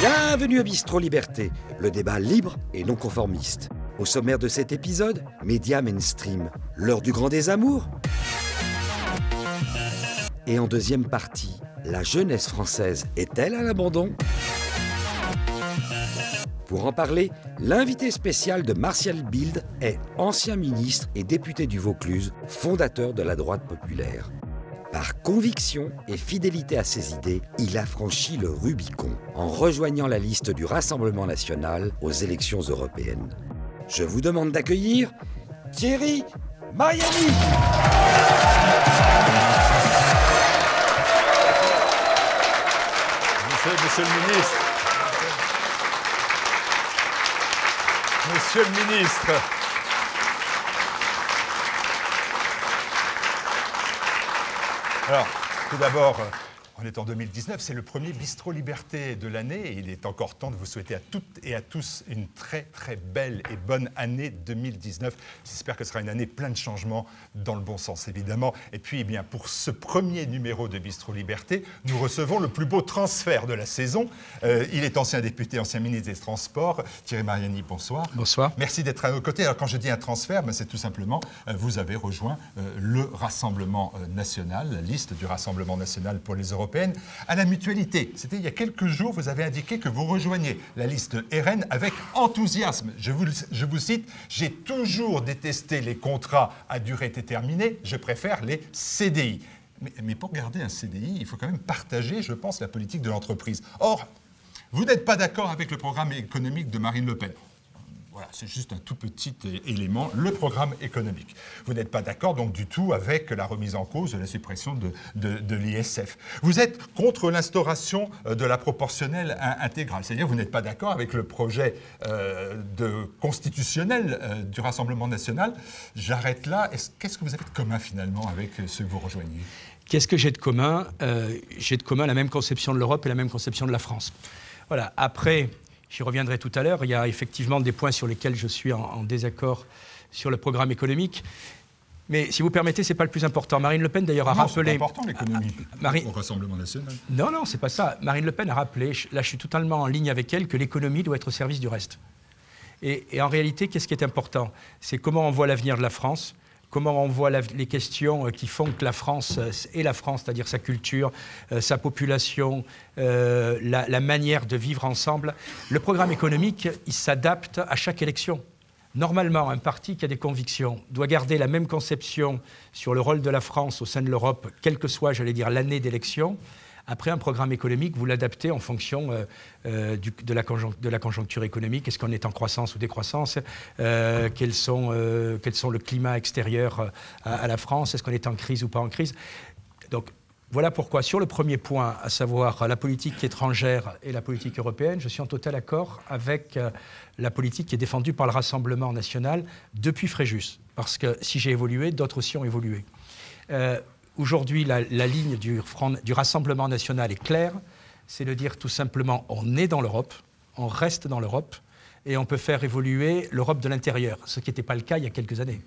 Bienvenue à Bistro Liberté, le débat libre et non conformiste. Au sommaire de cet épisode, médias mainstream, l'heure du grand désamour. Et en deuxième partie, la jeunesse française est-elle à l'abandon? Pour en parler, l'invité spécial de Martial Bild est ancien ministre et député du Vaucluse, fondateur de la droite populaire. Par conviction et fidélité à ses idées, il a le Rubicon en rejoignant la liste du Rassemblement national aux élections européennes. Je vous demande d'accueillir Thierry Mariani. Monsieur le ministre. Monsieur le ministre. Alors, tout d'abord, on est en 2019, c'est le premier Bistro Liberté de l'année et il est encore temps de vous souhaiter à toutes et à tous une très très belle et bonne année 2019. J'espère que ce sera une année pleine de changements dans le bon sens évidemment. Et puis eh bien pour ce premier numéro de Bistro Liberté, nous recevons le plus beau transfert de la saison. Euh, il est ancien député, ancien ministre des Transports. Thierry Mariani, bonsoir. Bonsoir. Merci d'être à nos côtés. Alors quand je dis un transfert, ben, c'est tout simplement euh, vous avez rejoint euh, le Rassemblement national, la liste du Rassemblement national pour les Européens à la mutualité. C'était il y a quelques jours, vous avez indiqué que vous rejoignez la liste RN avec enthousiasme. Je vous, je vous cite, j'ai toujours détesté les contrats à durée déterminée, je préfère les CDI. Mais, mais pour garder un CDI, il faut quand même partager, je pense, la politique de l'entreprise. Or, vous n'êtes pas d'accord avec le programme économique de Marine Le Pen. C'est juste un tout petit élément, le programme économique. Vous n'êtes pas d'accord donc du tout avec la remise en cause de la suppression de, l'ISF. Vous êtes contre l'instauration euh, de la proportionnelle intégrale, c'est-à-dire vous n'êtes pas d'accord avec le projet euh, de constitutionnel euh, du Rassemblement national. J'arrête là. Qu'est-ce que vous avez de commun finalement avec ceux que vous rejoignez? Qu'est-ce que j'ai de commun? J'ai de commun la même conception de l'Europe et la même conception de la France. Voilà. Après, J'y reviendrai tout à l'heure. Il y a effectivement des points sur lesquels je suis en, désaccord sur le programme économique. Mais si vous permettez, ce n'est pas le plus important. Marine Le Pen, d'ailleurs, a rappelé. C'est important l'économie Marine... au Rassemblement national. Non, non, c'est pas ça. Marine Le Pen a rappelé, là je suis totalement en ligne avec elle, que l'économie doit être au service du reste. Et, et en réalité, qu'est-ce qui est important? C'est comment on voit l'avenir de la France, comment on voit les questions euh, qui font que la France euh, est la France, c'est-à-dire sa culture, euh, sa population, la, la, manière de vivre ensemble. Le programme économique, il s'adapte à chaque élection. Normalement, un parti qui a des convictions doit garder la même conception sur le rôle de la France au sein de l'Europe, quelle que soit, j'allais dire, l'année d'élection. Après, un programme économique, vous l'adaptez en fonction euh, euh, de, la conjoncture économique. Est-ce qu'on est en croissance ou décroissance euh, quels, sont, quels sont le climat extérieur à, la France? Est-ce qu'on est en crise ou pas en crise? Donc, voilà pourquoi, sur le premier point, à savoir la politique étrangère et la politique européenne, je suis en total accord avec la politique qui est défendue par le Rassemblement national depuis Fréjus. Parce que si j'ai évolué, d'autres aussi ont évolué. Aujourd'hui, la, ligne du, Rassemblement national est claire. C'est de dire tout simplement on est dans l'Europe, on reste dans l'Europe et on peut faire évoluer l'Europe de l'intérieur, ce qui n'était pas le cas il y a quelques années.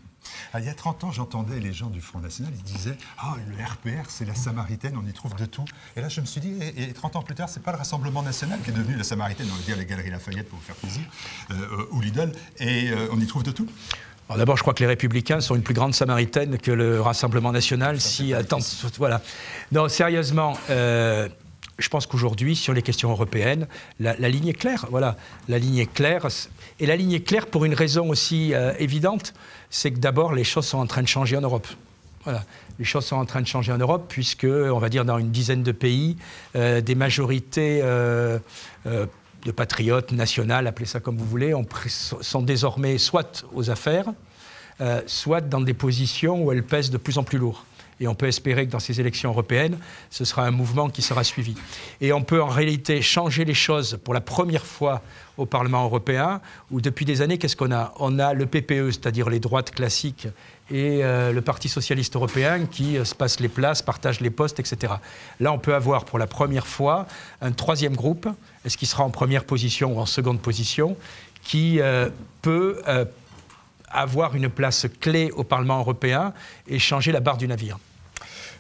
Ah, il y a 30 ans, j'entendais les gens du Front National, ils disaient Ah, le RPR, c'est la Samaritaine, on y trouve de tout. Et là, je me suis dit, et, 30 ans plus tard, c'est pas le Rassemblement National qui est devenu la Samaritaine, on va dire les Galeries Lafayette pour vous faire plaisir, euh, ou Lidl, et euh, on y trouve de tout D'abord, je crois que les Républicains sont une plus grande samaritaine que le Rassemblement national. Si, attends, voilà. Non, sérieusement, euh, je pense qu'aujourd'hui, sur les questions européennes, la, ligne est claire. Voilà, la ligne est claire. Et la ligne est claire pour une raison aussi euh, évidente, c'est que d'abord, les choses sont en train de changer en Europe. Voilà. Les choses sont en train de changer en Europe, puisque, on va dire, dans une dizaine de pays, euh, des majorités de patriotes nationales, appelez ça comme vous voulez, sont désormais soit aux affaires, euh, soit dans des positions où elles pèsent de plus en plus lourd. Et on peut espérer que dans ces élections européennes, ce sera un mouvement qui sera suivi. Et on peut en réalité changer les choses pour la première fois au Parlement européen, où depuis des années, qu'est-ce qu'on a? On a le PPE, c'est-à-dire les droites classiques, et euh, le Parti socialiste européen qui euh, se passe les places, partage les postes, etc. Là, on peut avoir pour la première fois un troisième groupe, est-ce qu'il sera en première position ou en seconde position, qui peut avoir une place clé au Parlement européen et changer la barre du navire.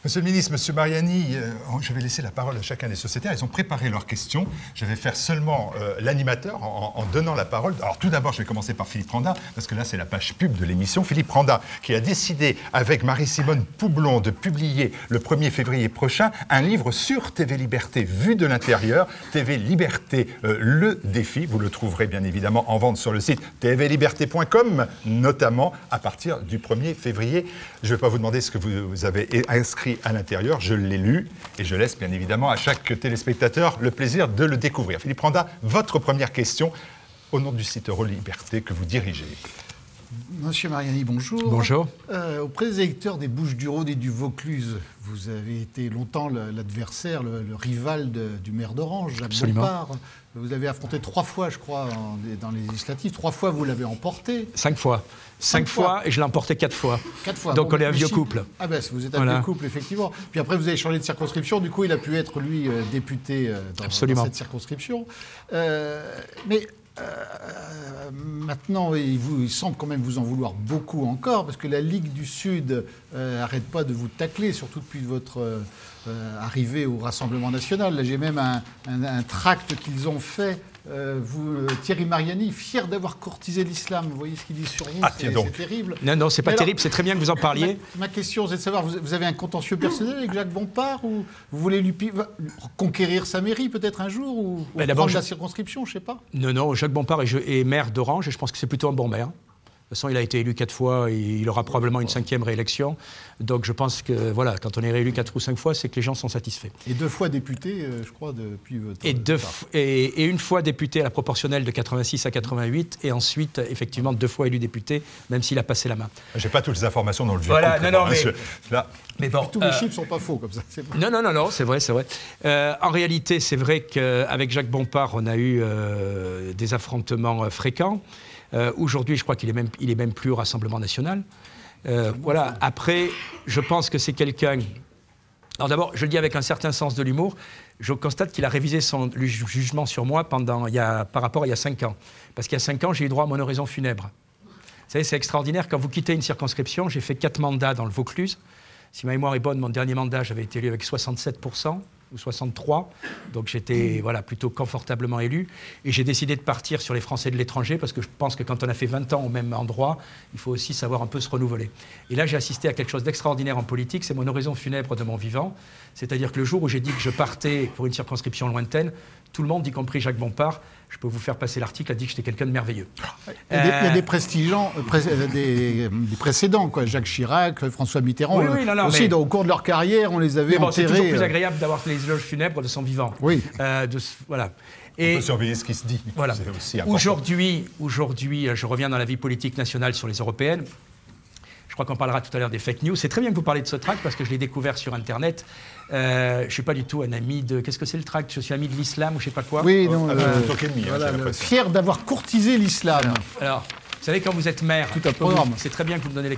Monsieur le ministre, Monsieur Mariani, euh, je vais laisser la parole à chacun des sociétaires. Ils ont préparé leurs questions. Je vais faire seulement euh, l'animateur en, donnant la parole. Alors tout d'abord, je vais commencer par Philippe Randa, parce que là, c'est la page pub de l'émission. Philippe Randa, qui a décidé avec Marie-Simone Poublon de publier le 1er février prochain un livre sur TV Liberté vu de l'intérieur. TV Liberté, euh, le défi. Vous le trouverez bien évidemment en vente sur le site tvliberté.com, notamment à partir du 1er février. Je ne vais pas vous demander ce que vous avez inscrit à l'intérieur. Je l'ai lu et je laisse bien évidemment à chaque téléspectateur le plaisir de le découvrir. Philippe Randa, votre première question au nom du site Euroliberté que vous dirigez. Monsieur Mariani, bonjour. Bonjour. Euh, auprès des électeurs des Bouches-du-Rhône et du Vaucluse, vous avez été longtemps l'adversaire, le, rival du maire d'Orange, Jacques Bompard. Vous avez affronté trois fois, je crois, dans les législatives. Trois fois, vous l'avez emporté. Cinq fois. Cinq, fois. et je l'ai emporté quatre fois. Quatre fois. Donc on est un vieux couple. Ah ben, vous êtes un vieux couple, effectivement. Puis après, vous avez changé de circonscription. Du coup, il a pu être, lui, euh, député euh, dans, dans, cette circonscription. mais euh, maintenant, il, vous, il, semble quand même vous en vouloir beaucoup encore, parce que la Ligue du Sud n'arrête euh, pas de vous tacler, surtout depuis votre euh, au Rassemblement national. Là, j'ai même un, un tract qu'ils ont fait euh, vous, euh, Thierry Mariani, fier d'avoir courtisé l'islam. Vous voyez ce qu'il dit sur vous, ah, c'est terrible. Non, non, c'est pas terrible, c'est très bien que vous en parliez. Ma, question, c'est de savoir, vous, avez un contentieux personnel avec Jacques Bompard ou vous voulez lui conquérir sa mairie peut-être un jour ou, ben, prendre la circonscription, je sais pas Non, non, Jacques Bompard est, est maire d'Orange et je pense que c'est plutôt un bon maire. De toute façon, il a été élu quatre fois et il aura probablement une cinquième réélection. Donc je pense que voilà, quand on est réélu quatre ou cinq fois, c'est que les gens sont satisfaits. Et deux fois député, euh, je crois, depuis votre. Et, deux et, une fois député à la proportionnelle de 86 à 88, et ensuite, effectivement, deux fois élu député, même s'il a passé la main. J'ai pas toutes les informations dans le vieux Voilà, non, non, mais, là. mais bon, tous les euh, chiffres sont pas faux comme ça. Non, non, non, non, c'est vrai, c'est vrai. Euh, en réalité, c'est vrai qu'avec Jacques Bompard, on a eu des affrontements fréquents. Euh, aujourd'hui, je crois qu'il est, même, est même plus au Rassemblement national. Euh, voilà. Après, je pense que c'est quelqu'un. Alors d'abord, je le dis avec un certain sens de l'humour. Je constate qu'il a révisé son jugement sur moi pendant, il y a, par rapport à il y a cinq ans. Parce qu'il y a cinq ans, j'ai eu droit à mon oraison funèbre. Vous savez, c'est extraordinaire. Quand vous quittez une circonscription, j'ai fait quatre mandats dans le Vaucluse. Si ma mémoire est bonne, mon dernier mandat, j'avais été élu avec 67 ou 63. Donc j'étais voilà, plutôt confortablement élu. Et j'ai décidé de partir sur les Français de l'étranger parce que je pense que quand on a fait 20 ans au même endroit, il faut aussi savoir un peu se renouveler. Et là, j'ai assisté à quelque chose d'extraordinaire en politique. C'est mon horizon funèbre de mon vivant. C'est-à-dire que le jour où j'ai dit que je partais pour une circonscription lointaine, tout le monde, y compris Jacques Bompard, je peux vous faire passer l'article, a dit que j'étais quelqu'un de merveilleux. Il y a des, euh, prestigeants, euh, euh, des, précédents, quoi. Jacques Chirac, François Mitterrand. Oui, oui, non, aussi, au cours de leur carrière, on les avait bon, enterrés. C'est toujours plus agréable d'avoir les éloges funèbres de son vivant. Oui. de, voilà. Et on peut surveiller ce qui se dit. Voilà. Aujourd'hui, aujourd'hui, je reviens dans la vie politique nationale sur les européennes. Je crois qu'on parlera tout à l'heure des fake news. C'est très bien que vous parlez de ce tract parce que je l'ai découvert sur Internet. Euh, je ne suis pas du tout un ami de. Qu'est-ce que c'est le tract? Je suis ami de l'islam ou je ne sais pas quoi? Oui, non. Euh, hein, fier d'avoir courtisé l'islam. Alors, vous savez, quand vous êtes maire, c'est très bien que vous me donnez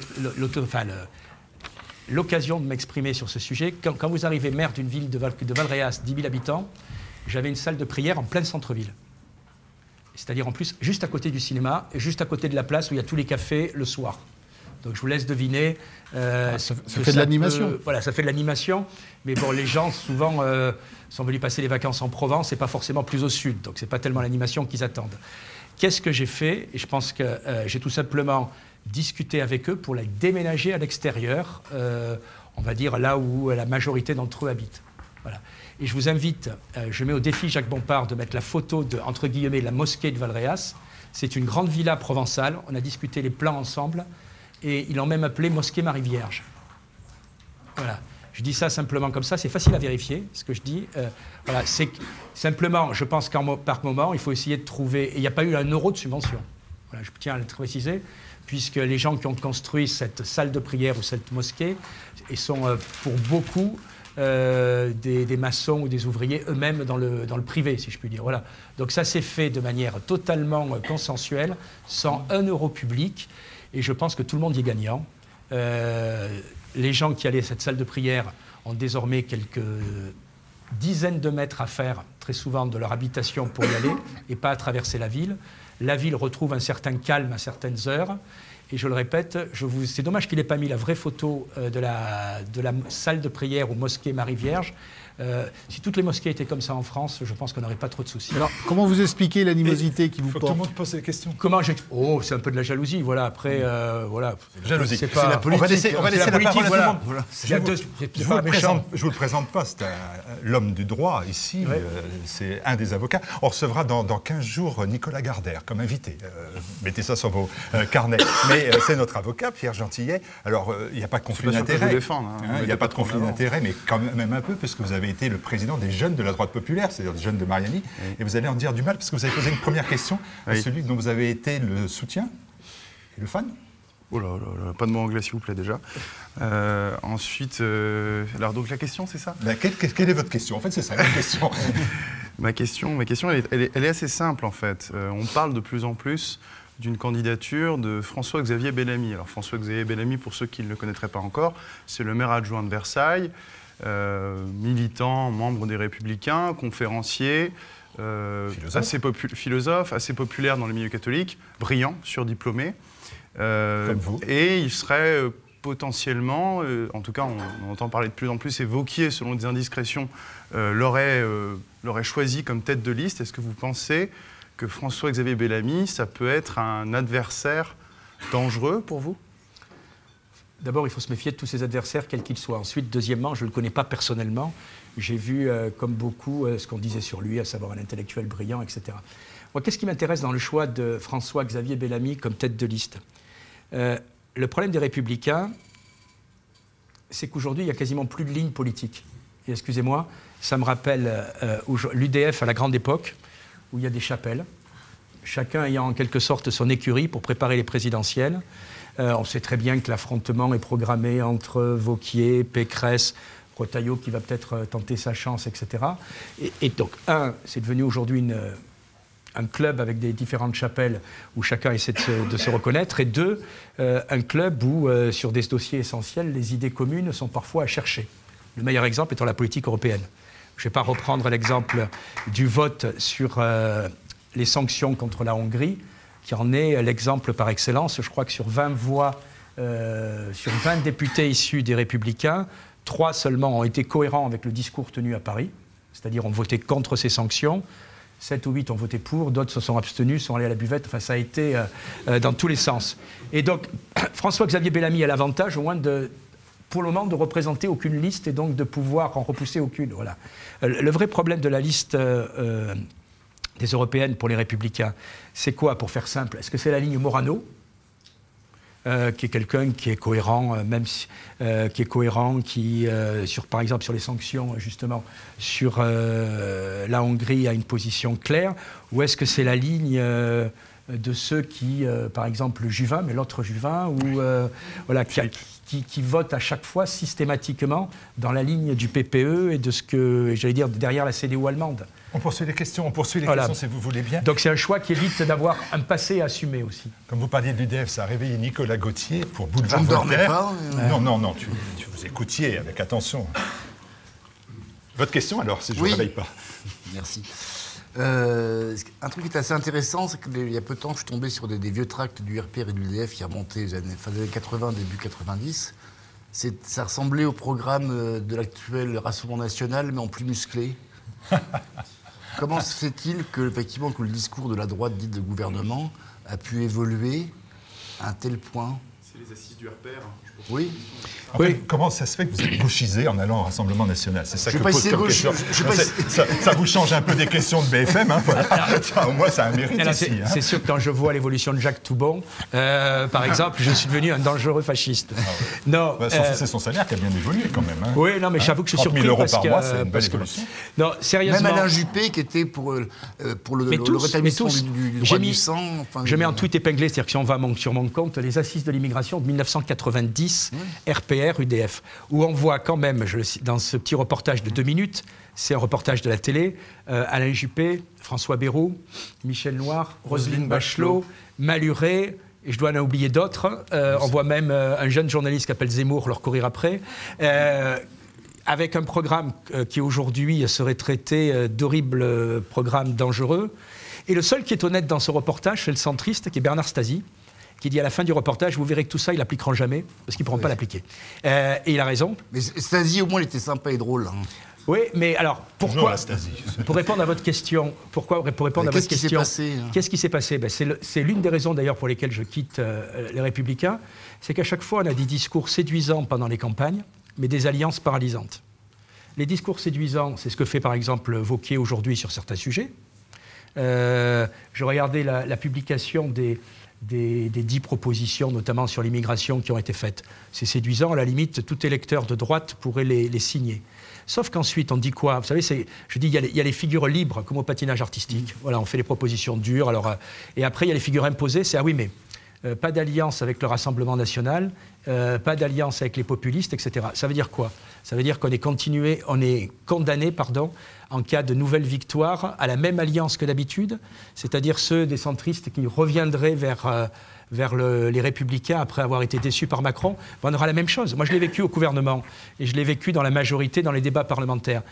l'occasion de m'exprimer sur ce sujet. Quand, vous arrivez maire d'une ville de, Val, de Valréas, 10 000 habitants, j'avais une salle de prière en plein centre-ville. C'est-à-dire en plus juste à côté du cinéma et juste à côté de la place où il y a tous les cafés le soir. Donc je vous laisse deviner. Euh, ah, ça, fait de l'animation. Voilà, ça fait de l'animation. Mais bon, les gens souvent euh, sont venus passer les vacances en Provence et pas forcément plus au sud. Donc c'est pas tellement l'animation qu'ils attendent. Qu'est-ce que j'ai fait? Et je pense que euh, j'ai tout simplement discuté avec eux pour la déménager à l'extérieur, on va dire là où la majorité d'entre eux habitent. Voilà. Et je vous invite, je mets au défi Jacques Bompard de mettre la photo de, entre guillemets, la mosquée de Valréas. C'est une grande villa provençale. On a discuté les plans ensemble et ils l'ont même appelé Mosquée Marie-Vierge. Voilà. Je dis ça simplement comme ça, c'est facile à vérifier ce que je dis. Euh, voilà, c'est simplement, je pense qu'en par moment, il faut essayer de trouver. Et il n'y a pas eu un euro de subvention. Voilà, je tiens à le préciser, puisque les gens qui ont construit cette salle de prière ou cette mosquée, ils sont euh, pour beaucoup euh, des, des, maçons ou des ouvriers eux-mêmes dans le, dans le privé, si je puis dire. Voilà. Donc ça s'est fait de manière totalement consensuelle, sans un euro public. Et je pense que tout le monde y est gagnant. Euh, les gens qui allaient à cette salle de prière ont désormais quelques dizaines de mètres à faire, très souvent de leur habitation pour y aller, et pas à traverser la ville. la ville retrouve un certain calme à certaines heures. Et je le répète, c'est dommage qu'il n'ait pas mis la vraie photo euh, de la, de la salle de prière ou mosquée Marie-Vierge. Euh, si toutes les mosquées étaient comme ça en France, je pense qu'on n'aurait pas trop de soucis. Alors, comment vous expliquez l'animosité qui vous faut porte que tout le monde pose des questions. Comment Oh, c'est un peu de la jalousie, voilà. Après, euh, voilà. Jalousie. C'est pas... la politique. On va laisser, on va laisser la, politique, parole voilà. à tout le monde. Je ne vous, vous, présente, je vous le présente pas, c'est l'homme du droit ici. Ouais. Euh, c'est un des avocats. On recevra dans, dans 15 jours Nicolas Gardère comme invité. Euh, mettez ça sur vos carnets. Mais c'est notre avocat, Pierre Gentillet. Alors, il n'y a pas de conflit d'intérêt. Hein, il n'y a pas de conflit d'intérêt, mais quand même un peu, puisque vous avez été le président des jeunes de la droite populaire, c'est-à-dire des jeunes de Mariani, oui. et vous allez en dire du mal parce que vous avez posé une première question à oui. celui dont vous avez été le soutien et le fan. Oh là, là, là, pas de mots anglais s'il vous plaît déjà. Euh, ensuite, euh, alors donc la question c'est ça? Ben, quelle, quelle, est votre question? En fait c'est ça la question. ma question, ma question elle est, elle est, elle est assez simple en fait. Euh, on parle de plus en plus d'une candidature de François-Xavier Bellamy. Alors François-Xavier Bellamy, pour ceux qui ne le connaîtraient pas encore, c'est le maire adjoint de Versailles. Euh, militant, membre des Républicains, conférencier, euh, philosophe. Assez philosophe, assez populaire dans le milieu catholique, brillant, surdiplômé. Euh, Comme vous. Et il serait potentiellement, en tout cas on, on, entend parler de plus en plus, évoqué selon des indiscrétions, l'aurait choisi comme tête de liste. Est-ce que vous pensez que François-Xavier Bellamy, ça peut être un adversaire dangereux pour vous? D'abord, il faut se méfier de tous ses adversaires, quels qu'ils soient. Ensuite, deuxièmement, je ne le connais pas personnellement. J'ai vu, euh, comme beaucoup, euh, ce qu'on disait sur lui, à savoir un intellectuel brillant, etc. Moi, qu'est-ce qui m'intéresse dans le choix de François-Xavier Bellamy comme tête de liste? Euh, Le problème des Républicains, c'est qu'aujourd'hui, il n'y a quasiment plus de ligne politique. Et excusez-moi, ça me rappelle l'UDF à la grande époque, où il y a des chapelles, chacun ayant en quelque sorte son écurie pour préparer les présidentielles. Euh, on sait très bien que l'affrontement est programmé entre Vauquier, Pécresse, Retailleau qui va peut-être euh, tenter sa chance, etc. Et, donc, un, c'est devenu aujourd'hui une, un club avec des différentes chapelles où chacun essaie de se, reconnaître, et deux, euh, un club où, euh, sur des dossiers essentiels, les idées communes sont parfois à chercher. Le meilleur exemple étant la politique européenne. Je ne vais pas reprendre l'exemple du vote sur euh, les sanctions contre la Hongrie, qui en est l'exemple par excellence. Je crois que sur 20 voix, euh, sur 20 députés issus des Républicains, trois seulement ont été cohérents avec le discours tenu à Paris, c'est-à-dire ont voté contre ces sanctions. 7 ou 8 ont voté pour, d'autres se sont abstenus, sont allés à la buvette. Enfin, ça a été euh, euh, dans tous les sens. Et donc, François-Xavier Bellamy a l'avantage, au moins, de, pour le moment, de représenter aucune liste et donc de pouvoir en repousser aucune. Voilà. Le vrai problème de la liste des européennes pour les républicains, c'est quoi, pour faire simple Est-ce que c'est la ligne Morano euh, qui est quelqu'un qui est cohérent, euh, même si, euh, qui est cohérent, qui, par exemple, sur les sanctions, justement, sur la Hongrie a une position claire, ou est-ce que c'est la ligne de ceux qui, par exemple, le Juvin, mais l'autre Juvin, ou voilà, qui, qui, qui, votent à chaque fois systématiquement dans la ligne du PPE et de ce que, j'allais dire, derrière la CDU allemande. On poursuit les questions, on poursuit les voilà. questions si vous voulez bien. Donc c'est un choix qui évite d'avoir un passé à assumer aussi. Comme vous parliez de l'UDF, ça a réveillé Nicolas Gauthier pour Boulevard Je ne dormais pas. Euh... Non, non, non, tu, tu, vous écoutiez avec attention. Votre question alors, si je ne oui. vous réveille pas. Merci. Euh, un truc qui est assez intéressant, c'est qu'il y a peu de temps, je suis tombé sur des, des vieux tracts du RPR et de l'UDF qui remontaient aux années, fin des années 80, début 90. Ça ressemblait au programme euh, de l'actuel Rassemblement national, mais en plus musclé. Comment se fait-il que, effectivement, que le discours de la droite dite de gouvernement a pu évoluer à un tel point? C'est les assises du RPR. Oui. En oui. Fait, comment ça se fait que vous êtes gauchisé en allant au Rassemblement national? C'est ça je que pose comme gauche, question. Je, je non, ça, ça, vous change un peu des questions de BFM. Hein, voilà. Moins, ça a un mérite Alors, ici. C'est hein. sûr que quand je vois l'évolution de Jacques Toubon, euh, par exemple, je suis devenu un dangereux fasciste. Ah. Non, bah, euh, c'est son salaire qui a bien évolué quand même. Hein. Oui, non, mais j'avoue que je suis surpris 000 euros parce par que, mois, c'est une belle que, évolution. Non, sérieusement. Même Alain Juppé, qui était pour, euh, pour le, mais le, tous, le rétablissement tous, du, du droit mis, du sang. Enfin, je mets en tweet épinglé, c'est-à-dire que si on va sur mon compte, les assises de l'immigration de 1990, oui. RPR, UDF, où on voit quand même, je, dans ce petit reportage de deux minutes, c'est un reportage de la télé, euh, Alain Juppé, François Bayrou, Michel Noir, Roselyne Bachelot, Maluré, et je dois en oublier d'autres. Euh, on voit même euh, un jeune journaliste qui s'appelle Zemmour leur courir après. Euh, avec un programme qui aujourd'hui serait traité d'horribles programmes dangereux. Et le seul qui est honnête dans ce reportage, c'est le centriste, qui est Bernard Stasi, qui dit à la fin du reportage, vous verrez que tout ça, ils l'appliqueront jamais, parce qu'ils ne pourront pas l'appliquer. Euh, et il a raison. Mais Stasi, au moins, il était sympa et drôle. Hein. Oui, mais alors, pourquoi Pour répondre à votre question, pourquoi Pour répondre à votre question, hein qu'est-ce qui s'est passé? Ben, C'est l'une des raisons d'ailleurs pour lesquelles je quitte euh, les Républicains, c'est qu'à chaque fois, on a des discours séduisants pendant les campagnes, mais des alliances paralysantes. Les discours séduisants, c'est ce que fait par exemple Vauquier aujourd'hui sur certains sujets. Euh, je regardais la, publication des, des, dix propositions, notamment sur l'immigration, qui ont été faites. C'est séduisant, à la limite, tout électeur de droite pourrait les, signer. Sauf qu'ensuite, on dit quoi? Vous savez, je dis, il y, a les, figures libres, comme au patinage artistique. Voilà, on fait les propositions dures. Alors, euh, et après, il y a les figures imposées. C'est ah oui, mais pas d'alliance avec le Rassemblement national, euh, pas d'alliance avec les populistes, etc. Ça veut dire quoi? Ça veut dire qu'on est, continué, on est condamné pardon, en cas de nouvelle victoire à la même alliance que d'habitude, c'est-à-dire ceux des centristes qui reviendraient vers, euh, vers les républicains après avoir été déçus par Macron. on aura la même chose. Moi, je l'ai vécu au gouvernement et je l'ai vécu dans la majorité, dans les débats parlementaires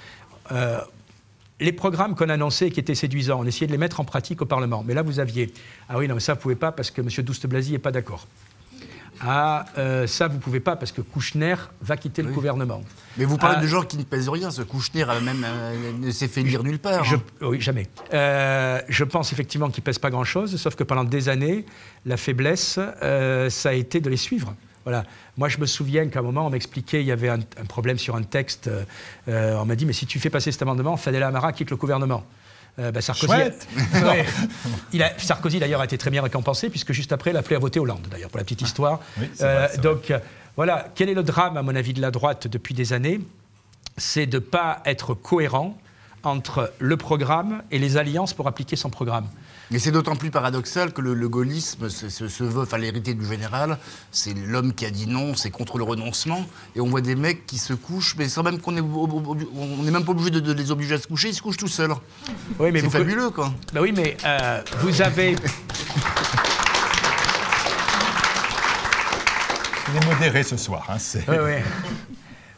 les programmes qu'on annonçait qui étaient séduisants, on essayait de les mettre en pratique au Parlement. Mais là, vous aviez Ah oui, non, ça, vous ne pouvez pas parce que M. Douste-Blazy n'est pas d'accord. Ah, euh, ça, vous ne pouvez pas parce que Kouchner va quitter le gouvernement. Mais vous parlez ah, de gens qui ne pèsent rien. Ce Kouchner même, euh, ne s'est fait lire nulle part. Hein. oui, jamais. Euh, je pense effectivement qu'il ne pèse pas grand-chose, sauf que pendant des années, la faiblesse, ça a été de les suivre. Voilà. Moi, je me souviens qu'à un moment, on m'expliquait, il y avait un, problème sur un texte. Euh, on m'a dit, mais si tu fais passer cet amendement, Fadela Amara quitte le gouvernement. Euh, bah, Sarkozy, il a, Sarkozy d'ailleurs a été très bien récompensé puisque juste après il a appelé à voter Hollande d'ailleurs pour la petite histoire. Euh, donc voilà, quel est le drame à mon avis de la droite depuis des années? C'est de ne pas être cohérent entre le programme et les alliances pour appliquer son programme. Mais c'est d'autant plus paradoxal que le, gaullisme se, veut, enfin l'héritier du général, c'est l'homme qui a dit non, c'est contre le renoncement. Et on voit des mecs qui se couchent, mais sans même qu'on est, on n'est même pas obligé de, les obliger à se coucher, ils se couchent tout seuls. Oui, mais c'est fabuleux, quoi. Bah oui, mais euh, vous avez. On est modéré ce soir. Hein, oui, oui.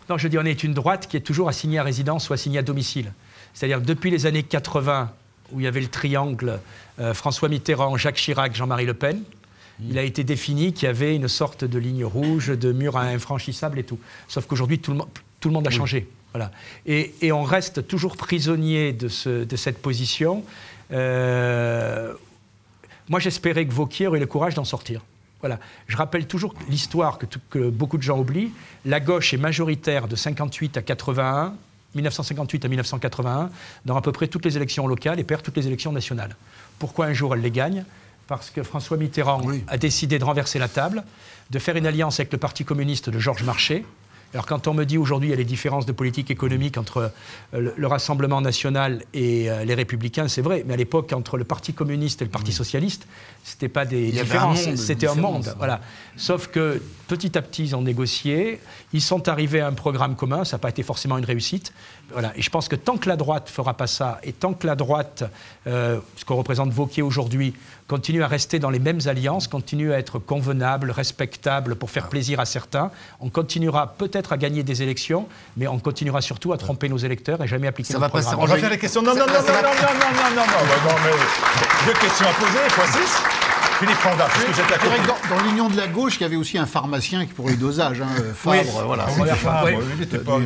Non, je dis, on est une droite qui est toujours assignée à résidence ou assignée à domicile. C'est-à-dire depuis les années 80, où il y avait le triangle euh, François Mitterrand, Jacques Chirac, Jean-Marie Le Pen. Il a été défini qu'il y avait une sorte de ligne rouge, de mur infranchissable et tout. Sauf qu'aujourd'hui, tout, le monde a changé. Voilà. Et, on reste toujours prisonnier de, cette position. Euh, moi, j'espérais que Vauquier aurait le courage d'en sortir. Voilà. Je rappelle toujours l'histoire que, que, beaucoup de gens oublient. La gauche est majoritaire de 58 à 81 1958 à 1981 dans à peu près toutes les élections locales et perd toutes les élections nationales. Pourquoi un jour elle les gagne? Parce que François Mitterrand a décidé de renverser la table, de faire une alliance avec le Parti communiste de Georges Marchais, alors quand on me dit aujourd'hui il y a les différences de politique économique entre euh, le, Rassemblement national et euh, les Républicains, c'est vrai, mais à l'époque entre le Parti communiste et le Parti socialiste, c'était pas des différences, c'était un monde. Voilà. Sauf que petit à petit ils ont négocié, ils sont arrivés à un programme commun, ça n'a pas été forcément une réussite. Voilà. Et je pense que tant que la droite fera pas ça, et tant que la droite, euh, ce qu'on représente Vauquier aujourd'hui, continue à rester dans les mêmes alliances, continue à être convenable, respectable pour faire plaisir à certains. On continuera peut-être à gagner des élections, mais on continuera surtout à tromper nos électeurs et jamais appliquer ça va programme. On va faire les questions. Non, non, non, non, non, non, non, non, non, non, mais deux questions à poser, fois six. Philippe Panda, parce que j'étais à Dans, l'union de la gauche, il y avait aussi un pharmacien qui pour les dosages, hein, Fabre, oui. voilà. Oui, Fabre, il était pas...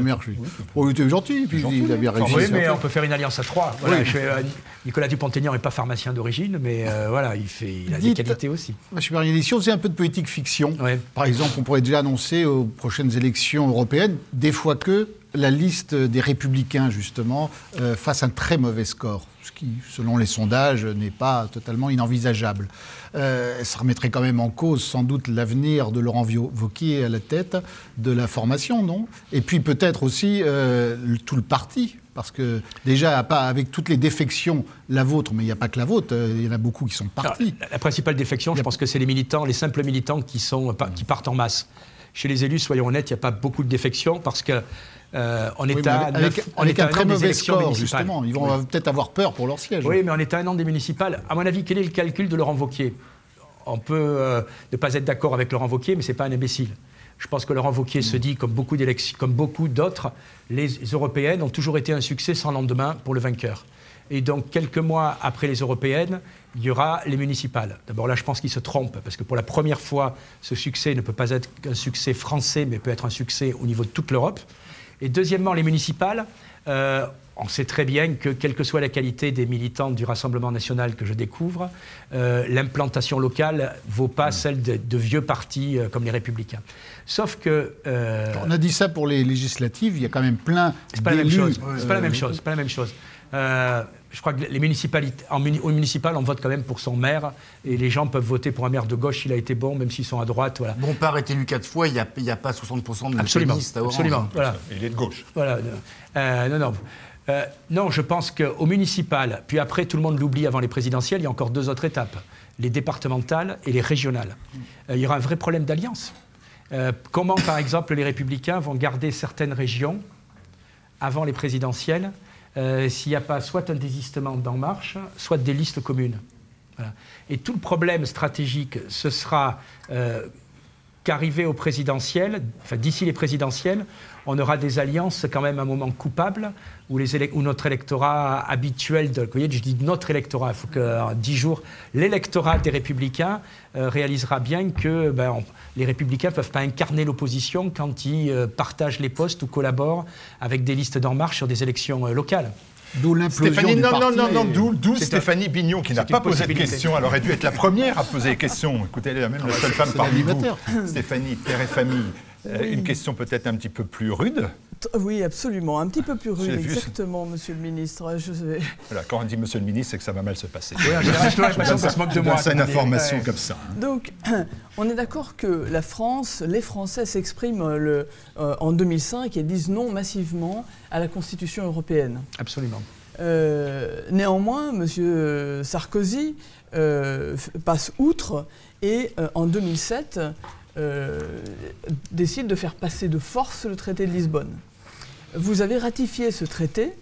Oh, il était gentil, puis gentil. il a bien réussi. Oui, mais on peut faire une alliance à trois. Voilà, je, euh, Nicolas Dupont-Aignan n'est pas pharmacien d'origine, mais euh, voilà, il, fait, il a des qualités aussi. Monsieur si on faisait un peu de politique fiction, par exemple, on pourrait déjà annoncer aux prochaines élections européennes, des fois que la liste des républicains, justement, euh, fasse un très mauvais score, ce qui, selon les sondages, n'est pas totalement inenvisageable. Euh, ça remettrait quand même en cause, sans doute, l'avenir de Laurent Wauquiez à la tête de la formation, non? Et puis peut-être aussi euh, tout le parti, parce que déjà, avec toutes les défections, la vôtre, mais il n'y a pas que la vôtre, il y en a beaucoup qui sont partis. la, principale défection, je pense que c'est les militants, les simples militants qui, sont, qui partent en masse. Chez les élus, soyons honnêtes, il n'y a pas beaucoup de défections parce que euh, on est à avec, un très mauvais score, justement. Ils vont peut-être avoir peur pour leur siège. Oui, mais on est à un an des municipales. À mon avis, quel est le calcul de Laurent Wauquiez? On peut euh, ne pas être d'accord avec Laurent Wauquiez, mais ce n'est pas un imbécile. Je pense que Laurent Wauquiez se dit, comme beaucoup, comme beaucoup d'autres, les européennes ont toujours été un succès sans lendemain pour le vainqueur. Et donc, quelques mois après les européennes, il y aura les municipales. D'abord là, je pense qu'il se trompe, parce que pour la première fois, ce succès ne peut pas être un succès français, mais peut être un succès au niveau de toute l'Europe. Et deuxièmement, les municipales, euh, on sait très bien que, quelle que soit la qualité des militants du Rassemblement national que je découvre, euh, l'implantation locale ne vaut pas celle de, vieux partis euh, comme les Républicains. Sauf que. On a dit ça pour les législatives, il y a quand même plein. C'est pas, la même chose. C'est pas la même chose. pas la même chose je crois que les municipalités, en, au municipal, on vote quand même pour son maire, et les gens peuvent voter pour un maire de gauche s'il a été bon, même s'ils sont à droite. Voilà. Bompard est élu quatre fois, il n'y a, a, pas 60% de absolument, à Orange. Absolument, voilà. Il est de gauche. Voilà. Euh, non, non. Euh, non, je pense qu'au municipal, puis après tout le monde l'oublie avant les présidentielles, il y a encore deux autres étapes, les départementales et les régionales. Euh, il y aura un vrai problème d'alliance. comment, par exemple, les républicains vont garder certaines régions avant les présidentielles euh, s'il n'y a pas soit un désistement d'En Marche, soit des listes communes. Et tout le problème stratégique, ce sera euh, qu'arrivé au présidentiel, enfin d'ici les présidentielles, on aura des alliances quand même un moment coupable où, les où notre électorat habituel, de, vous voyez, je dis notre électorat, il faut que dix jours, l'électorat des républicains euh, réalisera bien que ben, les républicains ne peuvent pas incarner l'opposition quand ils euh, partagent les postes ou collaborent avec des listes d'en marche sur des élections euh, locales. D'où l'implosion Stéphanie, non, non, non, non, d'où Stéphanie Bignon, qui n'a pas posé de questions. Elle aurait dû être la première à poser des questions. Écoutez, elle est même la seule femme parmi vous. Stéphanie, père et famille. Euh, une question peut-être un petit peu plus rude. Oui, absolument. Un petit peu plus rude, exactement, monsieur le ministre. Je Voilà, quand on dit monsieur le ministre, c'est que ça va mal se passer. Oui, se moque de moi. C'est une information comme ça. Donc, on est d'accord que la France, les Français s'expriment euh, en 2005 et disent non massivement à la Constitution européenne. Absolument. Euh, néanmoins, M. Sarkozy passe outre et en 2007 euh, décide de faire passer de force le traité de Lisbonne. Vous avez ratifié ce traité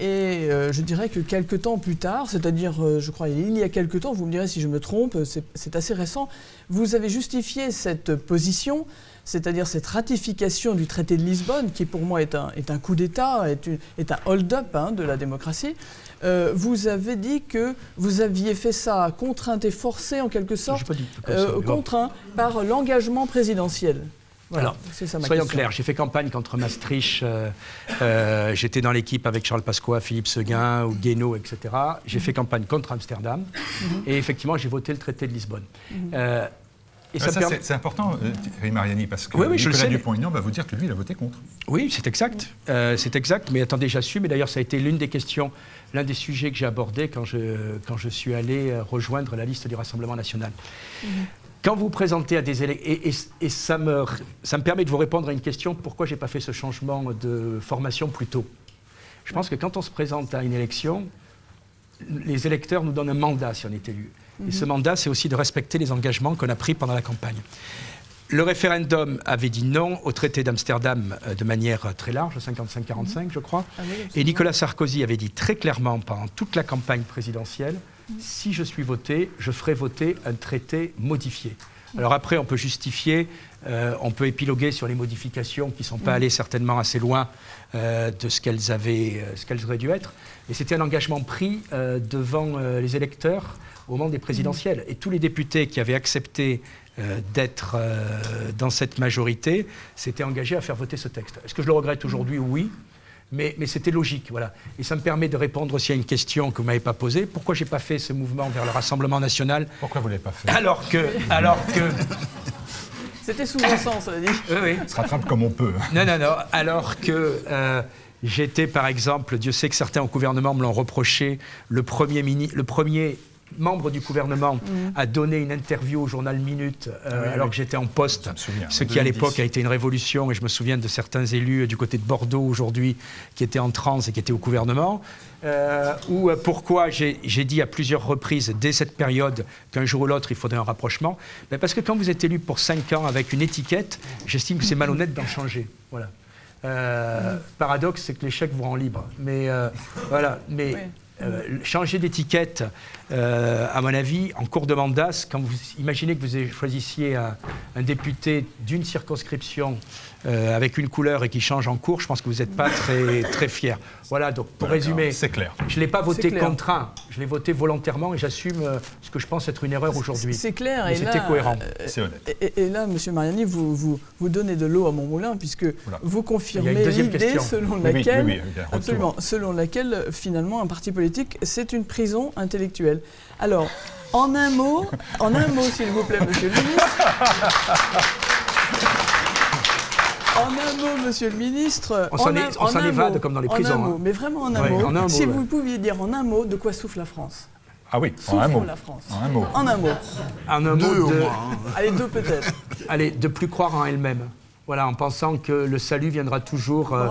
et euh, je dirais que quelques temps plus tard, c'est-à-dire, euh, je crois, il y a quelques temps, vous me direz si je me trompe, c'est assez récent, vous avez justifié cette position, c'est-à-dire cette ratification du traité de Lisbonne, qui pour moi est un, est un coup d'État, est, est, un hold-up hein, de la démocratie, euh, vous avez dit que vous aviez fait ça contrainte et forcée en quelque sorte, pas dit euh, contraint par l'engagement présidentiel. Voilà, ça, soyons clairs, j'ai fait campagne contre Maastricht, euh, j'étais dans l'équipe avec Charles Pasqua, Philippe Seguin ou Guénaud, etc. J'ai fait campagne contre Amsterdam mhm. et effectivement j'ai voté le traité de Lisbonne. Mhm. C'est important, euh, Mariani, parce que oui, oui, Nicolas Dupont-Aignan va vous dire que lui, il a voté contre. Oui, c'est exact. Euh, c'est exact. Mais attendez, j'assume. Et d'ailleurs, ça a été l'une des questions, l'un des sujets que j'ai abordé quand je, quand je suis allé euh, rejoindre la liste du Rassemblement national. Mhm. Quand vous présentez à des électeurs, et, et, ça, me, ça me permet de vous répondre à une question, pourquoi je n'ai pas fait ce changement de formation plus tôt? Je pense que quand on se présente à une élection, les électeurs nous donnent un mandat si on est élu. Et ce mandat, c'est aussi de respecter les engagements qu'on a pris pendant la campagne. Le référendum avait dit non au traité d'Amsterdam euh, de manière très large, 55-45 je crois. Ah et Nicolas Sarkozy avait dit très clairement pendant toute la campagne présidentielle, si je suis voté, je ferai voter un traité modifié. Alors après, on peut justifier, euh, on peut épiloguer sur les modifications qui ne sont pas allées certainement assez loin euh, de ce qu'elles avaient, ce qu'elles auraient dû être. Mais c'était un engagement pris devant les électeurs au moment des présidentielles. Et tous les députés qui avaient accepté euh, d'être euh, dans cette majorité s'étaient engagés à faire voter ce texte. Est-ce que je le regrette aujourd'hui? Oui. Mais, mais c'était logique, voilà. Et ça me permet de répondre aussi à une question que vous ne m'avez pas posée. Pourquoi je n'ai pas fait ce mouvement vers le Rassemblement national? Pourquoi vous ne l'avez pas fait? Alors que... Alors que c'était sous-jacent, ça veut dire. Oui, oui. On se rattrape comme on peut. Non, non, non. Alors que... Euh, j'étais, par exemple, Dieu sait que certains au gouvernement me l'ont reproché, le premier, mini, le premier membre du gouvernement mm. a donné une interview au journal Minute euh, ah alors que j'étais en poste, ce qui à l'époque a été une révolution. Et je me souviens de certains élus du côté de Bordeaux aujourd'hui qui étaient en transe et qui étaient au gouvernement. Euh, ou euh, pourquoi j'ai dit à plusieurs reprises dès cette période qu'un jour ou l'autre il faudrait un rapprochement? Ben Parce que quand vous êtes élu pour 5 ans avec une étiquette, j'estime que c'est malhonnête d'en changer. Voilà. paradoxe, c'est que l'échec vous rend libre. Mais voilà. Mais changer d'étiquette, à mon avis, en cours de mandat, quand vous imaginez que vous choisissiez un député d'une circonscription euh, avec une couleur et qui change en cours, je pense que vous n'êtes pas très, très fier. Voilà, donc pour résumer, c'est clair. je ne l'ai pas voté contraint, je l'ai voté volontairement et j'assume euh, ce que je pense être une erreur aujourd'hui. C'est clair. et c'était cohérent. Euh, c'est honnête. Et, là, M. Mariani, vous, vous, vous, donnez de l'eau à mon moulin puisque vous confirmez l'idée selon laquelle, absolument, selon laquelle finalement un parti politique, c'est une prison intellectuelle. Alors, en un mot, en un mot, s'il vous plaît, Monsieur le ministre. En un mot, monsieur le ministre. On s'en évade comme dans les prisons. En un mot, hein. mais vraiment en un mot. si vous pouviez dire en un mot de quoi souffle la France. Ah oui, en un mot. la France. En un mot. En un mot. En un deux mot de... au moins. Hein. Allez, deux peut-être. Allez, de plus croire en elle-même. Voilà, en pensant que le salut viendra toujours euh,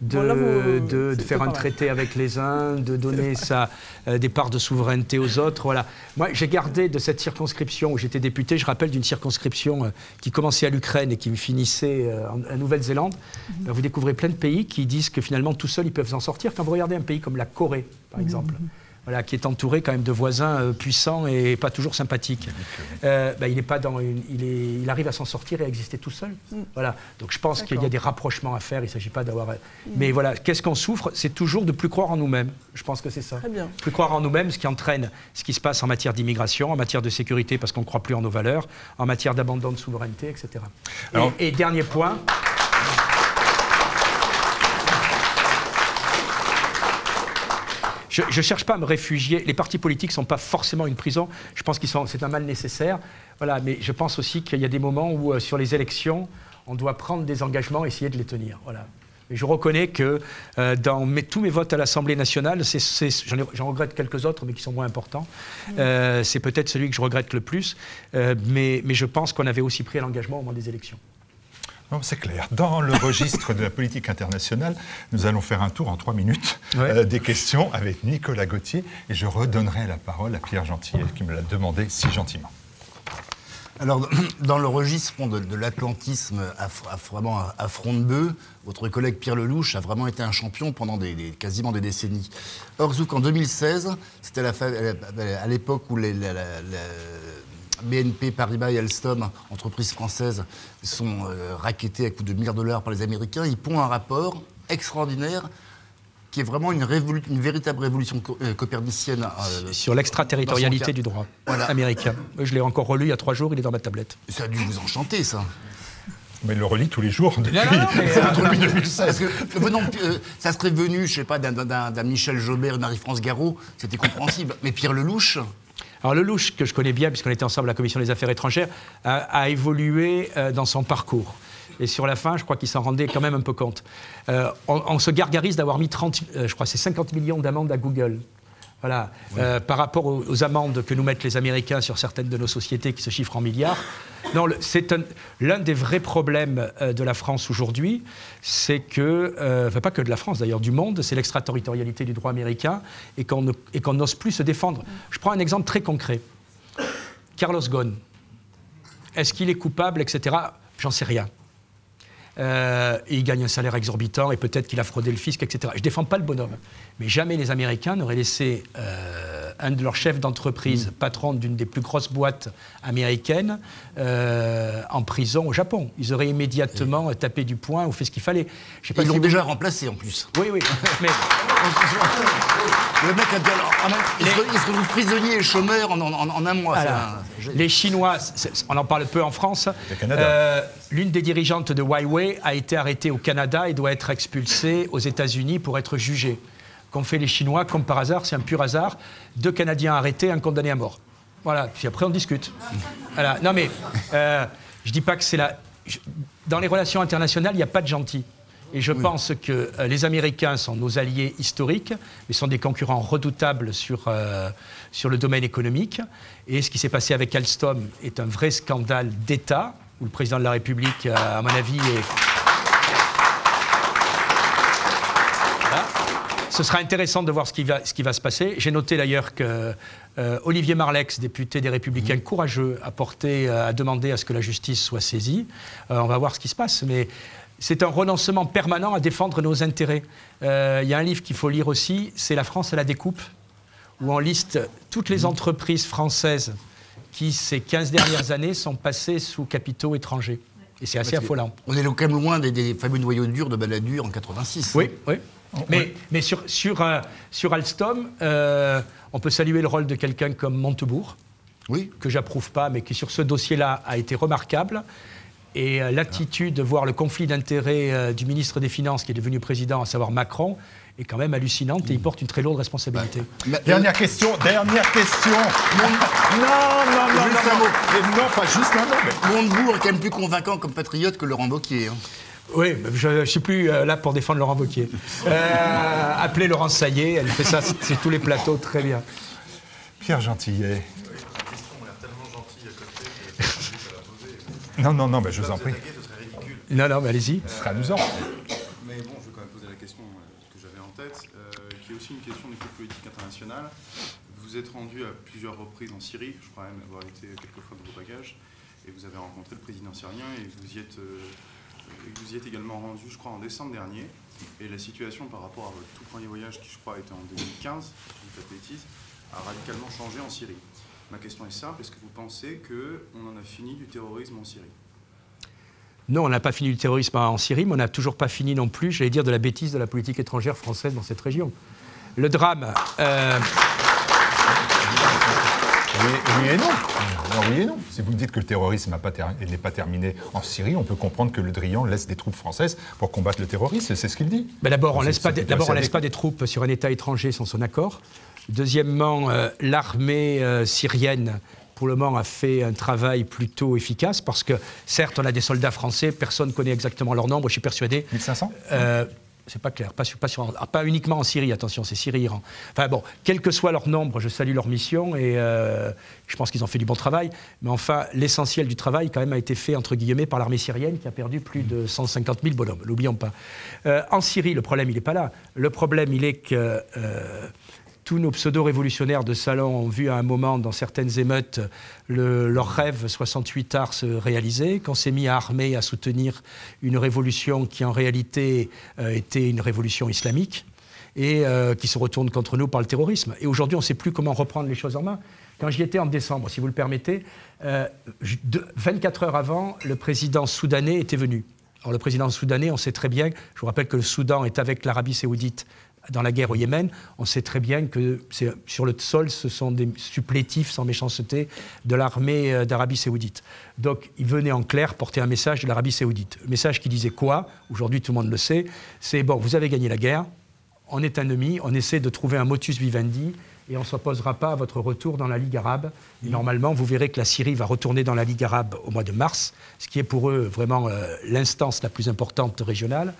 de, faire un traité avec les uns, de donner sa, euh, des parts de souveraineté aux autres. Voilà. Moi, j'ai gardé de cette circonscription où j'étais député, je rappelle d'une circonscription euh, qui commençait à l'Ukraine et qui finissait en, Nouvelle-Zélande. Mhm. Ben, vous découvrez plein de pays qui disent que finalement tout seuls ils peuvent s'en sortir. Quand vous regardez un pays comme la Corée, par mhm. exemple, voilà, qui est entouré quand même de voisins euh, puissants et pas toujours sympathiques. Euh, bah, il, est pas dans il, est, il arrive à s'en sortir et à exister tout seul. Mm. Voilà. Donc je pense qu'il y a des rapprochements à faire. Il ne s'agit pas d'avoir. Mm. Mais voilà, qu'est-ce qu'on souffre? C'est toujours de plus croire en nous-mêmes. Je pense que c'est ça. Très bien. Plus croire en nous-mêmes, ce qui entraîne ce qui se passe en matière d'immigration, en matière de sécurité, parce qu'on ne croit plus en nos valeurs, en matière d'abandon de souveraineté, etc. et dernier point. Je ne cherche pas à me réfugier. Les partis politiques ne sont pas forcément une prison. Je pense que c'est un mal nécessaire. Voilà, mais je pense aussi qu'il y a des moments où, euh, sur les élections, on doit prendre des engagements et essayer de les tenir. Voilà. Je reconnais que euh, dans tous mes votes à l'Assemblée nationale, j'en regrette quelques autres, mais qui sont moins importants. Mmh. Euh, c'est peut-être celui que je regrette le plus, mais, mais je pense qu'on avait aussi pris l'engagement au moment des élections. C'est clair. Dans le registre de la politique internationale, nous allons faire un tour en trois minutes euh, des questions avec Nicolas Gauthier et je redonnerai la parole à Pierre Gentillet qui me l'a demandé si gentiment. Alors, dans le registre de, l'atlantisme à, vraiment à, front de bœuf, votre collègue Pierre Lelouch a vraiment été un champion pendant des, quasiment des décennies. Or, Zouk, en 2016, c'était à l'époque où les, BNP Paribas et Alstom, entreprises françaises, sont euh, racketées à coups de milliards de dollars par les Américains. Ils pondent un rapport extraordinaire qui est vraiment une, une véritable révolution euh, copernicienne. Euh, Sur l'extraterritorialité du droit américain. Je l'ai encore relu il y a trois jours, il est dans ma tablette. Ça a dû vous enchanter, ça. Mais il le relit tous les jours depuis, non, non, 2016. que, ça serait venu, je sais pas, d'un Michel Jobert, Marie-France Garot, c'était compréhensible. Mais Pierre Lelouch, alors Lelouch, que je connais bien, puisqu'on était ensemble à la Commission des Affaires étrangères, a, évolué euh, dans son parcours. Et sur la fin, je crois qu'il s'en rendait quand même un peu compte. Euh, on, se gargarise d'avoir mis 30, euh, je crois c'est 50 millions d'amendes à Google. Voilà. par rapport aux, amendes que nous mettent les Américains sur certaines de nos sociétés qui se chiffrent en milliards. Non, c'est l'un des vrais problèmes de la France aujourd'hui, c'est que, enfin pas que de la France d'ailleurs, du monde, c'est l'extraterritorialité du droit américain et qu'on n'ose plus se défendre. Je prends un exemple très concret. Carlos Ghosn, est-ce qu'il est coupable, etc. J'en sais rien. Euh, il gagne un salaire exorbitant et peut-être qu'il a fraudé le fisc, etc. Je ne défends pas le bonhomme. Mais jamais les Américains n'auraient laissé euh, un de leurs chefs d'entreprise, mm. patron d'une des plus grosses boîtes américaines, euh, en prison au Japon. Ils auraient immédiatement tapé du poing ou fait ce qu'il fallait. Ils l'ont déjà remplacé en plus. Oui, oui. Mais... le mec a dit, il, se, retrouve prisonnier et chômeur en, un mois. les Chinois, on en parle peu en France. L'une des dirigeantes de Huawei a été arrêtée au Canada et doit être expulsée aux États-Unis pour être jugée qu'ont fait les Chinois, comme par hasard, c'est un pur hasard, deux Canadiens arrêtés, un condamné à mort. Voilà, puis après on discute. Voilà. Non mais, euh, je dis pas que c'est la... Dans les relations internationales, il n'y a pas de gentil. Et je pense que euh, les Américains sont nos alliés historiques, mais sont des concurrents redoutables sur, euh, sur le domaine économique. Et ce qui s'est passé avec Alstom est un vrai scandale d'État, où le président de la République, à mon avis, est Ce sera intéressant de voir ce qui va, ce qui va se passer. J'ai noté d'ailleurs que euh, Olivier Marlex, député des Républicains mmh. courageux, a, porté, euh, a demandé à ce que la justice soit saisie. Euh, on va voir ce qui se passe. Mais c'est un renoncement permanent à défendre nos intérêts. Il y a un livre qu'il faut lire aussi, c'est La France à la découpe. où on liste toutes les entreprises françaises qui, ces 15 dernières années, sont passées sous capitaux étrangers. Et c'est assez affolant. On est quand même loin des, fameux noyaux durs de Balladur en 86. Oui, oui. Mais, mais sur, sur, euh, sur Alstom, euh, on peut saluer le rôle de quelqu'un comme Montebourg, oui. que j'approuve pas, mais qui sur ce dossier-là a été remarquable. Et euh, l'attitude de voir le conflit d'intérêts du ministre des Finances, qui est devenu président, à savoir Macron, est quand même hallucinante et il porte une très lourde responsabilité. Dernière question, dernière question. Non, non, non, non, non, pas juste, non, non. Montebourg est quand même plus convaincant comme patriote que Laurent Wauquiez. Hein. Oui, je ne suis plus euh, là pour défendre Laurent Wauquiez. Euh, appelez Laurence Saillet, elle fait ça sur tous les plateaux, très bien. Pierre Gentillet. Non, non, non, mais je vous en prie. Non, non, mais allez-y. Ce sera amusant. Mais bon, je vais quand même poser la question euh, que j'avais en tête, qui est aussi une question de politique internationale. Vous êtes rendu à plusieurs reprises en Syrie, je crois même avoir été quelques fois dans vos bagages, et vous avez rencontré le président syrien et vous y êtes vous y êtes également rendu, je crois, en décembre dernier. Et la situation par rapport à votre tout premier voyage, qui je crois était en 2015, si je ne dis pas de bêtises, a radicalement changé en Syrie. Ma question est simple, est-ce que vous pensez qu'on en a fini du terrorisme en Syrie? Non, on n'a pas fini du terrorisme en Syrie, mais on n'a toujours pas fini non plus, j'allais dire, de la bêtise de la politique étrangère française dans cette région. Le drame. Euh, oui, et non. Oui et non. Si vous me dites que le terrorisme n'est pas, terminé en Syrie, on peut comprendre que Le Drian laisse des troupes françaises pour combattre le terrorisme, c'est ce qu'il dit. D'abord, on ne laisse, pas, laisse pas des troupes sur un État étranger sans son accord. Deuxièmement, euh, l'armée euh, syrienne pour le moment, a fait un travail plutôt efficace parce que, certes, on a des soldats français, personne ne connaît exactement leur nombre, je suis persuadé. 1500 c'est pas clair, pas, ah, pas, uniquement en Syrie, attention, c'est Syrie-Iran. Enfin bon, quel que soit leur nombre, je salue leur mission et euh, je pense qu'ils ont fait du bon travail. Mais enfin, l'essentiel du travail, quand même, a été fait, entre guillemets, par l'armée syrienne qui a perdu plus de 150 000 bonhommes, l'oublions pas. Euh, en Syrie, le problème, il n'est pas là. Le problème, il est que. Euh, tous nos pseudo-révolutionnaires de salon ont vu à un moment, dans certaines émeutes, leur rêve 68 arts se réaliser, qu'on s'est mis à armer, à soutenir une révolution qui en réalité euh, était une révolution islamique et euh, qui se retourne contre nous par le terrorisme. Et aujourd'hui, on ne sait plus comment reprendre les choses en main. Quand j'y étais en décembre, si vous le permettez, 24 euh, heures avant, le président soudanais était venu. Alors le président soudanais, on sait très bien, je vous rappelle que le Soudan est avec l'Arabie saoudite dans la guerre au Yémen, on sait très bien que sur le sol, ce sont des supplétifs sans méchanceté de l'armée euh, d'Arabie saoudite. Donc il venait en clair porter un message de l'Arabie saoudite. Le message qui disait quoi? Aujourd'hui tout le monde le sait, c'est bon, vous avez gagné la guerre, on est ennemi, on essaie de trouver un motus vivendi et on ne s'opposera pas à votre retour dans la Ligue arabe. Et normalement, vous verrez que la Syrie va retourner dans la Ligue arabe au mois de mars, ce qui est pour eux vraiment euh, l'instance la plus importante régionale.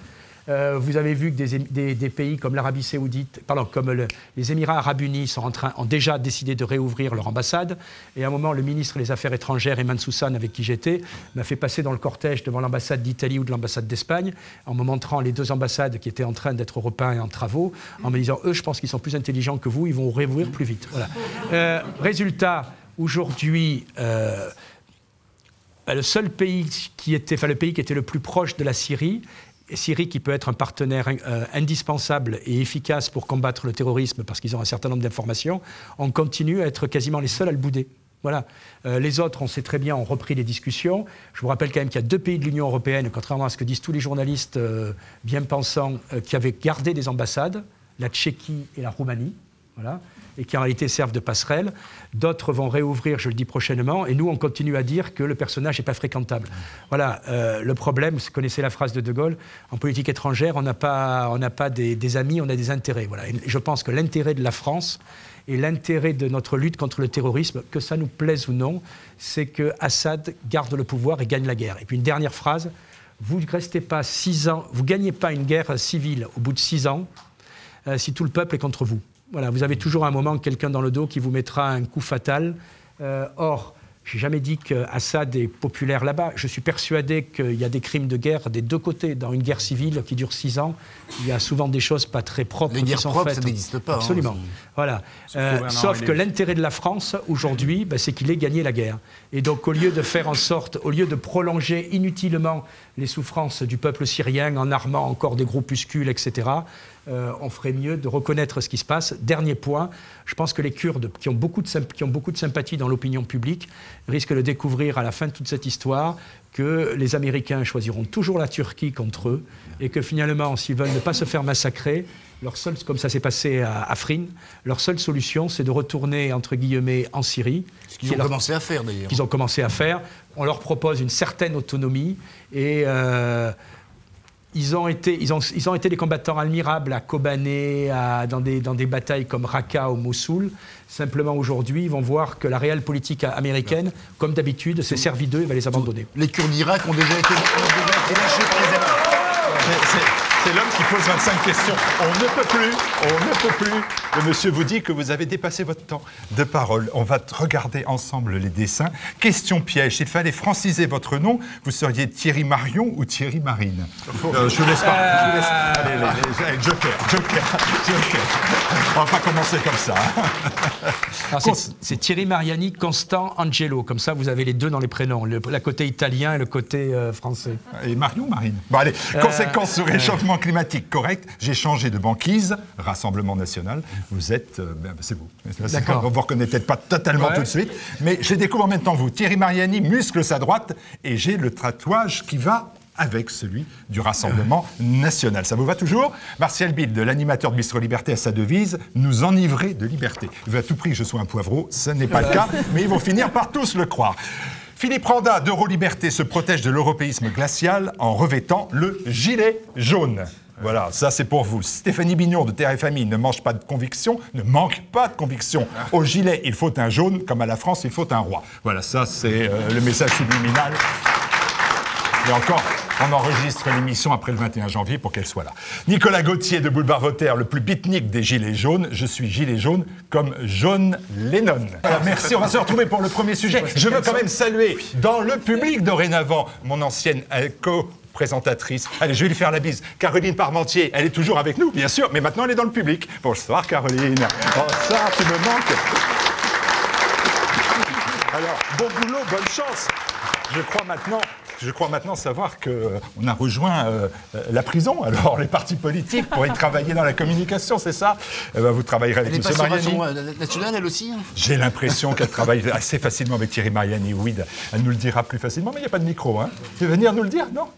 Euh, vous avez vu que des, pays comme l'Arabie Saoudite, pardon, comme les Émirats Arabes Unis sont en train, ont déjà décidé de réouvrir leur ambassade. Et à un moment, le ministre des Affaires étrangères, Eman Soussan, avec qui j'étais, m'a fait passer dans le cortège devant l'ambassade d'Italie ou de l'ambassade d'Espagne, en me montrant les deux ambassades qui étaient en train d'être repeintes et en travaux, en me disant eux, je pense qu'ils sont plus intelligents que vous, ils vont réouvrir plus vite. Euh, résultat, aujourd'hui. Euh, le seul pays qui était, le pays qui était le plus proche de la Syrie Syrie qui peut être un partenaire euh, indispensable et efficace pour combattre le terrorisme parce qu'ils ont un certain nombre d'informations, on continue à être quasiment les seuls à le bouder. Voilà. Euh, les autres, on sait très bien, ont repris les discussions. Je vous rappelle quand même qu'il y a deux pays de l'Union européenne, contrairement à ce que disent tous les journalistes euh, bien pensants, qui avaient gardé des ambassades, la Tchéquie et la Roumanie. Voilà et qui en réalité servent de passerelle. D'autres vont réouvrir, je le dis prochainement, et nous, on continue à dire que le personnage n'est pas fréquentable. Voilà, euh, le problème, vous connaissez la phrase de De Gaulle, en politique étrangère, on n'a pas, pas des, amis, on a des intérêts. Voilà. Je pense que l'intérêt de la France et l'intérêt de notre lutte contre le terrorisme, que ça nous plaise ou non, c'est que Assad garde le pouvoir et gagne la guerre. Et puis une dernière phrase, vous ne restez pas six ans, vous gagnez pas une guerre civile au bout de six ans euh, si tout le peuple est contre vous. Voilà, vous avez toujours un moment quelqu'un dans le dos qui vous mettra un coup fatal. Euh, or, je n'ai jamais dit qu'Assad est populaire là-bas. Je suis persuadé qu'il y a des crimes de guerre des deux côtés. Dans une guerre civile qui dure six ans, il y a souvent des choses pas très propres qui sont propres, ça n'existe pas. Hein, Absolument. voilà. Euh, sauf que l'intérêt de la France, aujourd'hui, ben, c'est qu'il ait gagné la guerre. Et donc, au lieu de faire en sorte, au lieu de prolonger inutilement les souffrances du peuple syrien en armant encore des groupuscules, etc., euh, on ferait mieux de reconnaître ce qui se passe. Dernier point, je pense que les Kurdes, qui ont beaucoup de, qui ont beaucoup de sympathie dans l'opinion publique, risquent de découvrir à la fin de toute cette histoire que les Américains choisiront toujours la Turquie contre eux et que finalement, s'ils veulent ne pas se faire massacrer, leur seule, comme ça s'est passé à Afrin, leur seule solution, c'est de retourner, entre guillemets, en Syrie. Ce qu'ils ont commencé à faire, d'ailleurs. Qu'ils ont commencé à faire. On leur propose une certaine autonomie et... Euh, ils ont, été, ils, ont, ils ont été des combattants admirables à Kobané, à, dans, des, dans des batailles comme Raqqa ou Mossoul. Simplement aujourd'hui, ils vont voir que la réelle politique américaine, comme d'habitude, s'est servie d'eux et va les abandonner. Les Kurdes d'Irak ont déjà été, ont déjà été lâchés par les c'est l'homme qui pose 25 questions. On ne peut plus, on ne peut plus. Le monsieur vous dit que vous avez dépassé votre temps de parole. On va regarder ensemble les dessins. Question piège. S'il fallait franciser votre nom, vous seriez Thierry Marion ou Thierry Marine euh, Je vous laisse pas. Je vous laisse. Allez, allez, allez, Joker, Joker, Joker. On va pas commencer comme ça. C'est Thierry Mariani, Constant, Angelo. Comme ça, vous avez les deux dans les prénoms. Le, côté italien et le côté euh, français. Et Marion, Marine. Bon, allez. Euh, Conséquence sur réchauffement climatique correct, j'ai changé de banquise, Rassemblement national. Vous êtes, euh, ben, c'est vous. D'accord. On vous reconnaît peut-être pas totalement tout de suite, mais j'ai découvert en même temps vous. Thierry Mariani muscle sa droite et j'ai le tatouage qui va avec celui du Rassemblement national. Ça vous va toujours? Martial Bild, l'animateur de Bistro Liberté, à sa devise Nous enivrer de liberté. Il veut à tout prix que je sois un poivreau, ce n'est pas le cas, mais ils vont finir par tous le croire. Philippe Randa d'Euroliberté se protège de l'européisme glacial en revêtant le gilet jaune. Voilà, ça c'est pour vous. Stéphanie Bignon de Terre et Famille ne mange pas de conviction, ne manque pas de conviction. Au gilet, il faut un jaune, comme à la France, il faut un roi. Voilà, ça c'est euh, le message subliminal. Et encore, on enregistre l'émission après le 21 janvier pour qu'elle soit là. Nicolas Gauthier de Boulevard Voltaire, le plus bitnique des Gilets jaunes. Je suis Gilet jaune comme John Lennon. merci, on va se retrouver pour le premier sujet. Je veux quand même saluer dans le public dorénavant mon ancienne co présentatrice. Allez, je vais lui faire la bise. Caroline Parmentier, elle est toujours avec nous, bien sûr, mais maintenant elle est dans le public. Bonsoir Caroline. Bonsoir, tu me manques. Alors, bon boulot, bonne chance. Je crois maintenant je crois maintenant savoir qu'on euh, a rejoint euh, la prison. Alors, les partis politiques pour y travailler dans la communication, c'est ça? Eh ben, Vous travaillerez avec M. Mariani. Euh, nationale, elle aussi hein? J'ai l'impression qu'elle travaille assez facilement avec Thierry Mariani. Oui, elle nous le dira plus facilement, mais il n'y a pas de micro. Hein. Tu veux venir nous le dire? Non?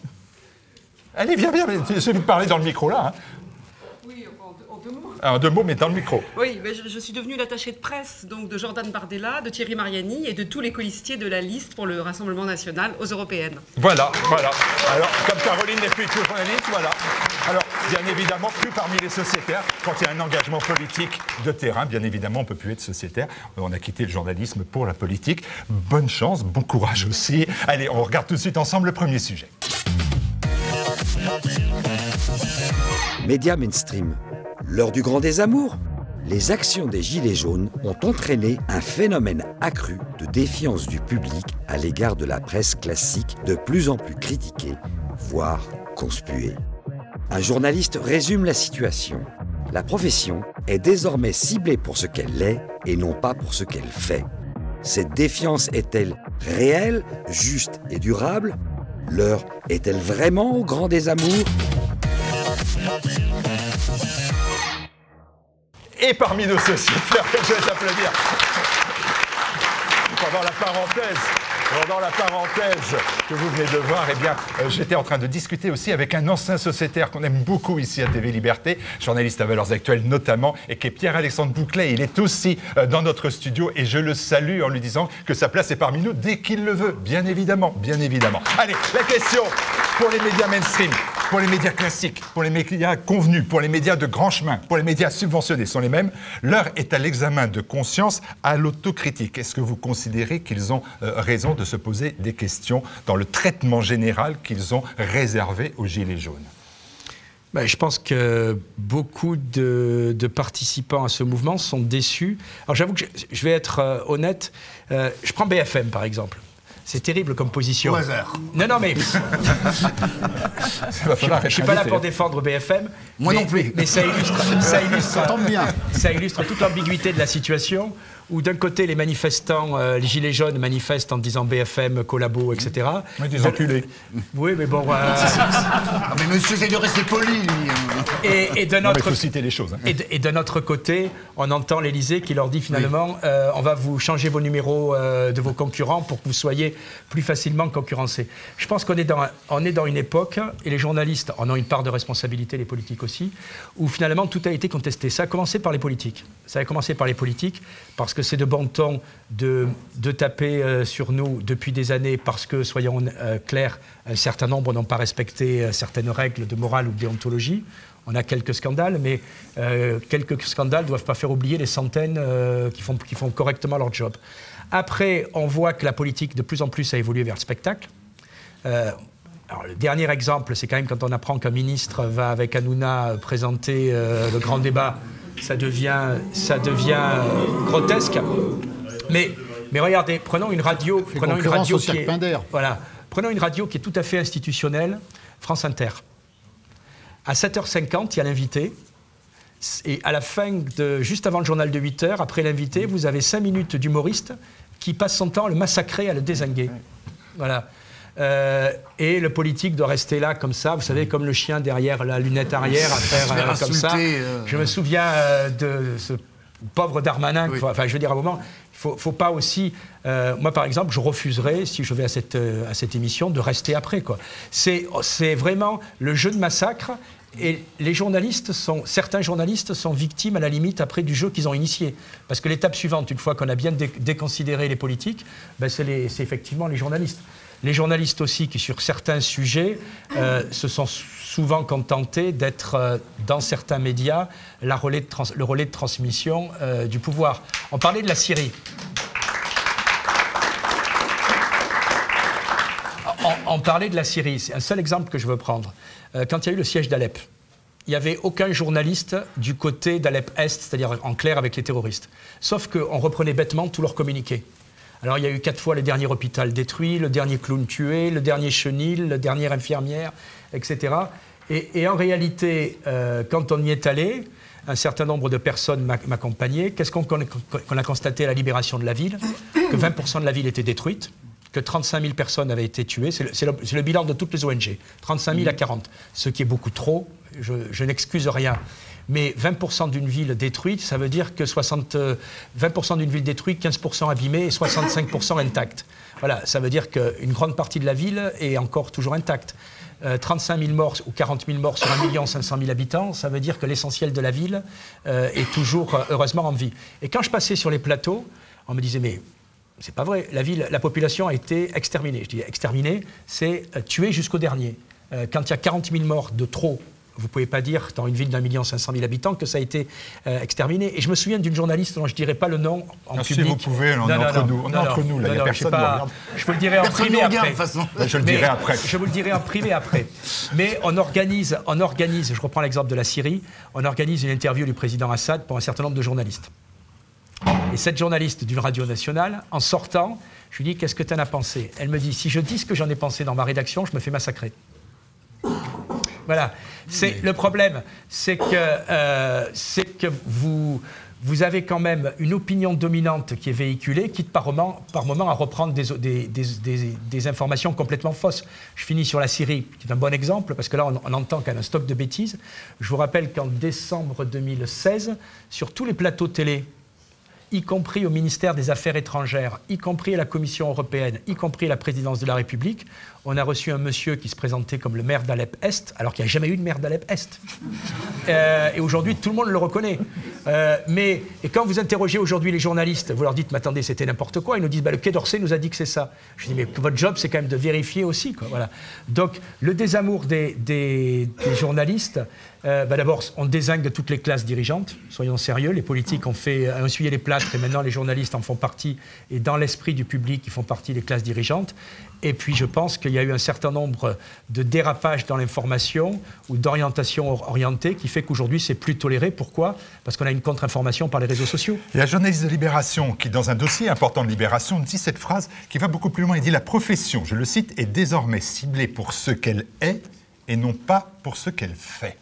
Allez, viens, viens. J'ai de parler dans le micro là. Hein. En deux mots, mais dans le micro. Oui, mais je, suis devenue l'attaché de presse donc, de Jordan Bardella, de Thierry Mariani et de tous les colistiers de la liste pour le Rassemblement national aux européennes. Voilà, voilà. Alors, comme Caroline n'est plus journaliste, voilà. Alors, bien évidemment, plus parmi les sociétaires. Quand il y a un engagement politique de terrain, bien évidemment, on ne peut plus être sociétaire. On a quitté le journalisme pour la politique. Bonne chance, bon courage aussi. Allez, on regarde tout de suite ensemble le premier sujet. Média mainstream L'heure du grand désamour Les actions des Gilets jaunes ont entraîné un phénomène accru de défiance du public à l'égard de la presse classique de plus en plus critiquée, voire conspuée. Un journaliste résume la situation. La profession est désormais ciblée pour ce qu'elle est et non pas pour ce qu'elle fait. Cette défiance est-elle réelle, juste et durable? L'heure est-elle vraiment au grand désamour et parmi nos sociétaires. Je vais t'applaudir. Pendant la parenthèse, pendant la parenthèse que vous venez de voir, eh bien, euh, j'étais en train de discuter aussi avec un ancien sociétaire qu'on aime beaucoup ici à TV Liberté, journaliste à Valeurs Actuelles notamment, et qui est Pierre-Alexandre Bouclet. Il est aussi euh, dans notre studio et je le salue en lui disant que sa place est parmi nous dès qu'il le veut, bien évidemment, bien évidemment. Allez, la question pour les médias mainstream, pour les médias classiques, pour les médias convenus, pour les médias de grand chemin, pour les médias subventionnés sont les mêmes. L'heure est à l'examen de conscience, à l'autocritique. Est-ce que vous considérez qu'ils ont euh, raison de se poser des questions dans le traitement général qu'ils ont réservé aux Gilets jaunes? Ben, je pense que beaucoup de, participants à ce mouvement sont déçus. Alors j'avoue que je, vais être euh, honnête. Euh, je prends BFM par exemple. C'est terrible comme position. Au hasard. Non, non, mais. je ne suis pas là pour défendre BFM. Moi non plus. Mais ça illustre, ça illustre, ça tombe bien. Ça illustre toute l'ambiguïté de la situation où d'un côté les manifestants, euh, les gilets jaunes manifestent en disant BFM, collabo, etc. Oui, des enculés. Oui, mais bon. ah, mais monsieur, c'est de rester poli. Et, et faut citer les choses. Hein. Et, côté, on entend l'Élysée qui leur dit finalement, euh, on va vous changer vos numéros euh, de vos concurrents pour que vous soyez plus facilement concurrencés. Je pense qu'on est dans, on est dans une époque et les journalistes en ont une part de responsabilité, les politiques aussi, où finalement tout a été contesté. Ça a commencé par les politiques. Ça a commencé par les politiques parce que c'est de bon ton de, de taper euh, sur nous depuis des années parce que, soyons euh, clairs, un certain nombre n'ont pas respecté euh, certaines règles de morale ou de déontologie. On a quelques scandales, mais quelques scandales ne doivent pas faire oublier les centaines qui, font, qui font correctement leur job. Après, on voit que la politique de plus en plus a évolué vers le spectacle. Le dernier exemple, c'est quand même quand on apprend qu'un ministre va avec Hanouna présenter le grand débat ça devient, ça devient euh, grotesque. Mais, mais regardez, prenons une radio, prenons une radio qui est, voilà, prenons une radio qui est tout à fait institutionnelle, France Inter. À 7h50, il y a l'invité. Et à la fin, de, juste avant le journal de 8h, après l'invité, vous avez 5 minutes d'humoriste qui passe son temps à le massacrer, à le désinguer. Voilà. Euh, et le politique doit rester là comme ça, vous savez, comme le chien derrière la lunette arrière à faire euh, comme ça. Euh. Je me souviens de ce pauvre Darmanin. Enfin, je veux dire, à un moment, il ne faut, pas aussi. moi, par exemple, je refuserais, si je vais à cette, à cette émission, de rester après. C'est vraiment le jeu de massacre. Et les journalistes sont, certains journalistes sont victimes à la limite après du jeu qu'ils ont initié. Parce que l'étape suivante, une fois qu'on a bien déconsidéré les politiques, ben c'est effectivement les journalistes. Les journalistes aussi qui, sur certains sujets, euh, se sont souvent contentés d'être, euh, dans certains médias, le relais de transmission euh, du pouvoir. On parlait de la Syrie. On, parlait de la Syrie. C'est un seul exemple que je veux prendre. quand il y a eu le siège d'Alep, il n'y avait aucun journaliste du côté d'Alep-Est, c'est-à-dire en clair avec les terroristes. Sauf qu'on reprenait bêtement tous leurs communiqués. Alors il y a eu quatre fois le dernier hôpital détruit, le dernier clown tué, le dernier chenil, la dernière infirmière, etc. Et, en réalité, euh, quand on y est allé, un certain nombre de personnes m'accompagnaient. Qu'est-ce qu'on a constaté à la libération de la ville Que 20% de la ville était détruite, que 35 000 personnes avaient été tuées. C'est le, bilan de toutes les ONG. 35 000 à 40, ce qui est beaucoup trop. Je, je n'excuse rien. Mais 20% d'une ville détruite, ça veut dire que 60, 20% d'une ville détruite, 15% abîmée et 65% intacte. Voilà, ça veut dire qu'une grande partie de la ville est encore toujours intacte. 35 euh, 000 morts ou 40 000 morts sur 1 500 000 habitants, ça veut dire que l'essentiel de la ville euh, est toujours euh, heureusement en vie. Et quand je passais sur les plateaux, on me disait mais c'est pas vrai, la ville, la population a été exterminée. Je dis exterminée, c'est tuée jusqu'au dernier. quand il y a 40 000 morts de trop vous ne pouvez pas dire, dans une ville d'un million cinq cent mille habitants, que ça a été euh, exterminé. Et je me souviens d'une journaliste dont je ne dirai pas le nom en ah, public. Si vous pouvez, on est entre nous. On est entre nous, là, il n'y a personne pas, Je vous le dirai en privé après. je le dirai après. Je vous le dirai en privé après. Mais on organise, on organise, je reprends l'exemple de la Syrie, on organise une interview du président Assad pour un certain nombre de journalistes. Et cette journaliste d'une radio nationale, en sortant, je lui dis Qu'est-ce que tu en as pensé? Elle me dit Si je dis ce que j'en ai pensé dans ma rédaction, je me fais massacrer. Voilà. C'est le problème, c'est que, euh, c'est que vous, vous avez quand même une opinion dominante qui est véhiculée, quitte par moment, par moment à reprendre des, des, informations complètement fausses. Je finis sur la Syrie, qui est un bon exemple, parce que là, on, on entend qu'il y a un stock de bêtises. Je vous rappelle qu'en décembre 2016, sur tous les plateaux télé, y compris au ministère des Affaires étrangères, y compris à la Commission européenne, y compris à la présidence de la République, on a reçu un monsieur qui se présentait comme le maire d'Alep-Est, alors qu'il n'y a jamais eu de maire d'Alep-Est. Euh, et aujourd'hui, tout le monde le reconnaît. Euh, mais et quand vous interrogez aujourd'hui les journalistes, vous leur dites, mais attendez, c'était n'importe quoi. Ils nous disent, bah, le Quai d'Orsay nous a dit que c'est ça. Je dis, mais votre job, c'est quand même de vérifier aussi. Quoi. Donc, le désamour des, journalistes, euh, bah, d'abord, on désigne de toutes les classes dirigeantes. Soyons sérieux, les politiques ont fait essuyer les plâtres et maintenant les journalistes en font partie. Et dans l'esprit du public, ils font partie des classes dirigeantes. Et puis je pense qu'il y a eu un certain nombre de dérapages dans l'information ou d'orientation orientée qui fait qu'aujourd'hui c'est plus toléré. Pourquoi? Parce qu'on a une contre-information par les réseaux sociaux. Il y a un journaliste de Libération qui, dans un dossier important de Libération, dit cette phrase qui va beaucoup plus loin. Il dit La profession, je le cite, est désormais ciblée pour ce qu'elle est et non pas pour ce qu'elle fait.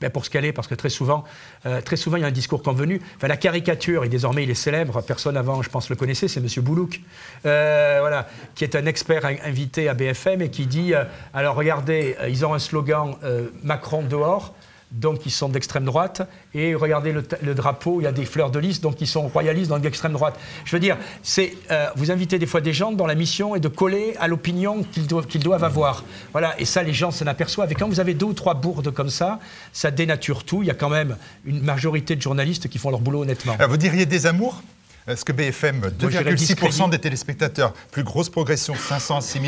Ben pour ce qu'elle est, parce que très souvent, euh, très souvent, il y a un discours convenu. Enfin, la caricature, et désormais il est célèbre, personne avant, je pense, le connaissait, c'est M. Boulouk, euh, qui est un expert invité à BFM et qui dit, euh, alors regardez, ils ont un slogan Macron dehors, donc ils sont d'extrême droite, et regardez le, drapeau, il y a des fleurs de lys, donc ils sont royalistes, donc d'extrême droite. Je veux dire, c'est euh, vous invitez des fois des gens dont la mission est de coller à l'opinion qu'ils doivent, qu'ils doivent avoir. Voilà, et ça, les gens s'en aperçoivent. Et quand vous avez deux ou trois bourdes comme ça, ça dénature tout. Il y a quand même une majorité de journalistes qui font leur boulot honnêtement. vous diriez des amours? Est-ce que BFM, 2,6% des téléspectateurs, plus grosse progression, 500 à 6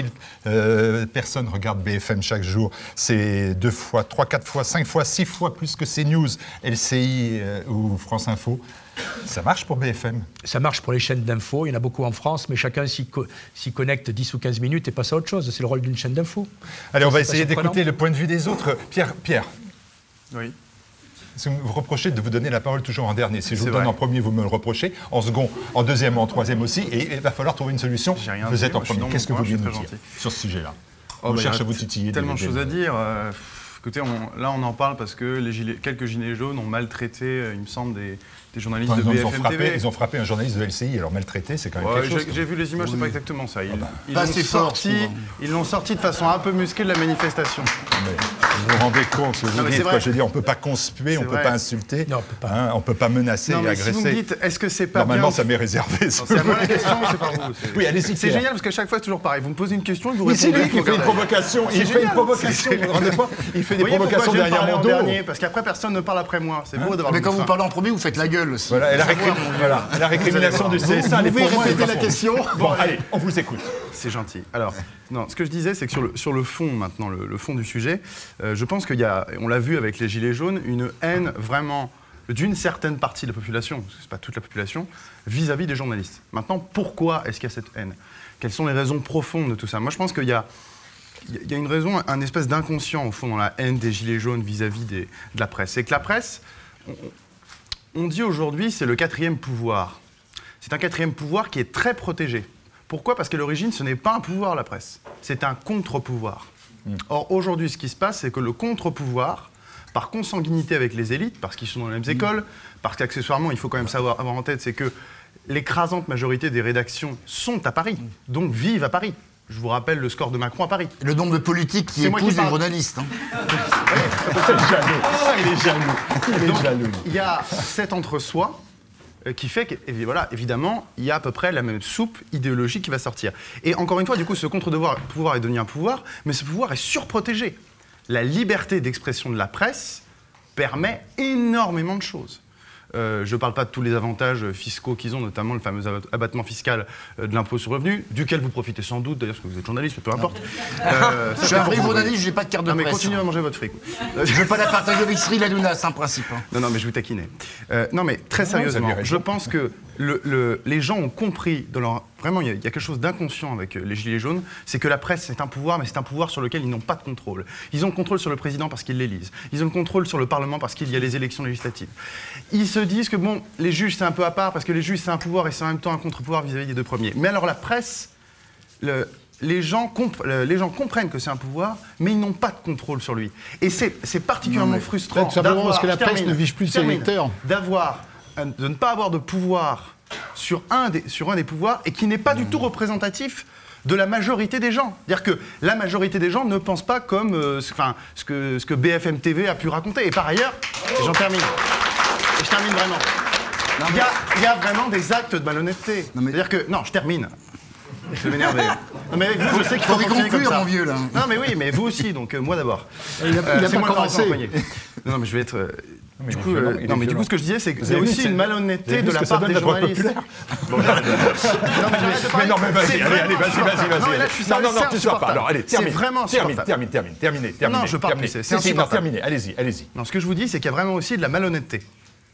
000 personnes regardent BFM chaque jour. C'est deux fois, trois, quatre fois, cinq fois, six fois plus que CNews, LCI euh, ou France Info. Ça marche pour BFM Ça marche pour les chaînes d'info, il y en a beaucoup en France, mais chacun s'y, connecte 10 ou 15 minutes et passe à autre chose. C'est le rôle d'une chaîne d'info. Allez, on va essayer d'écouter le point de vue des autres. Pierre, Pierre. Oui. Vous reprochez de vous donner la parole toujours en dernier. Si je vous donne en premier, vous me le reprochez. En second, en deuxième, en troisième aussi. Et il va falloir trouver une solution. vous êtes en premier. Qu'est-ce que vous voulez nous dire sur ce sujet-là? Oh, On bah, cherche à vous titiller. Tellement de choses à dire. Euh, écoutez, là, on en parle parce que les quelques gilets jaunes ont maltraité, euh, il me semble, des, des journalistes de BFM ils ont, frappé, TV. ils ont frappé un journaliste de LCI, alors maltraité, c'est quand même quelque chose. J'ai vu les images, c'est pas exactement ça. Ils, ah bah. l'ont sorti, ils l'ont sorti de façon un peu musclée de la manifestation. Mais vous vous rendez compte ce que vous dites quoi, Je dire, on peut pas conspuer, on peut pas insulter, non, on peut pas, hein, on peut pas menacer non, et agresser. Si vous me dites, est-ce que c'est pas Normalement, ça m'est réservé. C'est à moi la question, c'est pas vous. Oui, allez-y. C'est génial parce qu'à chaque fois, c'est toujours pareil. Vous me posez une question, et vous répondez. c'est lui qui fait une provocation. Il fait une provocation. Il fait des provocations derrière mon dos. Parce qu'après, personne ne parle après moi. C'est beau d'avoir. Mais quand vous parlez en premier, vous faites la gueule aussi. Voilà, la récrimination du CSA. Vous pouvez répéter la question Bon, allez, on vous écoute. C'est gentil. Alors, non, ce que je disais, c'est que sur le, sur le fond, maintenant, le, fond du sujet, euh, je pense qu'il y a, on l'a vu avec les Gilets jaunes, une haine vraiment d'une certaine partie de la population, parce que ce pas toute la population, vis-à-vis des journalistes. Maintenant, pourquoi est-ce qu'il y a cette haine? Quelles sont les raisons profondes de tout ça? Moi, je pense qu'il y a il y a une raison, un espèce d'inconscient au fond dans la haine des gilets jaunes vis-à-vis de la presse. C'est que la presse, on dit aujourd'hui c'est le quatrième pouvoir. C'est un quatrième pouvoir qui est très protégé. Pourquoi? Parce qu'à l'origine, ce n'est pas un pouvoir, la presse. C'est un contre-pouvoir. Hmm. Or, aujourd'hui, ce qui se passe, c'est que le contre-pouvoir, par consanguinité avec les élites, parce qu'ils sont dans les mêmes hmm. écoles, parce qu'accessoirement, il faut quand même savoir avoir en tête, c'est que l'écrasante majorité des rédactions sont à Paris, hmm. donc vivent à Paris. Je vous rappelle le score de Macron à Paris. Le nombre de politiques qui épousent les journalistes. Hein. il est jaloux. Il est jaloux. Il y a cet entre-soi qui fait que, voilà, évidemment, il y a à peu près la même soupe idéologique qui va sortir. Et encore une fois, du coup, ce contre-pouvoir est devenu un pouvoir, mais ce pouvoir est surprotégé. La liberté d'expression de la presse permet énormément de choses. Euh, je ne parle pas de tous les avantages fiscaux qu'ils ont, notamment le fameux abattement fiscal euh, de l'impôt sur le revenu, duquel vous profitez sans doute, d'ailleurs, parce que vous êtes journaliste, peu importe. Euh, je suis un vrai journaliste, je n'ai pas de carte de non, mais continuez à manger votre fric. je ne veux pas la partager avec Cyril Hanouna, c'est un principe. Hein. Non, non, mais je vous taquinais. non, mais très sérieusement, je pense que les gens ont compris, vraiment, il y, a quelque chose d'inconscient avec euh, les Gilets jaunes, c'est que la presse, c'est un pouvoir, mais c'est un pouvoir sur lequel ils n'ont pas de contrôle. Ils ont le contrôle sur le président parce qu'ils l'élisent. Ils ont le contrôle sur le Parlement parce qu'il y a les élections législatives. Ils se disent que, bon, les juges, c'est un peu à part, parce que les juges, c'est un pouvoir et c'est en même temps un contre-pouvoir vis-à-vis des deux premiers. Mais alors, la presse, les gens, les gens, comprennent que c'est un pouvoir, mais ils n'ont pas de contrôle sur lui. Et c'est particulièrement frustrant. Simplement parce que la presse ne vise plus ses lecteurs. D'avoir de ne pas avoir de pouvoir sur un des, sur un des pouvoirs et qui n'est pas du tout représentatif de la majorité des gens. C'est-à-dire que la majorité des gens ne pensent pas comme euh, ce, que, ce que BFM TV a pu raconter. Et par ailleurs, j'en termine, et je termine vraiment, il y, a, vraiment des actes de malhonnêteté. C'est-à-dire que, non, je termine. Je vais m'énerver. Non mais vous, je sais qu'il faut, faut conclure, mon vieux là. Non mais oui, mais vous aussi, donc euh, moi d'abord. Il a, euh, pas commencé. Non mais je vais être. Du coup, euh, non, mais du coup, ce que je disais, c'est que c'est aussi une malhonnêteté de la part des journalistes. Bon, j'arrête mais non, mais vas-y, allez, allez, vas-y, vas-y, vas-y. Non, non, non, tu sois pas. Alors, allez, termine. vraiment termine, termine, termine, termine, termine. Non, je parle plus, c'est insupportable. Terminez, allez-y, allez-y. Non, ce que je vous dis, c'est qu'il y a vraiment aussi de la malhonnêteté.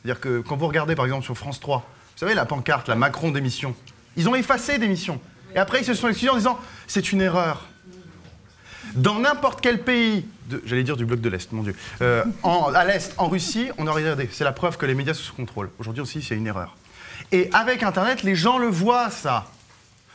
C'est-à-dire que quand vous regardez, par exemple, sur France 3, vous savez, la pancarte, la Macron d'émission, ils ont effacé d'émissions. Et après, ils se sont excusés en disant, c'est une erreur. Dans n'importe quel pays, j'allais dire du bloc de l'Est, mon Dieu, euh, à l'Est, en Russie, on aurait regardé. C'est la preuve que les médias sont sous contrôle. Aujourd'hui aussi, c'est une erreur. Et avec Internet, les gens le voient, ça.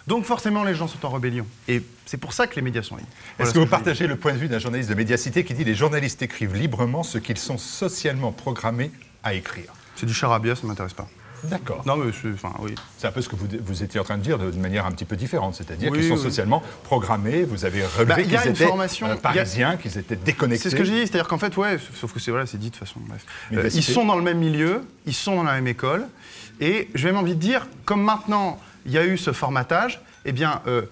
Donc forcément, les gens sont en rébellion. Et c'est pour ça que les médias sont libres. Est-ce que vous partagez le point de vue d'un journaliste de Médiacité qui dit les journalistes écrivent librement ce qu'ils sont socialement programmés à écrire? C'est du charabia, ça ne m'intéresse pas. D'accord. Non, mais je, enfin, oui. C'est un peu ce que vous, vous, étiez en train de dire de, manière un petit peu différente, c'est-à-dire qu'ils sont socialement programmés. Vous avez relevé bah, qu'ils étaient euh, parisiens, qu'ils étaient déconnectés. C'est ce que je dis, c'est-à-dire qu'en fait, ouais, sauf que c'est voilà, dit de façon. Bref. Euh, ils sont dans le même milieu, ils sont dans la même école, et j'ai même envie de dire, comme maintenant il y a eu ce formatage, eh bien, euh,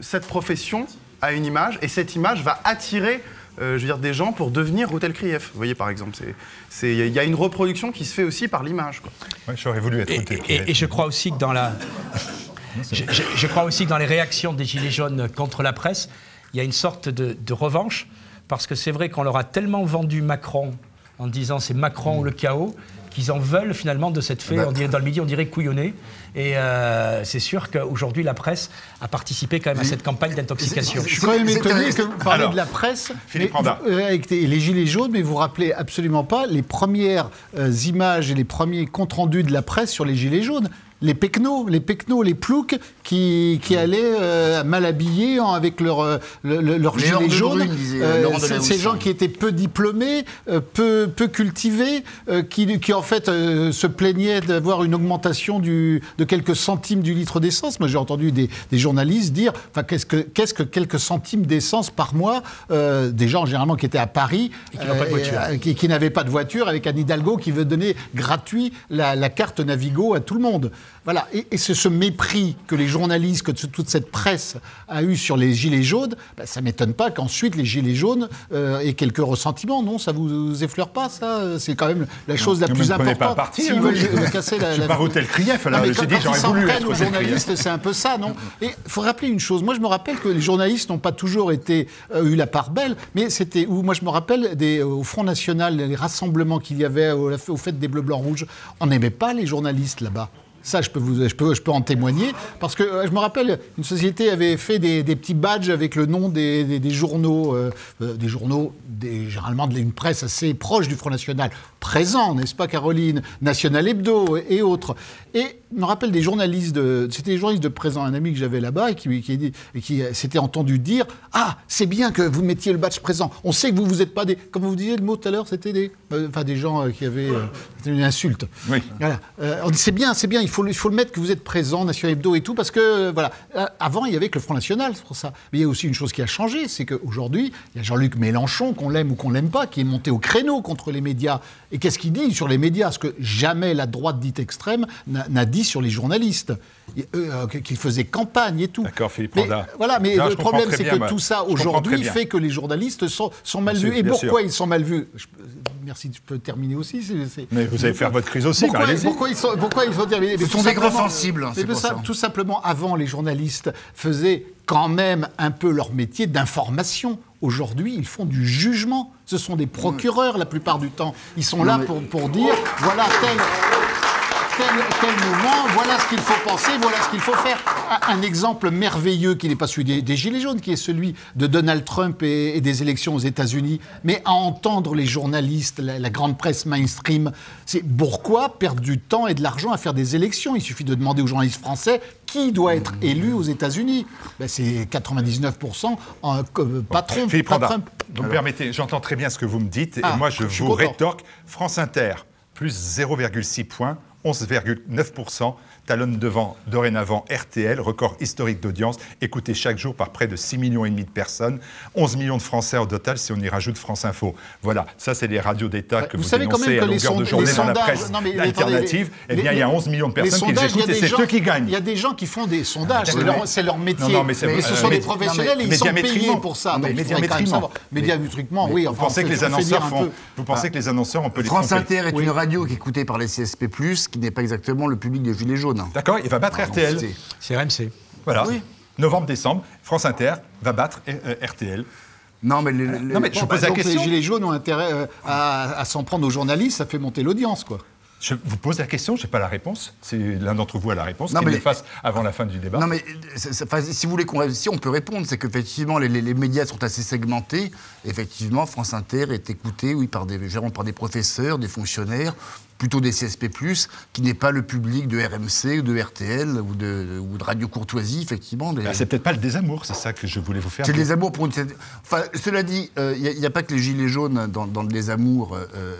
cette profession a une image, et cette image va attirer je veux dire, des gens pour devenir Hôtel Krief. Vous voyez, par exemple, il y a une reproduction qui se fait aussi par l'image. Ouais, J'aurais voulu être Hôtel Et, je crois aussi que dans la... je, crois aussi que dans les réactions des Gilets jaunes contre la presse, il y a une sorte de, revanche, parce que c'est vrai qu'on leur a tellement vendu Macron en disant c'est Macron ou le chaos, qu'ils en veulent finalement de cette fée. Bah. on dirait, dans le midi, on dirait couillonné. Et euh, c'est sûr qu'aujourd'hui, la presse a participé quand même à cette campagne d'intoxication. Je suis quand même étonné que vous parlez de la presse euh, avec les gilets jaunes, mais vous ne rappelez absolument pas les premières euh, images et les premiers comptes rendus de la presse sur les gilets jaunes les pecnos, les pecnos, les ploucs qui, qui allaient euh, mal habillés avec leur, euh, leur gilet jaune. Euh, ces gens qui étaient peu diplômés, peu, peu cultivés, qui, qui en fait se plaignaient d'avoir une augmentation du, de quelques centimes du litre d'essence. Moi j'ai entendu des, des, journalistes dire enfin, qu'est-ce que, qu'est-ce que quelques centimes d'essence par mois Des gens généralement qui étaient à Paris, qui, qui, n'avaient pas de voiture, avec Anne Hidalgo qui veut donner gratuit la, la carte Navigo à tout le monde. Voilà, et, c'est ce mépris que les journalistes, que toute cette presse a eu sur les Gilets jaunes, bah, ça ne m'étonne pas qu'ensuite les Gilets jaunes euh, aient quelques ressentiments. Non, ça vous, vous effleure pas, ça? C'est quand même la chose la plus importante. Pas parti, si hein, veulent casser la, Je pas voté le Krief, alors j'ai dit j'aurais voulu être aux journalistes, c'est un peu ça, non? Et il faut rappeler une chose. Moi, je me rappelle que les journalistes n'ont pas toujours été euh, eu la part belle, mais c'était où moi je me rappelle des, au Front National, les rassemblements qu'il y avait au, au fait des Bleus Blancs Rouges. On n'aimait pas les journalistes là-bas. Ça, je peux, en témoigner. Parce que euh, je me rappelle, une société avait fait des, petits badges avec le nom des, journaux, euh, euh, des journaux des, généralement d'une presse assez proche du Front National, présent, n'est-ce pas, Caroline? National Hebdo et autres. Et je me rappelle des journalistes, de, c'était des journalistes de présent, un ami que j'avais là-bas, et qui, qui, qui s'était entendu dire Ah, c'est bien que vous mettiez le badge présent. On sait que vous vous êtes pas des. Comme vous disiez le mot tout à l'heure, c'était des. enfin, des gens qui avaient. c'était une insulte. Oui. Voilà. on dit C'est bien, c'est bien, il faut il faut le mettre que vous êtes présent, National Hebdo et tout, parce que, euh, voilà, euh, avant, il y avait que le Front National, c'est pour ça. Mais il y a aussi une chose qui a changé, c'est qu'aujourd'hui, il y a Jean-Luc Mélenchon, qu'on l'aime ou qu'on l'aime pas, qui est monté au créneau contre les médias. Et qu'est-ce qu'il dit sur les médias? Ce que jamais la droite dite extrême n'a dit sur les journalistes. Euh, qu'il faisait campagne et tout. D'accord, Philippe mais, Voilà, mais le problème, c'est que tout ça, aujourd'hui, fait que les journalistes sont, sont mal vus. Et pourquoi ils sont mal vus? Merci, tu peux terminer aussi. Mais vous allez faire votre crise aussi, pourquoi, pourquoi, ils sont, pourquoi ils sont terminés? Ce sont des gros sensibles. Hein, pour ça. Tout simplement, avant, les journalistes faisaient quand même un peu leur métier d'information. Aujourd'hui, ils font du jugement. Ce sont des procureurs la plupart du temps. Ils sont là pour, pour dire voilà, tel tel, mouvement, voilà ce qu'il faut penser, voilà ce qu'il faut faire. Un, exemple merveilleux qui n'est pas celui des, Gilets jaunes, qui est celui de Donald Trump et, des élections aux États-Unis, mais à entendre les journalistes, la, grande presse mainstream, c'est pourquoi perdre du temps et de l'argent à faire des élections? Il suffit de demander aux journalistes français qui doit être élu aux États-Unis. Ben, c'est 99% en, euh, patron. Philippe Trump. Vous me permettez, j'entends très bien ce que vous me dites, et ah, moi je, vous rétorque. France Inter, plus 0,6 points. 11,9%, talonne devant dorénavant RTL, record historique d'audience, écouté chaque jour par près de 6 millions et demi de personnes, 11 millions de Français au total si on y rajoute France Info. Voilà, ça c'est les radios d'État que vous, vous dénoncez à longueur de journée dans la presse alternative. eh bien, il y a 11 millions de personnes qui les écoutent et c'est eux qui gagnent. Il y a des gens qui font des sondages, c'est leur, métier. Non, mais, ce sont des professionnels et ils sont payés pour ça. Médiamétriquement, oui. Vous pensez que les annonceurs font... Vous pensez que les annonceurs, on peut les France Inter est une radio qui est écoutée par les CSP+, qui n'est pas exactement le public des Gilets jaunes. D'accord Il va battre RTL. C'est RMC. Voilà. Novembre-décembre, France Inter va battre euh, RTL. Non, mais, non, mais je pose la question. Les Gilets jaunes ont intérêt euh, à, s'en prendre aux journalistes, ça fait monter l'audience, quoi. Je vous pose la question, je n'ai pas la réponse. C'est l'un d'entre vous a la réponse. Qu'il mais... le fasse avant la fin du débat. Non, mais si vous voulez qu'on réussisse, on peut répondre. C'est qu'effectivement, les, les, médias sont assez segmentés. Effectivement, France Inter est écoutée, oui, par des, par des professeurs, des fonctionnaires, plutôt des CSP, qui n'est pas le public de RMC ou de RTL ou de, ou de Radio Courtoisie, effectivement. Ah, c'est peut-être pas le désamour, c'est ça que je voulais vous faire. C'est le désamour pour une. Enfin, cela dit, il euh, n'y a, pas que les gilets jaunes dans, dans le désamour. Euh,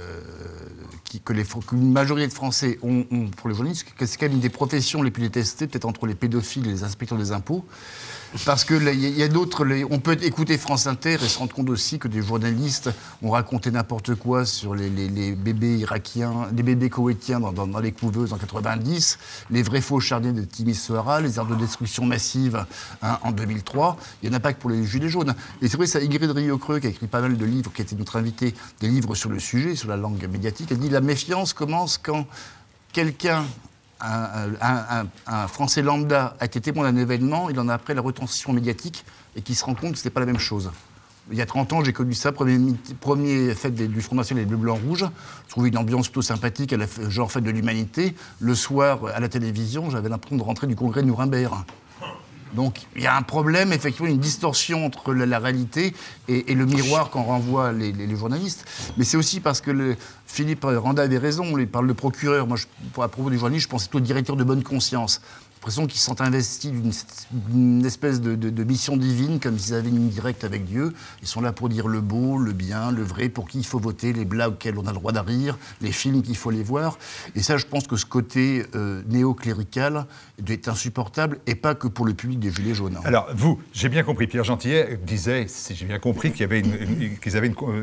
que qu'une majorité de Français ont, pour les journalistes, c'est quand même une des professions les plus détestées, peut-être entre les pédophiles et les inspecteurs des impôts. Parce que il y a d'autres. On peut écouter France Inter et se rendre compte aussi que des journalistes ont raconté n'importe quoi sur les, bébés irakiens, les bébés koweïtiens dans, les couveuses en 90, les vrais faux charniers de Timisoara, les armes de destruction massive hein, en 2003. Il n'y en a pas que pour les Gilets jaunes. Et c'est vrai, c'est Ingrid Riocreux qui a écrit pas mal de livres, qui été notre invité, des livres sur le sujet, sur la langue médiatique. Elle dit la méfiance commence quand quelqu'un un, Français lambda a été témoin d'un événement, il en a après la retransmission médiatique et qui se rend compte que ce n'était pas la même chose. Il y a 30 ans, j'ai connu ça, premier, fête du Front National des Bleus, Blancs, Rouges. Je trouvais une ambiance plutôt sympathique, à la, genre fête de l'humanité. Le soir, à la télévision, j'avais l'impression de rentrer du congrès de Nuremberg. Donc il y a un problème, effectivement, une distorsion entre la, réalité et, le miroir qu'en renvoient les, journalistes. Mais c'est aussi parce que le, Philippe Randa avait raison, il parle de procureur. Moi, je, à propos du journaliste, je plutôt au directeur de bonne conscience l'impression qu'ils sont investis d'une espèce de, mission divine, comme s'ils avaient une ligne directe avec Dieu. Ils sont là pour dire le beau, le bien, le vrai, pour qui il faut voter, les blagues auxquelles on a le droit d'arrir, les films qu'il faut les voir. Et ça, je pense que ce côté euh, néo-clérical est insupportable, et pas que pour le public des Gilets jaunes. Alors, vous, j'ai bien compris, Pierre Gentillet disait, si j'ai bien compris, qu'il y avait une,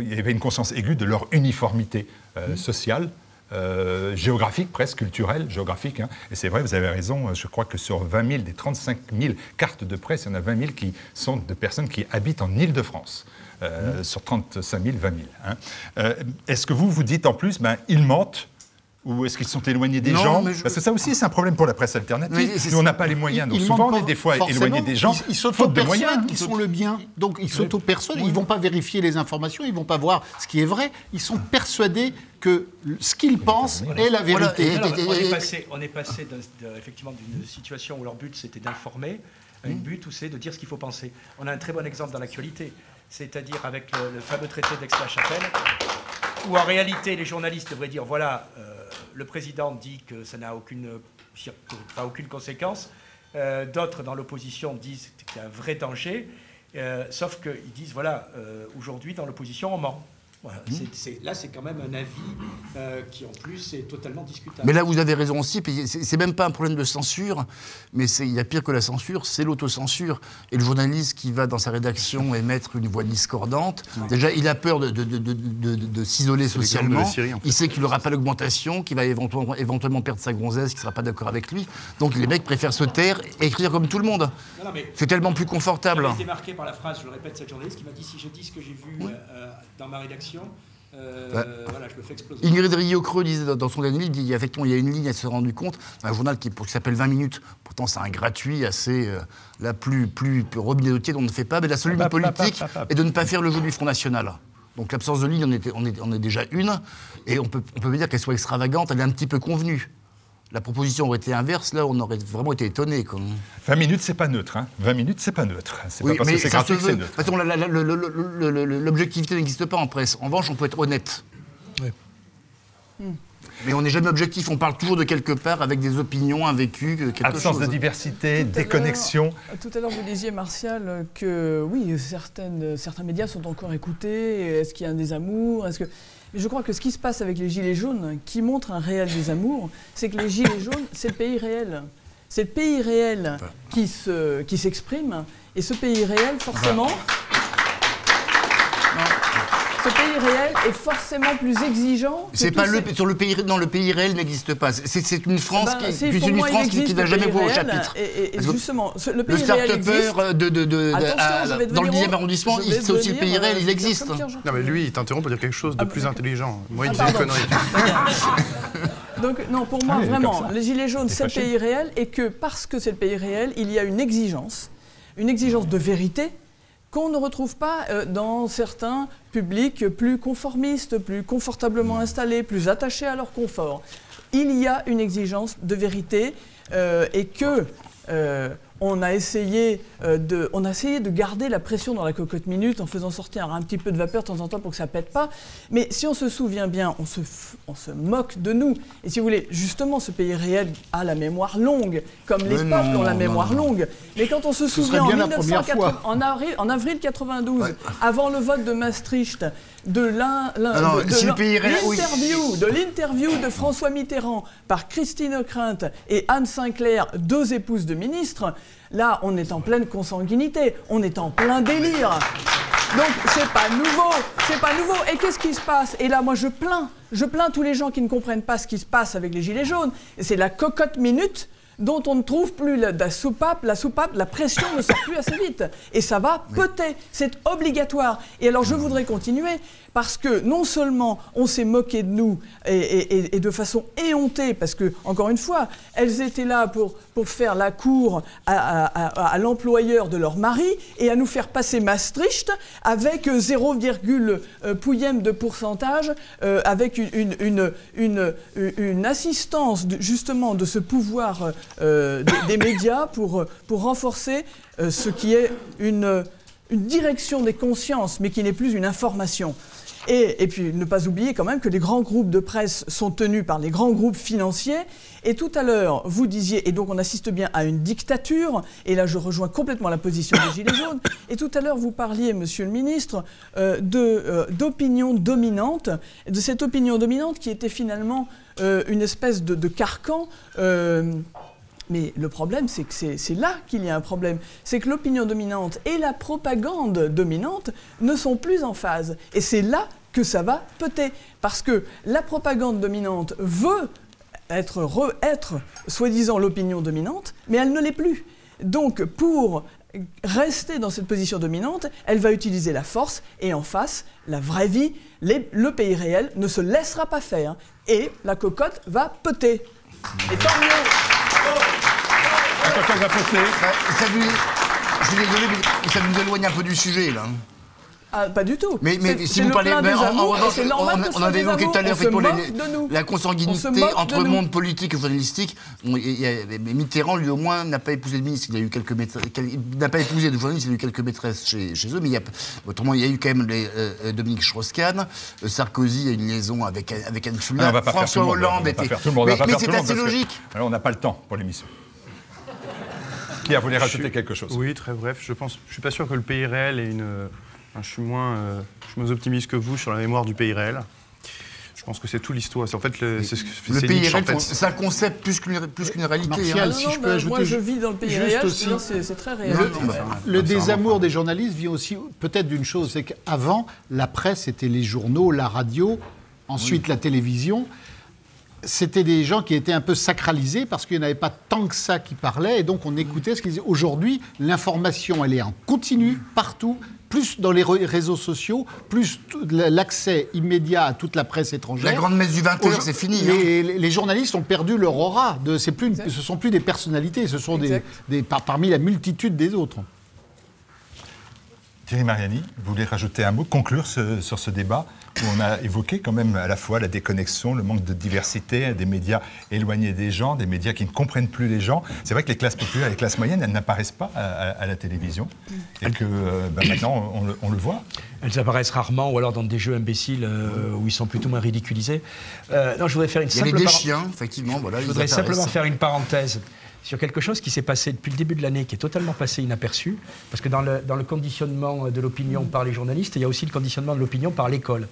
y avait conscience aiguë de leur uniformité euh, sociale. Euh, géographique, presque culturel, géographique. Hein. Et c'est vrai, vous avez raison, je crois que sur 20 000 des 35 000 cartes de presse, il y en a 20 000 qui sont de personnes qui habitent en Ile-de-France. Euh, mmh. Sur 35 000, 20 000. Hein. Euh, est-ce que vous vous dites en plus, ben, ils mentent ou est-ce qu'ils sont éloignés des gens Parce que ça aussi, c'est un problème pour la presse alternative. Nous, on n'a pas les moyens. Donc souvent, on est des fois éloignés des gens. Ils, s'auto-persuadent qu'ils sont le bien. Donc ils s'auto-persuadent. Ils ne vont pas vérifier les informations, ils ne vont pas voir ce qui est vrai. Ils sont persuadés que ce qu'ils pensent est la vérité. on est passé, effectivement d'une situation où leur but c'était d'informer à une but où c'est de dire ce qu'il faut penser. On a un très bon exemple dans l'actualité, c'est-à-dire avec le, fameux traité d'Aix-la-Chapelle, où en réalité les journalistes devraient dire voilà. Euh, le président dit que ça n'a aucune, aucune conséquence. Euh, d'autres dans l'opposition disent qu'il y a un vrai danger. Euh, sauf qu'ils disent, voilà, euh, aujourd'hui dans l'opposition on ment. Mmh. là, c'est quand même un avis euh, qui, en plus, est totalement discutable. Mais là, vous avez raison aussi. C'est même pas un problème de censure, mais il y a pire que la censure, c'est l'autocensure. Et le journaliste qui va dans sa rédaction émettre une voix discordante, déjà, il a peur de, de, s'isoler socialement. il sait qu'il n'aura pas l'augmentation, qu'il va éventuellement, éventuellement, perdre sa gonzesse, qui ne sera pas d'accord avec lui. Donc les mecs préfèrent se taire et écrire comme tout le monde. C'est tellement plus confortable. J'ai été marqué par la phrase, je le répète, cette journaliste qui m'a dit si je dis ce que j'ai vu euh, euh, dans ma rédaction, euh, voilà, je me fais exploser. Ingrid Rio-Creux disait dans son dernier livre, il y a, effectivement, il y a une ligne, elle s'est rendue compte, un journal qui, s'appelle 20 minutes, pourtant c'est un gratuit assez, euh, la plus, plus, plus robinet dont on ne fait pas, mais la solution politique est de ne pas faire le jeu du Front National. Donc l'absence de ligne, on, était, on, est, on est déjà une, et on peut, on peut dire qu'elle soit extravagante, elle est un petit peu convenue la proposition aurait été inverse, là, on aurait vraiment été étonné. 20 minutes, c'est pas neutre. Hein. 20 minutes, c'est pas neutre. C'est pas parce que c'est gratuit c'est neutre. L'objectivité n'existe pas en presse. En revanche, on peut être honnête. Mais on n'est jamais objectif, on parle toujours de quelque part avec des opinions, un vécu, quelque Absence de diversité, déconnexion. Tout à l'heure, vous disiez, Martial, que oui, certaines, certains médias sont encore écoutés. Est-ce qu'il y a un désamour? Est-ce que je crois que ce qui se passe avec les Gilets jaunes, qui montre un réel désamour, c'est que les Gilets jaunes, c'est le pays réel. C'est le pays réel qui s'exprime. Qui et ce pays réel, forcément ce pays réel est forcément plus exigeant. C'est pas le sur le pays non le pays réel n'existe pas. C'est une France eh ben, qui, est une France qui, n'a jamais voix au chapitre. Et, justement, le pays le réel existe. de, de, de, dans le 10e arrondissement, c'est aussi le pays réel, il existe. Non mais lui, il t'interrompt pour dire quelque chose de ah, plus intelligent. Moi, il dit des conneries. Donc non, pour moi, ah vraiment, les Gilets jaunes, c'est le pays réel, et que parce que c'est le pays réel, il y a une exigence, une exigence de vérité qu'on ne retrouve pas euh, dans certains publics plus conformistes, plus confortablement installés, plus attachés à leur confort. Il y a une exigence de vérité euh, et que on a, essayé, euh, de, on a essayé de garder la pression dans la cocotte minute en faisant sortir un petit peu de vapeur de temps en temps pour que ça pète pas. Mais si on se souvient bien, on se, on se moque de nous. Et si vous voulez, justement, ce pays réel a la mémoire longue, comme les peuples ont la mémoire longue. Mais quand on se souvient en, en, avril, en avril 92, avant le vote de Maastricht, de l'interview de l'interview de François Mitterrand par Christine Ockrent et Anne Sinclair, deux épouses de ministres, là on est en pleine consanguinité, on est en plein délire. Donc c'est pas nouveau, c'est pas nouveau. Et qu'est-ce qui se passe? Et là moi je plains, je plains tous les gens qui ne comprennent pas ce qui se passe avec les gilets jaunes. C'est la cocotte minute dont on ne trouve plus la, soupape, la soupape, la pression ne sort plus assez vite. Et ça va peut-être, c'est obligatoire. Et alors je voudrais continuer parce que non seulement on s'est moqué de nous et, de façon éhontée, parce que, encore une fois, elles étaient là pour, pour faire la cour à, l'employeur de leur mari et à nous faire passer Maastricht avec 0, euh, pouillème de pourcentage, euh, avec une, une, une, une, assistance justement de ce pouvoir euh, des, médias pour, pour renforcer ce qui est une, une direction des consciences, mais qui n'est plus une information. Et, puis ne pas oublier quand même que les grands groupes de presse sont tenus par les grands groupes financiers. Et tout à l'heure, vous disiez, et donc on assiste bien à une dictature, et là je rejoins complètement la position des Gilets jaunes, et tout à l'heure vous parliez, monsieur le ministre, euh, euh, d'opinion dominante, de cette opinion dominante qui était finalement euh, une espèce de, carcan. Mais le problème, c'est que c'est là qu'il y a un problème. C'est que l'opinion dominante et la propagande dominante ne sont plus en phase. Et c'est là que ça va péter. Parce que la propagande dominante veut être, être soi-disant l'opinion dominante, mais elle ne l'est plus. Donc, pour rester dans cette position dominante, elle va utiliser la force et en face, la vraie vie, le pays réel ne se laissera pas faire. Et la cocotte va péter. Et tant ça, je suis désolé, mais ça nous éloigne un peu du sujet, là. Ah, pas du tout. Mais, mais si vous parlez, mais en, on, avait évoqué tout à l'heure la consanguinité entre le monde politique et journalistique. Mitterrand, lui au moins, n'a pas épousé le ministre. Il a eu quelques n'a pas épousé de journaliste, il a eu quelques maîtresses chez, eux. Mais il y a, autrement, il y a eu quand même les, euh, euh, Dominique Strauss-Kahn. Euh, Sarkozy a une liaison avec avec Anne Schulman. François Hollande était. Mais c'est assez logique. Alors on n'a pas le temps pour l'émission. Qui a voulu rajouter quelque chose? Oui, très bref. Je pense, je suis pas sûr que le pays réel ait une. Je suis moins, euh, je suis moins optimiste que vous sur la mémoire du pays réel. Je pense que c'est tout l'histoire. En fait, le, c'est ce que le pays réel, c'est un concept plus qu'une plus qu'une réalité. Martial, hein. si je peux ajouter, moi, je vis dans le pays réel. C'est très réel. Le, désamour des journalistes vient aussi peut-être d'une chose, c'est qu'avant, la presse, c'était les journaux, la radio, ensuite la télévision c'était des gens qui étaient un peu sacralisés parce qu'il n'y en avait pas tant que ça qui parlaient et donc on écoutait ce qu'ils disaient. Aujourd'hui, l'information, elle est en continu, partout, plus dans les réseaux sociaux, plus l'accès immédiat à toute la presse étrangère. La grande messe du 20h, c'est fini. Les, hein. les, journalistes ont perdu leur aura. De, plus ce ne sont plus des personnalités, ce sont des, parmi la multitude des autres. Thierry Mariani, vous voulez rajouter un mot, conclure sur ce débat? Où on a évoqué quand même à la fois la déconnexion, le manque de diversité, des médias éloignés des gens, des médias qui ne comprennent plus les gens. C'est vrai que les classes populaires, les classes moyennes, elles n'apparaissent pas à, la télévision et que euh, bah, maintenant on le, voit. Elles apparaissent rarement ou alors dans des jeux imbéciles euh, où ils sont plutôt moins ridiculisés. Euh, non, je voudrais faire une simple. Il y a des chiens, effectivement. Voilà, je voudrais simplement faire une parenthèse sur quelque chose qui s'est passé depuis le début de l'année, qui est totalement passé inaperçu, parce que dans le, dans le conditionnement de l'opinion par les journalistes, il y a aussi le conditionnement de l'opinion par l'école.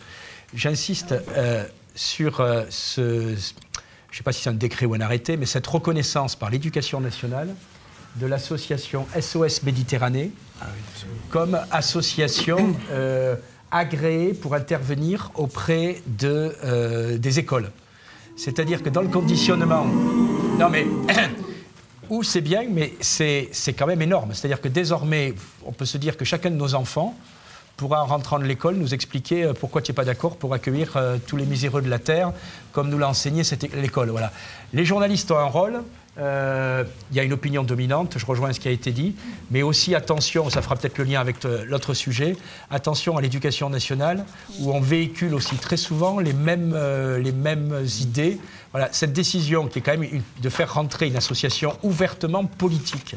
J'insiste euh, sur euh, ce, je ne sais pas si c'est un décret ou un arrêté, mais cette reconnaissance par l'éducation nationale de l'association SOS Méditerranée ah comme association euh, agréée pour intervenir auprès de, des écoles. C'est-à-dire que dans le conditionnement... Non mais où c'est bien, mais c'est quand même énorme. C'est-à-dire que désormais, on peut se dire que chacun de nos enfants pourra, en rentrant de l'école, nous expliquer euh, pourquoi tu n'es pas d'accord pour accueillir euh, tous les miséreux de la Terre, comme nous l'a enseigné l'école. Voilà. Les journalistes ont un rôle, euh, il y a une opinion dominante, je rejoins ce qui a été dit, mais aussi attention, ça fera peut-être le lien avec euh, l'autre sujet, attention à l'éducation nationale, où on véhicule aussi très souvent les mêmes, euh, les mêmes idées. Voilà, cette décision qui est quand même de faire rentrer une association ouvertement politique.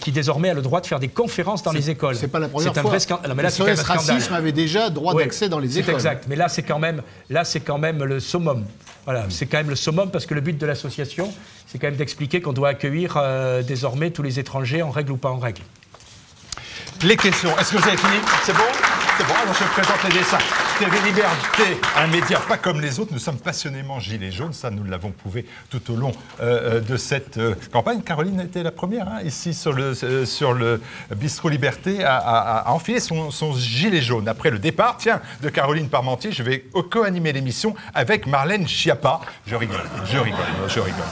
Qui désormais a le droit de faire des conférences dans les écoles. C'est pas la première fois. Un mais là, le racisme avait déjà droit d'accès dans les écoles. C'est exact. Mais là, c'est quand même, là, c'est quand même le summum. Voilà, c'est quand même le summum parce que le but de l'association, c'est quand même d'expliquer qu'on doit accueillir euh, désormais tous les étrangers en règle ou pas en règle. Les questions. Est-ce que vous avez fini? C'est bon? C'est bon, je présente les dessins. TV Liberté, un média pas comme les autres. Nous sommes passionnément gilets jaunes, ça nous l'avons prouvé tout au long euh, euh, de cette campagne. Caroline était la première hein, ici sur le, le bistrot Liberté à, enfiler son, son, gilet jaune. Après le départ, tiens, de Caroline Parmentier, je vais co-animer l'émission avec Marlène Schiappa. Je rigole, je rigole, je rigole.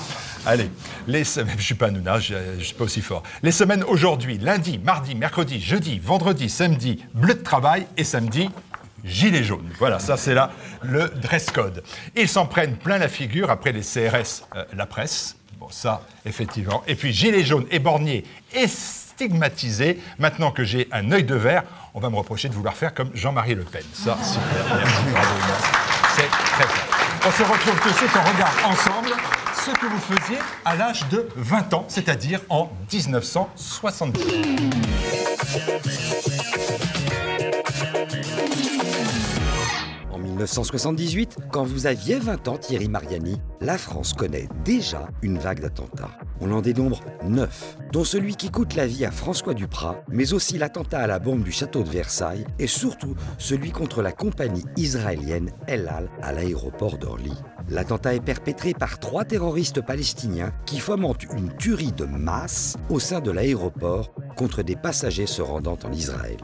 Allez, les semaines, je suis pas Nouna, je, ne suis pas aussi fort. Les semaines aujourd'hui, lundi, mardi, mercredi, jeudi, vendredi, samedi, bleu de travail et samedi, gilet jaune. Voilà, ça c'est là le dress code. Ils s'en prennent plein la figure après les CRS, euh, la presse. Bon, ça, effectivement. Et puis gilet jaune et bornier et stigmatisé. Maintenant que j'ai un œil de verre, on va me reprocher de vouloir faire comme Jean-Marie Le Pen. Ça. C'est très bien. On se retrouve tout de suite, on regarde ensemble ce que vous faisiez à l'âge de 20 ans, c'est-à-dire en 1970. En 1978, quand vous aviez 20 ans, Thierry Mariani, la France connaît déjà une vague d'attentats. On en dénombre 9, dont celui qui coûte la vie à François Duprat, mais aussi l'attentat à la bombe du château de Versailles et surtout celui contre la compagnie israélienne El Al à l'aéroport d'Orly. L'attentat est perpétré par trois terroristes palestiniens qui fomentent une tuerie de masse au sein de l'aéroport contre des passagers se rendant en Israël.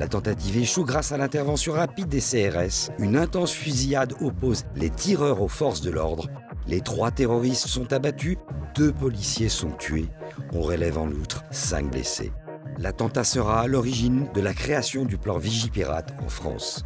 La tentative échoue grâce à l'intervention rapide des CRS. Une intense fusillade oppose les tireurs aux forces de l'ordre. Les trois terroristes sont abattus, deux policiers sont tués. On relève en outre cinq blessés. L'attentat sera à l'origine de la création du plan Vigipirate en France.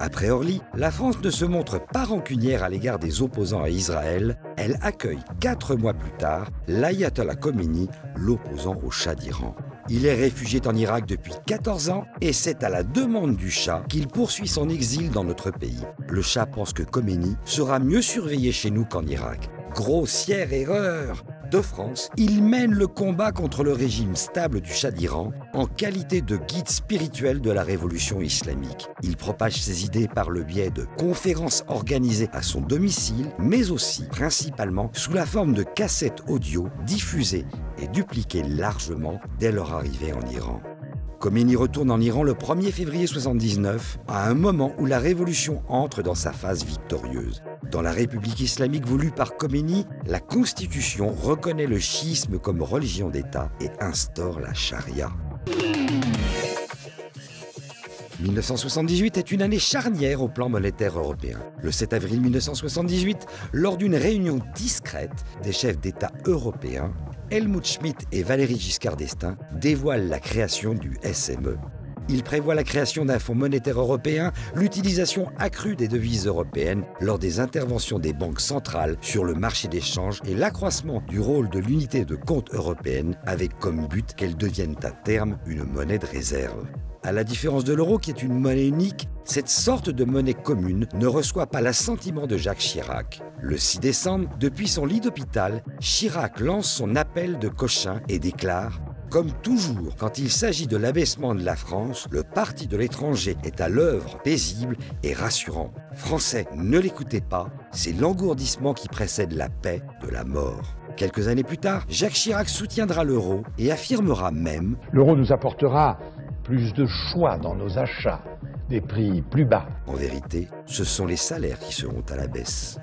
Après Orly, la France ne se montre pas rancunière à l'égard des opposants à Israël. Elle accueille quatre mois plus tard l'ayatollah Khomeini, l'opposant au Shah d'Iran. Il est réfugié en Irak depuis 14 ans et c'est à la demande du Shah qu'il poursuit son exil dans notre pays. Le Shah pense que Khomeini sera mieux surveillé chez nous qu'en Irak. Grossière erreur de France, il mène le combat contre le régime stable du Shah d'Iran en qualité de guide spirituel de la révolution islamique. Il propage ses idées par le biais de conférences organisées à son domicile, mais aussi principalement sous la forme de cassettes audio diffusées et dupliquées largement dès leur arrivée en Iran. Khomeini retourne en Iran le 1er février 1979, à un moment où la révolution entre dans sa phase victorieuse. Dans la République islamique voulue par Khomeini, la Constitution reconnaît le chiisme comme religion d'État et instaure la charia. 1978 est une année charnière au plan monétaire européen. Le 7 avril 1978, lors d'une réunion discrète des chefs d'État européens, Helmut Schmidt et Valéry Giscard d'Estaing dévoilent la création du SME. Il prévoit la création d'un fonds monétaire européen, l'utilisation accrue des devises européennes lors des interventions des banques centrales sur le marché d'échange et l'accroissement du rôle de l'unité de compte européenne avec comme but qu'elle devienne à terme une monnaie de réserve. À la différence de l'euro qui est une monnaie unique, cette sorte de monnaie commune ne reçoit pas l'assentiment de Jacques Chirac. Le 6 décembre, depuis son lit d'hôpital, Chirac lance son appel de Cochin et déclare comme toujours, quand il s'agit de l'abaissement de la France, le parti de l'étranger est à l'œuvre paisible et rassurant. Français, ne l'écoutez pas, c'est l'engourdissement qui précède la paix de la mort. Quelques années plus tard, Jacques Chirac soutiendra l'euro et affirmera même L'euro nous apportera plus de choix dans nos achats, des prix plus bas. En vérité, ce sont les salaires qui seront à la baisse.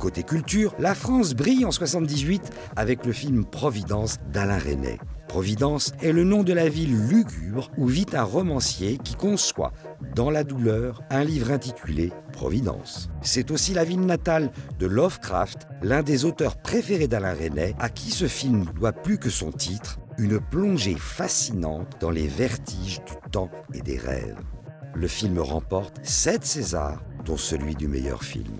Côté culture, la France brille en 78 avec le film Providence d'Alain Resnais. Providence est le nom de la ville lugubre où vit un romancier qui conçoit, dans la douleur, un livre intitulé Providence. C'est aussi la ville natale de Lovecraft, l'un des auteurs préférés d'Alain Resnais, à qui ce film doit plus que son titre, une plongée fascinante dans les vertiges du temps et des rêves. Le film remporte 7 Césars, dont celui du meilleur film.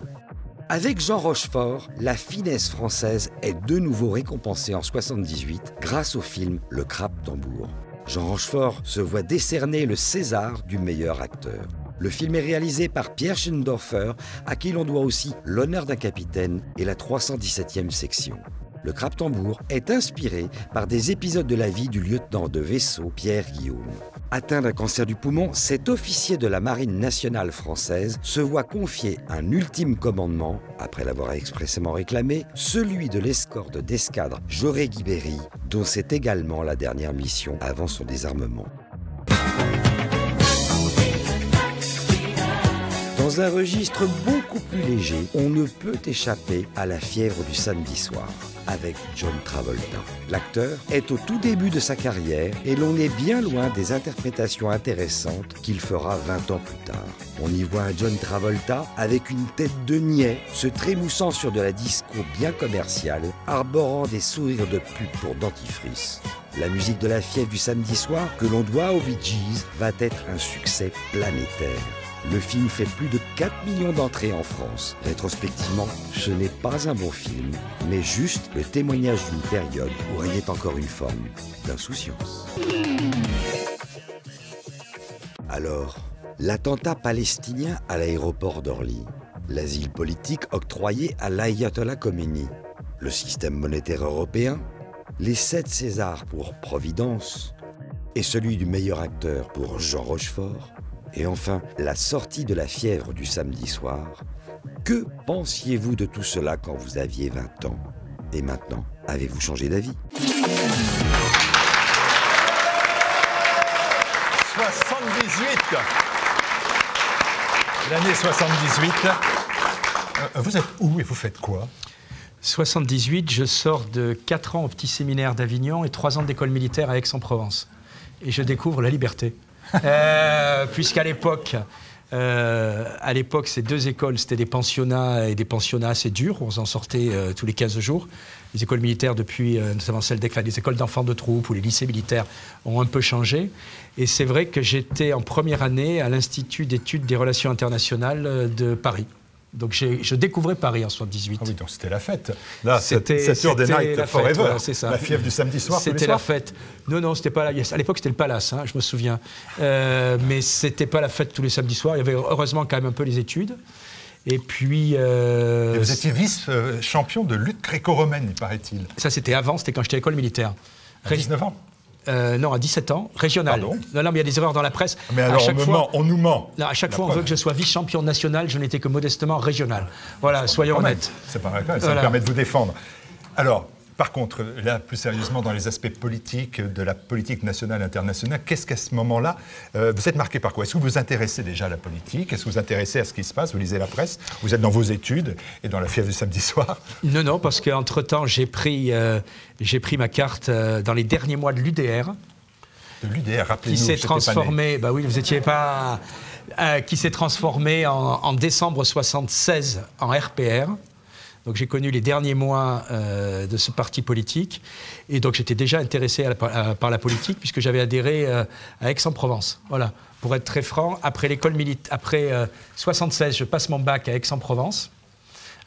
Avec Jean Rochefort, la finesse française est de nouveau récompensée en 78 grâce au film Le Crabe Tambour. Jean Rochefort se voit décerner le César du meilleur acteur. Le film est réalisé par Pierre Schendorfer, à qui l'on doit aussi l'honneur d'un capitaine et la 317e section. Le crabe tambour est inspiré par des épisodes de la vie du lieutenant de vaisseau Pierre Guillaume. Atteint d'un cancer du poumon, cet officier de la Marine nationale française se voit confier un ultime commandement, après l'avoir expressément réclamé, celui de l'escorte d'escadre Joré Guibéry, dont c'est également la dernière mission avant son désarmement. Dans un registre beaucoup plus léger, on ne peut échapper à la fièvre du samedi soir avec John Travolta. L'acteur est au tout début de sa carrière et l'on est bien loin des interprétations intéressantes qu'il fera 20 ans plus tard. On y voit un John Travolta avec une tête de niais, se trémoussant sur de la disco bien commerciale, arborant des sourires de pub pour dentifrice. La musique de la fièvre du samedi soir, que l'on doit aux Bee Gees, va être un succès planétaire. Le film fait plus de 4 millions d'entrées en France. Rétrospectivement, ce n'est pas un bon film, mais juste le témoignage d'une période où régnait encore une forme d'insouciance. Alors, l'attentat palestinien à l'aéroport d'Orly, l'asile politique octroyé à l'ayatollah Khomeini, le système monétaire européen, les sept Césars pour Providence et celui du meilleur acteur pour Jean Rochefort, et enfin, la sortie de la fièvre du samedi soir. Que pensiez-vous de tout cela quand vous aviez 20 ans? Et maintenant, avez-vous changé d'avis? 78 L'année 78. Euh, vous êtes où et vous faites quoi? 78, je sors de 4 ans au petit séminaire d'Avignon et 3 ans d'école militaire à Aix-en-Provence. Et je découvre la liberté. Euh, puisqu'à l'époque, euh, à l'époque, ces deux écoles, c'était des pensionnats et des pensionnats assez durs. On s'en sortait euh, tous les 15 jours. Les écoles militaires, depuis, notamment celles des, des écoles d'enfants de troupes ou les lycées militaires, ont un peu changé. Et c'est vrai que j'étais en première année à l'Institut d'études des relations internationales de Paris. Donc je découvrais Paris en 78. Ah oui, donc c'était la fête. Là, c'était Saturday Night Forever, c'est ça. la fièvre du samedi soir. C'était la fête. Non, non, c'était pas la... À l'époque, c'était le Palace, hein, je me souviens. Euh, mais c'était pas la fête tous les samedis soirs. Il y avait heureusement quand même un peu les études. Et puis. Euh... Et vous étiez vice-champion de lutte gréco-romaine, il paraît-il. Ça, c'était avant, c'était quand j'étais à l'école militaire. À 19 ans euh, non, à 17 ans, régional. Non, non, mais il y a des erreurs dans la presse. Mais alors, on, fois, on, nous ment. à chaque fois, on veut que je sois vice-champion national. Je n'étais que modestement régional. Voilà, soyons honnêtes. C'est pas vrai, ça me permet de vous défendre. Alors, par contre, là, plus sérieusement, dans les aspects politiques, de la politique nationale internationale, qu'est-ce qu'à ce moment-là, euh, vous êtes marqué par quoi? Est-ce que vous vous intéressez déjà à la politique? Est-ce que vous vous intéressez à ce qui se passe? Vous lisez la presse? Vous êtes dans vos études et dans la fièvre du samedi soir? Non, non, parce qu'entre-temps, j'ai pris, euh, j'ai pris ma carte euh, dans les derniers mois de l'UDR. De l'UDR, rappelez-nous. Qui s'est transformé, bah oui, vous n'étiez pas. qui s'est transformé en, en décembre 76 en RPR. Donc j'ai connu les derniers mois euh, de ce parti politique. Et donc j'étais déjà intéressé par la politique puisque j'avais adhéré euh, à Aix-en-Provence. Voilà. Pour être très franc, après l'école militaire, après 76, euh, je passe mon bac à Aix-en-Provence,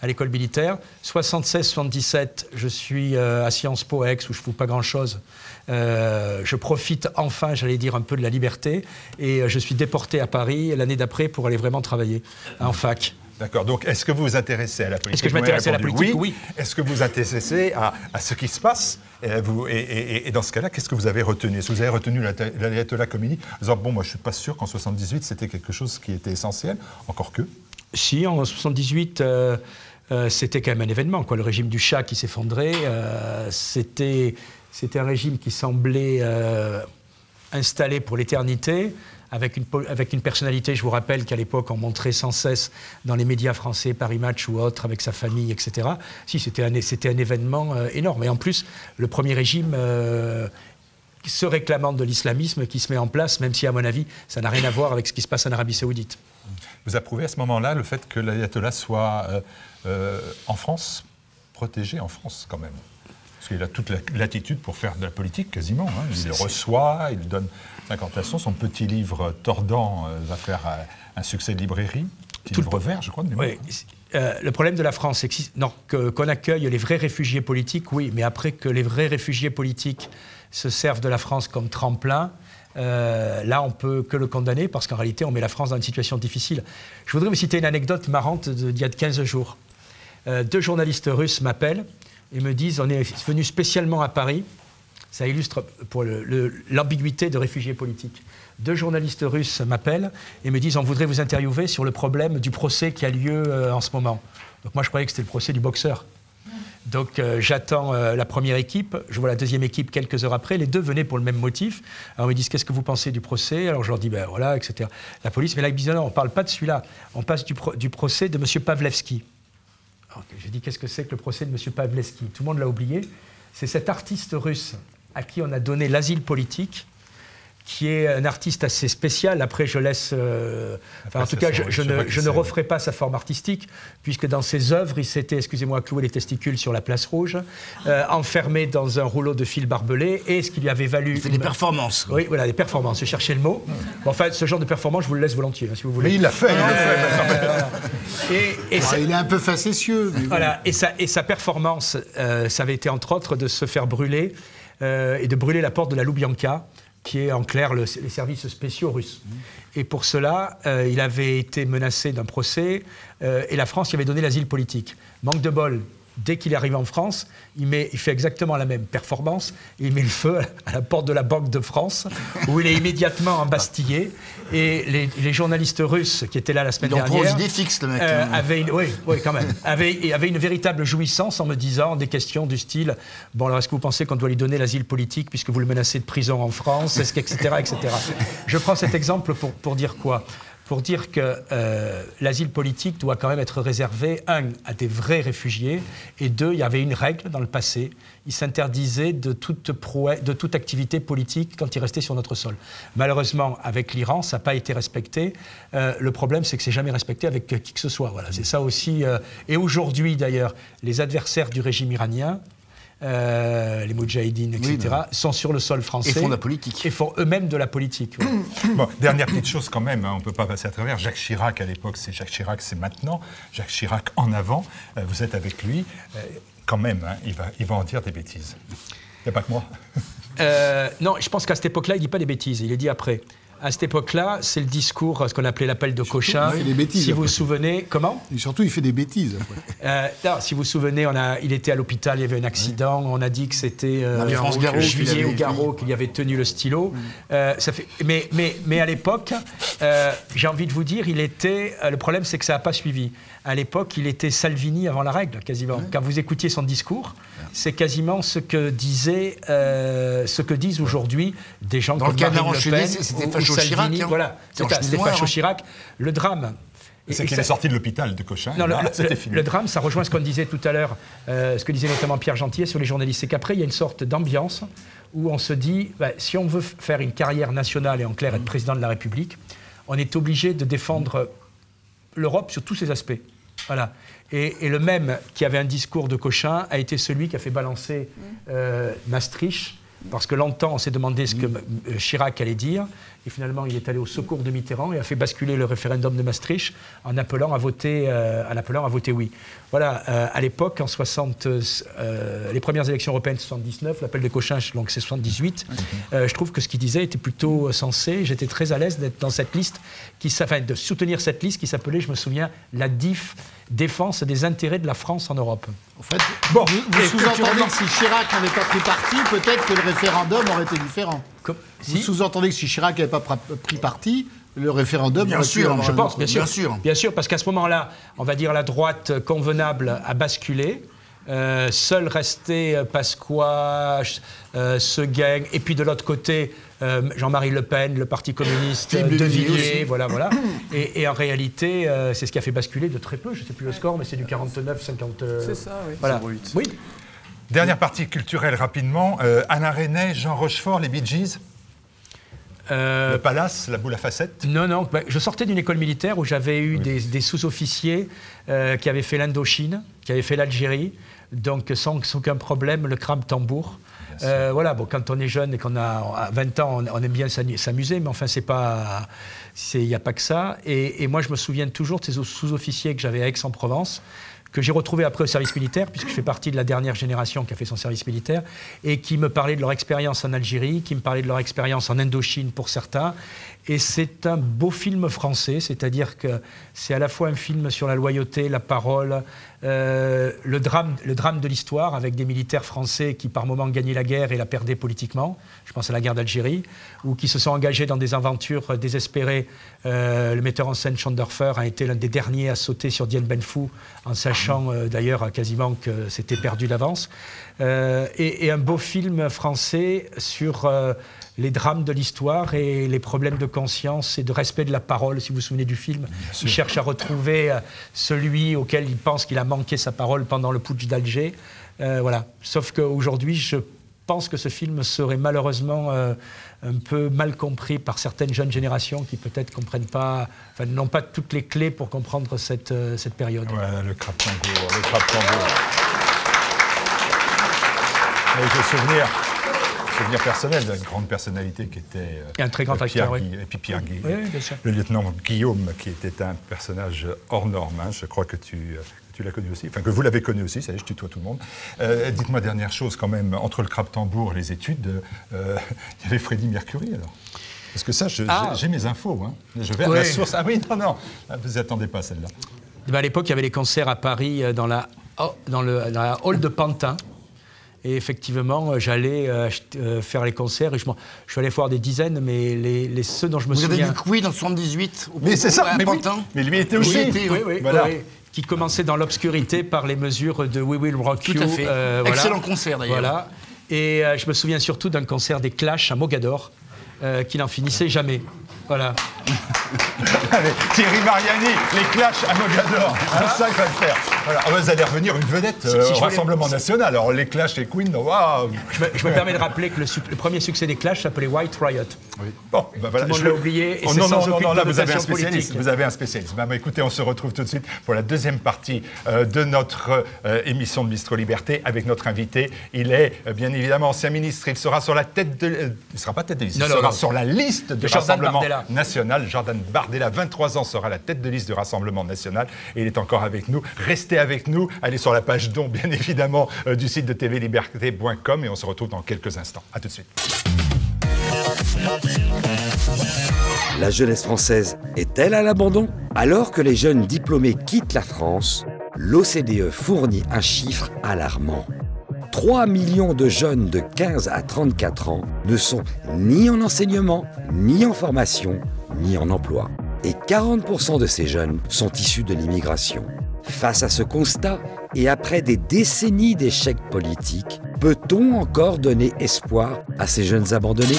à l'école militaire. 76-77, je suis à Sciences Po Aix où je ne fous pas grand-chose. je profite enfin, j'allais dire, un peu de la liberté. Et je suis déporté à Paris l'année d'après pour aller vraiment travailler en fac. D'accord. Donc, est-ce que vous vous intéressez à la politique Est-ce que je m'intéresse à la politique? Oui. Est-ce que vous vous intéressez à, ce qui se passe? Et, vous, et, dans ce cas-là, qu'est-ce que vous avez retenu? Est-ce que vous avez retenu l'ayatollah Khomeini en disant, bon, moi, je ne suis pas sûr qu'en 78, c'était quelque chose qui était essentiel, encore que. Si, en 78... Euh, euh, c'était quand même un événement, quoi. Le régime du Shah qui s'effondrait, euh, c'était, c'était un régime qui semblait installé pour l'éternité avec une, avec une personnalité, je vous rappelle qu'à l'époque, on montrait sans cesse dans les médias français, Paris Match ou autres, avec sa famille, etc. Si, c'était un, un événement euh, énorme. Et en plus, le premier régime euh, se réclamant de l'islamisme qui se met en place, même si, à mon avis, ça n'a rien à voir avec ce qui se passe en Arabie Saoudite. Vous approuvez à ce moment-là le fait que l'ayatollah soit euh, en France, protégé en France quand même? Parce qu'il a toute l'attitude pour faire de la politique quasiment. Hein. Il reçoit, il donne l'incantation. Son petit livre Tordant euh, va faire euh, un succès de librairie. tout le vert, je crois, de Oui. Euh, le problème de la France, c'est qu'on accueille les vrais réfugiés politiques, oui, mais après que les vrais réfugiés politiques se servent de la France comme tremplin, euh, là, on peut que le condamner parce qu'en réalité, on met la France dans une situation difficile. Je voudrais vous citer une anecdote marrante d'il y a 15 jours. Euh, deux journalistes russes m'appellent et me disent on est venu spécialement à Paris. Ça illustre pour l'ambiguïté de réfugiés politiques. Deux journalistes russes m'appellent et me disent on voudrait vous interviewer sur le problème du procès qui a lieu euh, en ce moment. Donc moi, je croyais que c'était le procès du boxeur. Donc euh, j'attends euh, la première équipe, je vois la deuxième équipe quelques heures après, les deux venaient pour le même motif. Alors ils me disent qu'est-ce que vous pensez du procès? Alors je leur dis ben voilà, etc. La police, mais là ils me disent non, on ne parle pas de celui-là, on passe du, procès de M. Pavlevski. J'ai dit qu'est-ce que c'est que le procès de M. Pavlevski? Tout le monde l'a oublié. C'est cet artiste russe à qui on a donné l'asile politique qui est un artiste assez spécial. Après, je laisse. Euh, en tout cas, je, ne, referai pas sa forme artistique, puisque dans ses œuvres, il s'était, excusez-moi, cloué les testicules sur la place rouge, euh, enfermé dans un rouleau de fil barbelé, et ce qui lui avait valu. Il fait des performances. Oui, voilà, des performances. Je cherchais le mot. enfin, ce genre de performance, je vous le laisse volontiers, hein, si vous voulez. Mais il l'a fait, il l'a fait. et, il est un peu facétieux. voilà, et sa, et sa performance, euh, ça avait été entre autres de se faire brûler et de brûler la porte de la Loubianca qui est en clair les services spéciaux russes. Et pour cela, euh, il avait été menacé d'un procès euh, et la France lui avait donné l'asile politique. Manque de bol, dès qu'il arrive en France, il, met, il, fait exactement la même performance. Il met le feu à la porte de la Banque de France, où il est immédiatement embastillé. Et les, journalistes russes qui étaient là la semaine dernière. idées fixes, le mec. Euh, hein. avaient oui, oui, quand même. avaient, avaient, une véritable jouissance en me disant des questions du style Bon, alors est-ce que vous pensez qu'on doit lui donner l'asile politique puisque vous le menacez de prison en France Est-ce etc., etc. Je prends cet exemple pour, pour dire quoi? Pour dire que euh, l'asile politique doit quand même être réservé, un, à des vrais réfugiés, et deux, il y avait une règle dans le passé, il s'interdisait de toute, activité politique quand il restait sur notre sol. Malheureusement, avec l'Iran, ça n'a pas été respecté. Euh, le problème, c'est que c'est jamais respecté avec qui que ce soit. Voilà, c'est ça aussi. Euh, et aujourd'hui, d'ailleurs, les adversaires du régime iranien, euh, les Moudjahidines, etc., sont sur le sol français. Et font de la politique. Et font eux-mêmes de la politique. bon, dernière petite chose quand même, hein, on ne peut pas passer à travers. Jacques Chirac, à l'époque, c'est Jacques Chirac, c'est maintenant. Jacques Chirac en avant, euh, vous êtes avec lui. Euh, quand même, hein, il, va, il va en dire des bêtises. Il n'y a pas que moi. non, je pense qu'à cette époque-là, il ne dit pas des bêtises, il les dit après à cette époque-là, c'est le discours, ce qu'on appelait l'appel de Cochin. Il fait des bêtises. Si vous vous souvenez, comment Et surtout, il fait des bêtises. Euh, si vous vous souvenez, on a, il était à l'hôpital, il y avait un accident. On a dit que c'était euh, Juillet ou Garot qui lui avait tenu le stylo. Euh, ça fait, mais, mais, mais à l'époque, euh, j'ai envie de vous dire, il était. le problème, c'est que ça n'a pas suivi. À l'époque, il était Salvini avant la règle, quasiment. Quand vous écoutiez son discours, c'est quasiment ce que disait, ce que disent aujourd'hui des gens Dans comme le Marine Le Pen c'était Chirac. Hein. Voilà, c'était Facho Chirac. Le drame. C'est qu'il est sorti de l'hôpital de Cochin. Non, le, fini. le, drame, ça rejoint ce qu'on disait tout à l'heure, euh, ce que disait notamment Pierre Gentillet sur les journalistes. C'est qu'après, il y a une sorte d'ambiance où on se dit, bah, si on veut faire une carrière nationale et en clair être président de la République, on est obligé de défendre l'Europe sur tous ses aspects. Voilà. Et, le même qui avait un discours de Cochin a été celui qui a fait balancer euh, Maastricht parce que longtemps, on s'est demandé ce que euh, Chirac allait dire. Et finalement, il est allé au secours de Mitterrand et a fait basculer le référendum de Maastricht en appelant à voter, euh, en appelant à voter oui. Voilà, euh, à l'époque, en 60, les premières élections européennes, 79, l'appel de Cochin, donc c'est 78. je trouve que ce qu'il disait était plutôt sensé. J'étais très à l'aise d'être dans cette liste, qui, enfin, de soutenir cette liste qui s'appelait, je me souviens, la DIF, défense des intérêts de la France en Europe. En fait, bon, vous, sous-entendez que si Chirac n'avait pas pris parti, peut-être que le référendum aurait été différent. Vous sous-entendez que si Chirac n'avait pas pris parti, le référendum bien sûr, je pense, bien, sûr, bien sûr, bien sûr, parce qu'à ce moment-là, on va dire la droite convenable a basculé. Euh, seul restait euh, Pasqua, euh, Seguin, et puis de l'autre côté, euh, Jean-Marie Le Pen, le Parti communiste de Villiers, voilà, voilà. Et, en réalité, c'est ce qui a fait basculer de très peu, je ne sais plus le score, mais c'est du 49, 50. c'est ça, oui. Voilà. Oui. Dernière partie culturelle rapidement. Anna René, Jean Rochefort, les Bee Gees le palace, la boule à facettes Non, non. Bah, je sortais d'une école militaire où j'avais eu des, sous-officiers qui avaient fait l'Indochine, qui avaient fait l'Algérie, donc sans, aucun problème, le crabe tambour. voilà, bon, quand on est jeune et qu'on a 20 ans, on, aime bien s'amuser, mais enfin, c'est pas, il n'y a pas que ça. Et, et, moi, je me souviens toujours de ces sous-officiers que j'avais à Aix-en-Provence que j'ai retrouvé après au service militaire, puisque je fais partie de la dernière génération qui a fait son service militaire, et qui me parlaient de leur expérience en Algérie, qui me parlaient de leur expérience en Indochine pour certains, et c'est un beau film français, c'est-à-dire que c'est à la fois un film sur la loyauté, la parole, euh, le, drame, de l'histoire, avec des militaires français qui par moments gagnaient la guerre et la perdaient politiquement, je pense à la guerre d'Algérie, ou qui se sont engagés dans des aventures désespérées. Euh, le metteur en scène Schandorfer a été l'un des derniers à sauter sur Dien Ben Phu, en sachant euh, d'ailleurs quasiment que c'était perdu d'avance. Et, un beau film français sur les drames de l'histoire et les problèmes de conscience et de respect de la parole. Si vous vous souvenez du film, il cherche à retrouver euh, celui auquel il pense qu'il a manqué sa parole pendant le putsch d'Alger. Euh, voilà. Sauf qu'aujourd'hui, je pense que ce film serait malheureusement euh, un peu mal compris par certaines jeunes générations qui peut-être comprennent pas, enfin, n'ont pas toutes les clés pour comprendre cette, cette période. Voilà, le crap le crap J'ai souvenir souvenir personnel d'une grande personnalité qui était. Euh, et un très grand Pierre acteur, oui. Et puis Pierre Guy, oui, bien sûr. le lieutenant Guillaume, qui était un personnage hors norme. Hein. je crois que tu. Euh, tu l'as connu aussi, enfin que vous l'avez connu aussi, ça y est, je tutoie tout le monde. Euh, dites-moi dernière chose quand même, entre le crabe tambour et les études, il y avait Freddie Mercury alors? Parce que ça, ah. j'ai mes infos, hein. je vais à la source. Ah oui, non, non, ah, vous attendez pas celle-là. Eh ben, à l'époque, il y avait les concerts à Paris dans la, oh, dans, le, dans la hall de Pantin. Et effectivement, euh, j'allais euh, euh, faire les concerts. Et je, je, suis allé voir des dizaines, mais les, les ceux dont je me souviens. Vous avez du Queen en 78 Mais c'est ça, mais, mais, lui était aussi. Oui, oui, voilà. Qui commençait dans l'obscurité par les mesures de We Will Rock You. Tout à fait. Excellent concert d'ailleurs. Voilà. Et je me souviens surtout d'un concert des Clash à Mogador, qui n'en finissait jamais. Voilà. Thierry Mariani, les clashs à Mogador. C'est ça qu'il va le faire. Voilà. Oh, vous allez revenir une vedette euh, au Rassemblement National. Alors les clashs et Queen, waouh je, me, permets de rappeler que le, premier succès des clashs s'appelait White Riot. Oui. Bon, bah voilà. Tout le monde l'a oublié. Et oh, non, non, non, non, là vous avez un spécialiste. Vous avez un spécialiste. Bah, écoutez, on se retrouve tout de suite pour la deuxième partie euh, de notre euh, émission de Bistro Liberté avec notre invité. Il est bien évidemment ancien ministre. Il sera sur la tête de. il ne sera pas tête de liste. il sera sur la liste du Rassemblement National. Jordan Bardella, 23 ans, sera la tête de liste du Rassemblement National. Et il est encore avec nous. Restez avec nous. Allez sur la page don, bien évidemment, euh, du site de tvliberté.com et on se retrouve dans quelques instants. A tout de suite. La jeunesse française est-elle à l'abandon? Alors que les jeunes diplômés quittent la France, l'OCDE fournit un chiffre alarmant. 3 millions de jeunes de 15 à 34 ans ne sont ni en enseignement, ni en formation, ni en emploi. Et 40% de ces jeunes sont issus de l'immigration. Face à ce constat, et après des décennies d'échecs politiques, peut-on encore donner espoir à ces jeunes abandonnés?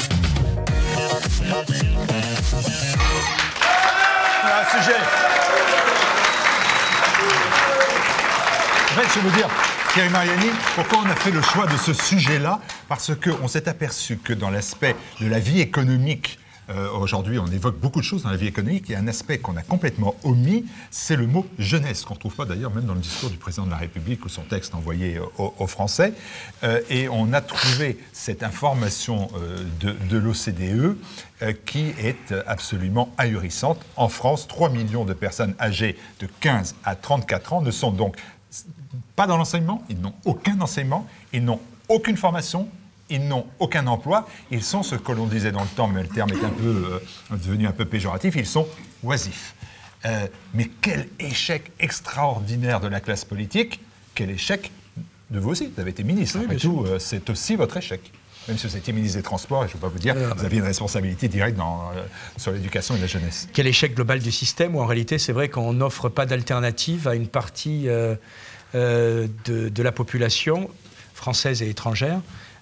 Un sujet. Je veux dire, Thierry Mariani, pourquoi on a fait le choix de ce sujet-là? Parce qu'on s'est aperçu que dans l'aspect de la vie économique euh, aujourd'hui, on évoque beaucoup de choses dans la vie économique. Il y a un aspect qu'on a complètement omis, c'est le mot jeunesse, qu'on ne trouve pas d'ailleurs même dans le discours du président de la République ou son texte envoyé aux, Français. Euh, et on a trouvé cette information euh, de, de l'OCDE qui est absolument ahurissante. En France, 3 millions de personnes âgées de 15 à 34 ans ne sont donc pas dans l'enseignement, ils n'ont aucun enseignement, ils n'ont aucune formation, ils n'ont aucun emploi, ils sont ce que l'on disait dans le temps, mais le terme est un peu, euh, devenu un peu péjoratif, ils sont oisifs. Euh, mais quel échec extraordinaire de la classe politique, quel échec de vous aussi, vous avez été ministre, après tout, euh, c'est aussi votre échec. Même si vous étiez ministre des Transports, et je ne vais pas vous dire, vous aviez une responsabilité directe dans, sur l'éducation et la jeunesse. Quel échec global du système, où en réalité, c'est vrai qu'on n'offre pas d'alternative à une partie de, de, la population française et étrangère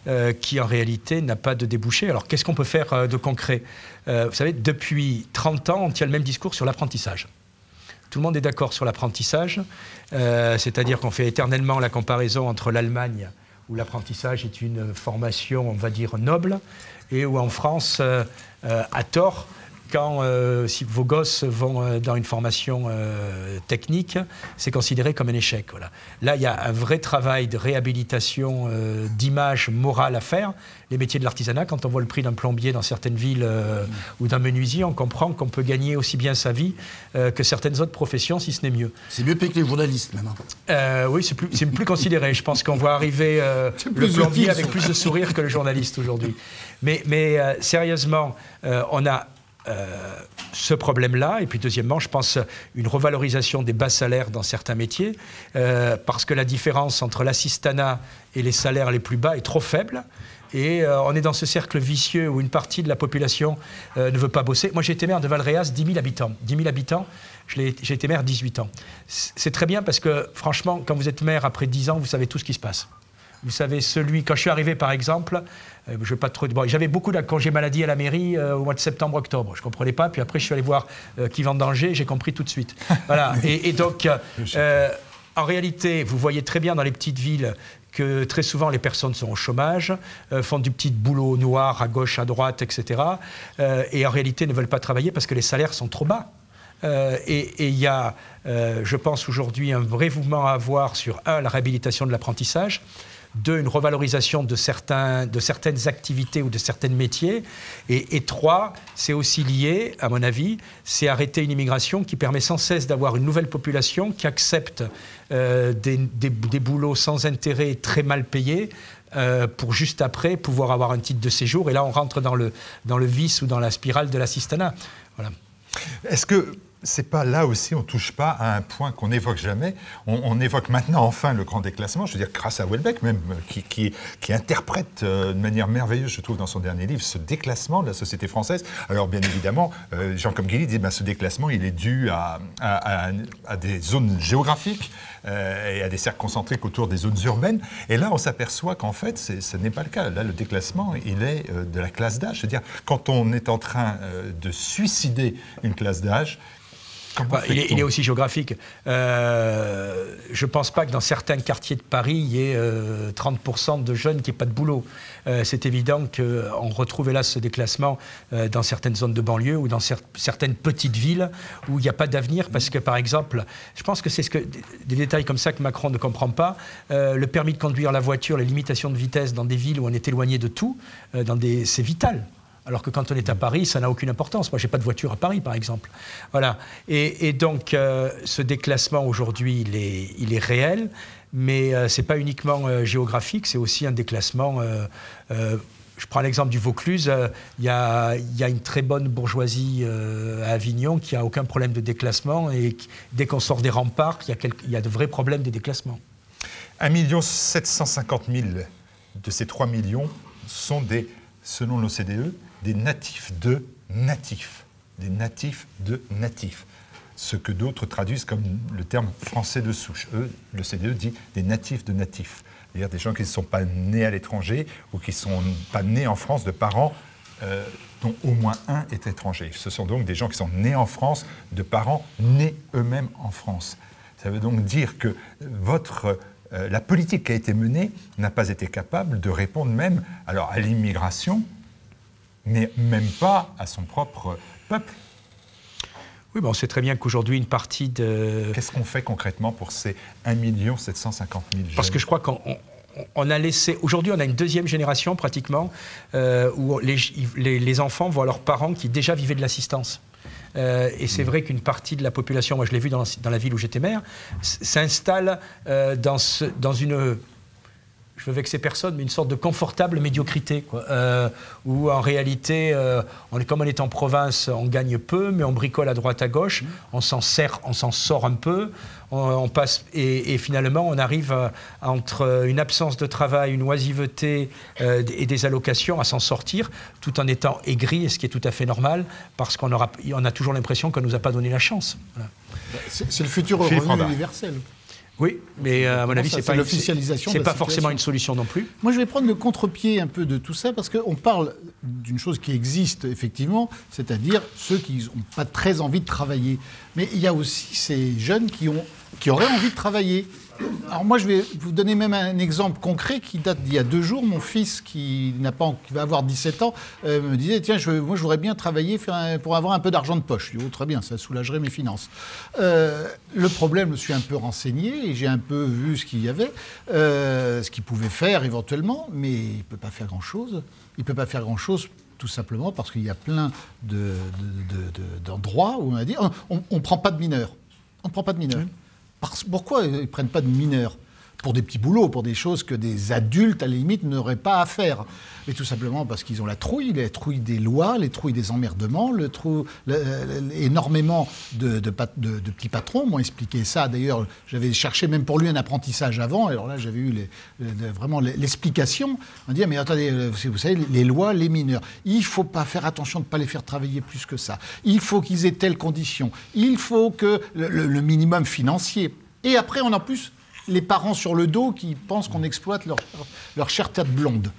euh, qui en réalité n'a pas de débouché. Alors qu'est-ce qu'on peut faire euh, de concret? Euh, Vous savez, depuis 30 ans, on tient le même discours sur l'apprentissage. Tout le monde est d'accord sur l'apprentissage, c'est-à-dire qu'on fait éternellement la comparaison entre l'Allemagne, où l'apprentissage est une formation, on va dire, noble, et où en France, à tort, quand euh, si vos gosses vont euh, dans une formation euh, technique, c'est considéré comme un échec. Voilà. Là, il y a un vrai travail de réhabilitation d'image morale à faire. Les métiers de l'artisanat, quand on voit le prix d'un plombier dans certaines villes ou d'un menuisier, on comprend qu'on peut gagner aussi bien sa vie que certaines autres professions, si ce n'est mieux. C'est mieux payé que les journalistes, même. Hein. oui, c'est plus, plus, considéré. Je pense qu'on voit arriver le plombier avec plus de sourire que le journaliste aujourd'hui. Mais, mais sérieusement, on a euh, ce problème-là. Et puis deuxièmement, je pense une revalorisation des bas salaires dans certains métiers, euh, parce que la différence entre l'assistanat et les salaires les plus bas est trop faible. Et euh, on est dans ce cercle vicieux où une partie de la population ne veut pas bosser. Moi, j'ai été maire de Valréas, 10 000 habitants. 10 000 habitants, j'ai été maire 18 ans. C'est très bien parce que, franchement, quand vous êtes maire après 10 ans, vous savez tout ce qui se passe. Vous savez, celui, quand je suis arrivé par exemple, euh, je pas trop bon, j'avais beaucoup de congés maladie à la mairie euh, au mois de septembre-octobre. Je ne comprenais pas. Puis après, je suis allé voir euh, qui vend danger, j'ai compris tout de suite. voilà. Et, donc, en réalité, vous voyez très bien dans les petites villes que très souvent les personnes sont au chômage, font du petit boulot noir à gauche, à droite, etc. et en réalité ne veulent pas travailler parce que les salaires sont trop bas. et il y a, je pense aujourd'hui, un vrai mouvement à avoir sur, un, la réhabilitation de l'apprentissage, deux, une revalorisation de, certains, de certaines activités ou de certains métiers, et, trois, c'est aussi lié, à mon avis, c'est arrêter une immigration qui permet sans cesse d'avoir une nouvelle population qui accepte euh, des, des, boulots sans intérêt très mal payés, euh, pour juste après pouvoir avoir un titre de séjour. Et là, on rentre dans le, dans le vice ou dans la spirale de l'assistanat. Voilà. Est-ce que c'est pas là aussi, on touche pas à un point qu'on n'évoque jamais. On, évoque maintenant enfin le grand déclassement, je veux dire grâce à Welbeck même, euh, qui, qui, interprète euh, de manière merveilleuse, je trouve, dans son dernier livre, ce déclassement de la société française. Alors bien évidemment, euh, Jean Comguilly dit ben, ce déclassement, il est dû à, à, des zones géographiques et à des cercles concentriques autour des zones urbaines. Et là, on s'aperçoit qu'en fait, ce n'est pas le cas. Là, le déclassement, il est de la classe d'âge. C'est-à-dire, quand on est en train de suicider une classe d'âge, bah, il, est, aussi géographique. Euh, je ne pense pas que dans certains quartiers de Paris, il y ait 30% euh, de jeunes qui n'aient pas de boulot. Euh, c'est évident qu'on retrouve là ce déclassement dans certaines zones de banlieue ou dans certaines petites villes où il n'y a pas d'avenir parce que, par exemple, je pense que c'est ce que, des détails comme ça que Macron ne comprend pas. le permis de conduire la voiture, les limitations de vitesse dans des villes où on est éloigné de tout, c'est vital. Alors que quand on est à Paris, ça n'a aucune importance. Moi, je n'ai pas de voiture à Paris, par exemple. Voilà. Et, donc, euh, ce déclassement aujourd'hui, il est, réel, mais euh, ce n'est pas uniquement euh, géographique, c'est aussi un déclassement. je prends l'exemple du Vaucluse. Il y, a, une très bonne bourgeoisie à Avignon qui n'a aucun problème de déclassement. Et dès qu'on sort des remparts, il y, a il y a de vrais problèmes de déclassement. 1 750 000 de ces 3 millions sont des, selon l'OCDE, des natifs de natifs, des natifs de natifs. Ce que d'autres traduisent comme le terme français de souche. Eux, le CDE dit des natifs de natifs. C'est-à-dire des gens qui ne sont pas nés à l'étranger ou qui ne sont pas nés en France de parents euh, dont au moins un est étranger. Ce sont donc des gens qui sont nés en France de parents nés eux-mêmes en France. Ça veut donc dire que votre, euh, la politique qui a été menée n'a pas été capable de répondre même alors, à l'immigration, mais même pas à son propre peuple. Oui, bon, on sait très bien qu'aujourd'hui, une partie de... Qu'est-ce qu'on fait concrètement pour ces 1 750 000 jeunes? Parce que je crois qu'on on a laissé. Aujourd'hui, on a une deuxième génération pratiquement euh, où les, les, enfants voient leurs parents qui déjà vivaient de l'assistance. Euh, et c'est mmh. vrai qu'une partie de la population, moi je l'ai vu dans, dans, la ville où j'étais maire, s'installe euh, dans, dans une je veux vexer personne, mais une sorte de confortable médiocrité, quoi, euh, où en réalité, euh, on est, comme on est en province, on gagne peu, mais on bricole à droite à gauche, on s'en sert, on s'en sort un peu, on, passe, et, finalement, on arrive entre une absence de travail, une oisiveté euh, et des allocations à s'en sortir, tout en étant aigri, et ce qui est tout à fait normal, parce qu'on aura, on a toujours l'impression qu'on ne nous a pas donné la chance. C'est le futur revenu universel. Oui, mais euh, à mon avis, c'est pas l'officialisation. Pas forcément une solution non plus. Moi, je vais prendre le contre-pied un peu de tout ça parce qu'on parle d'une chose qui existe effectivement, c'est-à-dire ceux qui n'ont pas très envie de travailler. Mais il y a aussi ces jeunes qui ont qui auraient envie de travailler alors moi, je vais vous donner même un exemple concret qui date d'il y a deux jours. Mon fils, qui, n'a pas, qui va avoir 17 ans, euh, me disait, tiens, je, moi, je voudrais bien travailler pour avoir un peu d'argent de poche. Je dis, oh, très bien, ça soulagerait mes finances. Euh, le problème, je me suis un peu renseigné et j'ai un peu vu ce qu'il y avait, euh, ce qu'il pouvait faire éventuellement, mais il ne peut pas faire grand-chose. Il ne peut pas faire grand-chose tout simplement parce qu'il y a plein d'endroits où on a dit, on ne prend pas de mineurs. On ne prend pas de mineurs pourquoi ils ne prennent pas de mineurs? Pour des petits boulots, pour des choses que des adultes, à la limite, n'auraient pas à faire. Mais tout simplement parce qu'ils ont la trouille, la trouille des lois, les trouilles des emmerdements, le trou, énormément de, petits patrons m'ont expliqué ça. D'ailleurs, j'avais cherché même pour lui un apprentissage avant, alors là, j'avais eu vraiment l'explication. On dit, mais attendez, euh, vous savez, les lois, les mineurs, il ne faut pas faire attention de ne pas les faire travailler plus que ça. Il faut qu'ils aient telles conditions. Il faut que le minimum financier. Et après, on en plus les parents sur le dos qui pensent qu'on exploite leur, leur chère tête blonde.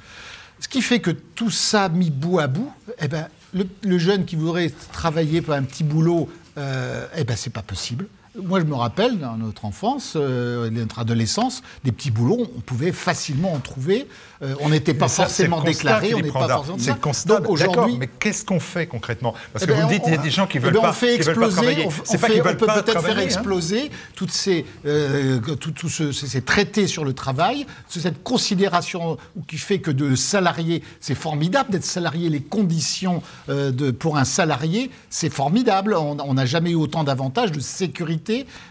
Ce qui fait que tout ça mis bout à bout, eh ben, le, jeune qui voudrait travailler pour un petit boulot, euh, eh ben, c'est pas possible. Moi, je me rappelle, dans notre enfance, euh, notre adolescence, des petits boulots, on pouvait facilement en trouver. Euh, on n'était pas forcément déclaré, on n'est pas forcément. C'est constat. aujourd'hui, mais qu'est-ce qu'on fait concrètement? Parce eh que vous me dites, il y a des gens qui eh veulent, ben, pas, fait exploser, pas travailler. On, pas on peut peut-être faire hein. exploser toutes ces, euh, tout, ce, ces, traités sur le travail, cette considération qui fait que de salarié, c'est formidable d'être salarié. Les conditions de, pour un salarié, c'est formidable. On n'a jamais eu autant d'avantages de sécurité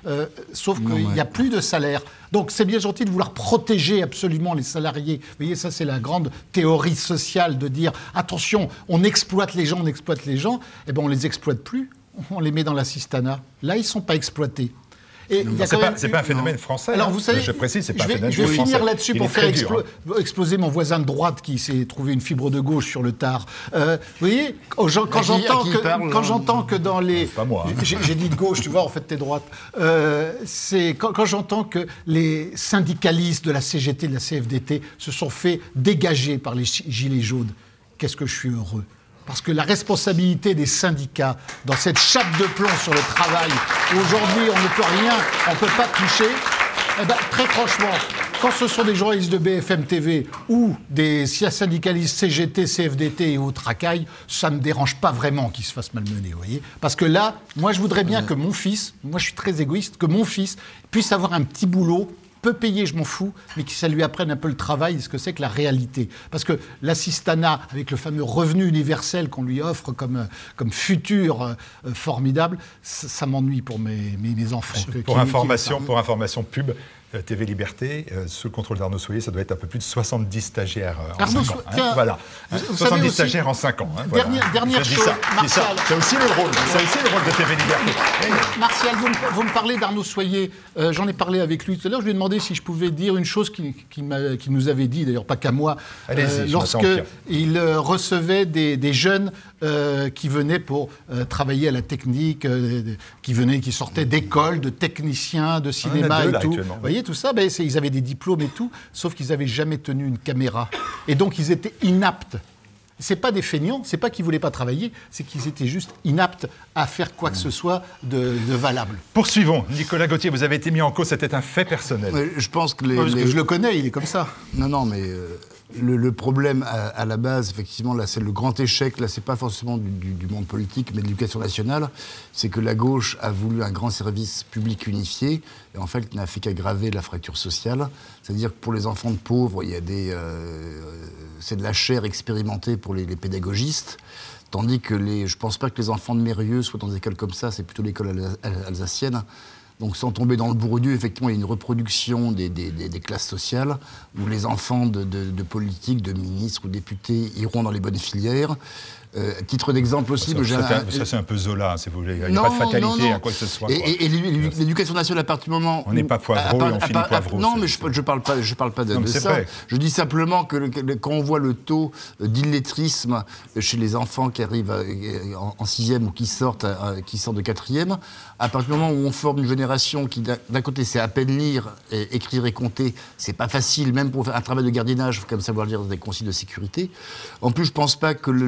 euh, sauf qu'il n'y a plus de salaire. Donc c'est bien gentil de vouloir protéger absolument les salariés. Vous voyez, ça c'est la grande théorie sociale de dire attention, on exploite les gens, on exploite les gens. Eh bien on les exploite plus, on les met dans l'assistanat. Là, ils ne sont pas exploités. C'est pas, un phénomène français. Alors, hein. vous savez, je précise, c'est pas vais, Je vais finir là-dessus pour faire hein. exploser mon voisin de droite qui s'est trouvé une fibre de gauche sur le tard. Euh, vous voyez, quand j'entends que, quand j'entends que dans les, pas moi. Hein. J'ai dit de gauche, tu vois, en fait, t'es droite. Euh, c'est quand, quand j'entends que les syndicalistes de la CGT, de la CFDT, se sont fait dégager par les gilets jaunes. Qu'est-ce que je suis heureux parce que la responsabilité des syndicats dans cette chape de plomb sur le travail, aujourd'hui on ne peut rien, on ne peut pas toucher, eh ben, très franchement, quand ce sont des journalistes de BFM TV ou des syndicalistes CGT, CFDT et autres racailles, ça ne me dérange pas vraiment qu'ils se fassent malmener, vous voyez. Parce que là, moi je voudrais bien que mon fils, moi je suis très égoïste, que mon fils puisse avoir un petit boulot peut payer, je m'en fous, mais que ça lui apprenne un peu le travail, ce que c'est que la réalité. Parce que l'assistanat, avec le fameux revenu universel qu'on lui offre comme, comme futur euh, formidable, ça, m'ennuie pour mes, mes, enfants. Pour, information, pour information pub, euh, TV Liberté, euh, sous le contrôle d'Arnaud Soyer, ça doit être un peu plus de 70 stagiaires en 5 ans. Hein. voilà. 70 stagiaires en 5 ans. Hein, dernière, chose, Martial. C'est aussi le rôle, c'est aussi le rôle de TV Liberté. Martial, vous, me parlez d'Arnaud Soyer. Euh, j'en ai parlé avec lui tout à l'heure. Je lui ai demandé si je pouvais dire une chose qu'il qui, nous avait dit, d'ailleurs pas qu'à moi, lorsqu'il recevait des, des jeunes qui venaient pour travailler à la technique, qui venaient, qui sortaient d'écoles, de techniciens, de cinéma et tout. Vous voyez, tout ça, ben, ils avaient des diplômes et tout, sauf qu'ils n'avaient jamais tenu une caméra. Et donc, ils étaient inaptes. C'est pas des feignants, c'est pas qu'ils voulaient pas travailler, c'est qu'ils étaient juste inaptes à faire quoi que ce soit de, valable. Poursuivons. Nicolas Gauthier, vous avez été mis en cause, c'était un fait personnel. je pense que les, je le connais, il est comme ça. Non, non, mais euh, le, problème à, la base, effectivement, là, c'est le grand échec. Là, c'est pas forcément du, monde politique, mais de l'éducation nationale. C'est que la gauche a voulu un grand service public unifié, et en fait, n'a fait qu'aggraver la fracture sociale. C'est-à-dire que pour les enfants de pauvres, il y a des, euh, c'est de la chair expérimentée pour les, pédagogistes. Tandis que les, je pense pas que les enfants de Mérieux soient dans des écoles comme ça, c'est plutôt l'école alsacienne. Donc sans tomber dans le bourdieu, effectivement, il y a une reproduction des, classes sociales où les enfants de, de politiques, de ministres ou députés iront dans les bonnes filières. Euh, titre d'exemple aussi, ça, ça c'est un peu Zola, si vous voulez. Il n'y a pas de fatalité à quoi que ce soit. Et, l'éducation nationale, à partir du moment. On n'est pas poivreau et on finit poivreau. Non, mais je ne parle pas, je parle pas de, ça. Je dis simplement que quand on voit le taux d'illettrisme chez les enfants qui arrivent euh, en, sixième ou qui sortent, qui sortent de quatrième, à partir du moment où on forme une génération qui, d'un côté, sait à peine lire, et écrire et compter, c'est pas facile, même pour faire un travail de gardiennage, il faut quand même savoir lire des consignes de sécurité. En plus, je pense pas que le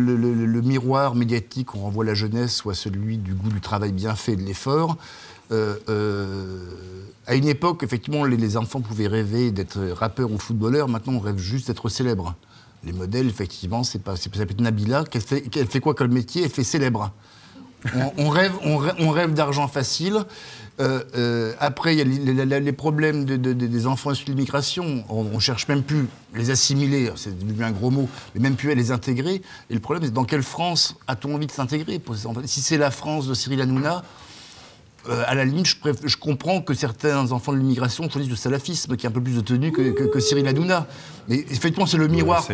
le miroir médiatique où on renvoie la jeunesse soit celui du goût du travail bien fait et de l'effort. à une époque, effectivement, les, enfants pouvaient rêver d'être rappeurs ou footballeurs. Maintenant, on rêve juste d'être célèbre. Les modèles, effectivement, c'est pas, ça peut être Nabila. Fait, fait quoi comme métier? Elle fait célèbre. On, rêve, on rêve, d'argent facile. Euh, euh, après, il y a les, problèmes des enfants issus de l'immigration. On, ne cherche même plus les assimiler, c'est devenu un gros mot, mais même plus à les intégrer. Et le problème, c'est dans quelle France a-t-on envie de s'intégrer? Si c'est la France de Cyril Hanouna, euh, à la limite, je, comprends que certains enfants de l'immigration choisissent le salafisme, qui a un peu plus de tenue que, Cyril Hanouna. Mais effectivement, c'est le miroir.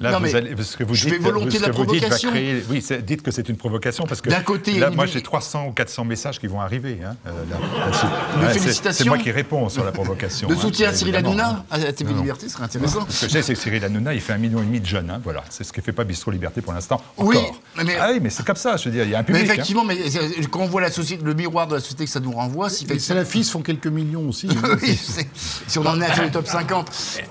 là, vous allez, ce que vous je dites, volontiers la provocation. oui, dites que c'est une provocation parce que. D'un côté, là, moi, j'ai 300 ou 400 messages qui vont arriver. Hein, euh, félicitations. C'est moi qui réponds sur la provocation. Le hein, soutien à Cyril Hanouna, à la TV Liberté, serait intéressant. Ce que je sais, c'est que Cyril Hanouna, il fait un million et demi de jeunes. Hein, voilà, c'est ce que fait pas Bistro Liberté pour l'instant. Oui, mais, ah oui, mais c'est comme ça. Je veux dire, il y a un public. Mais effectivement, mais quand on voit la société, le miroir de la société que ça nous renvoie, les salafistes font quelques millions aussi. oui, si on en est à le top 50.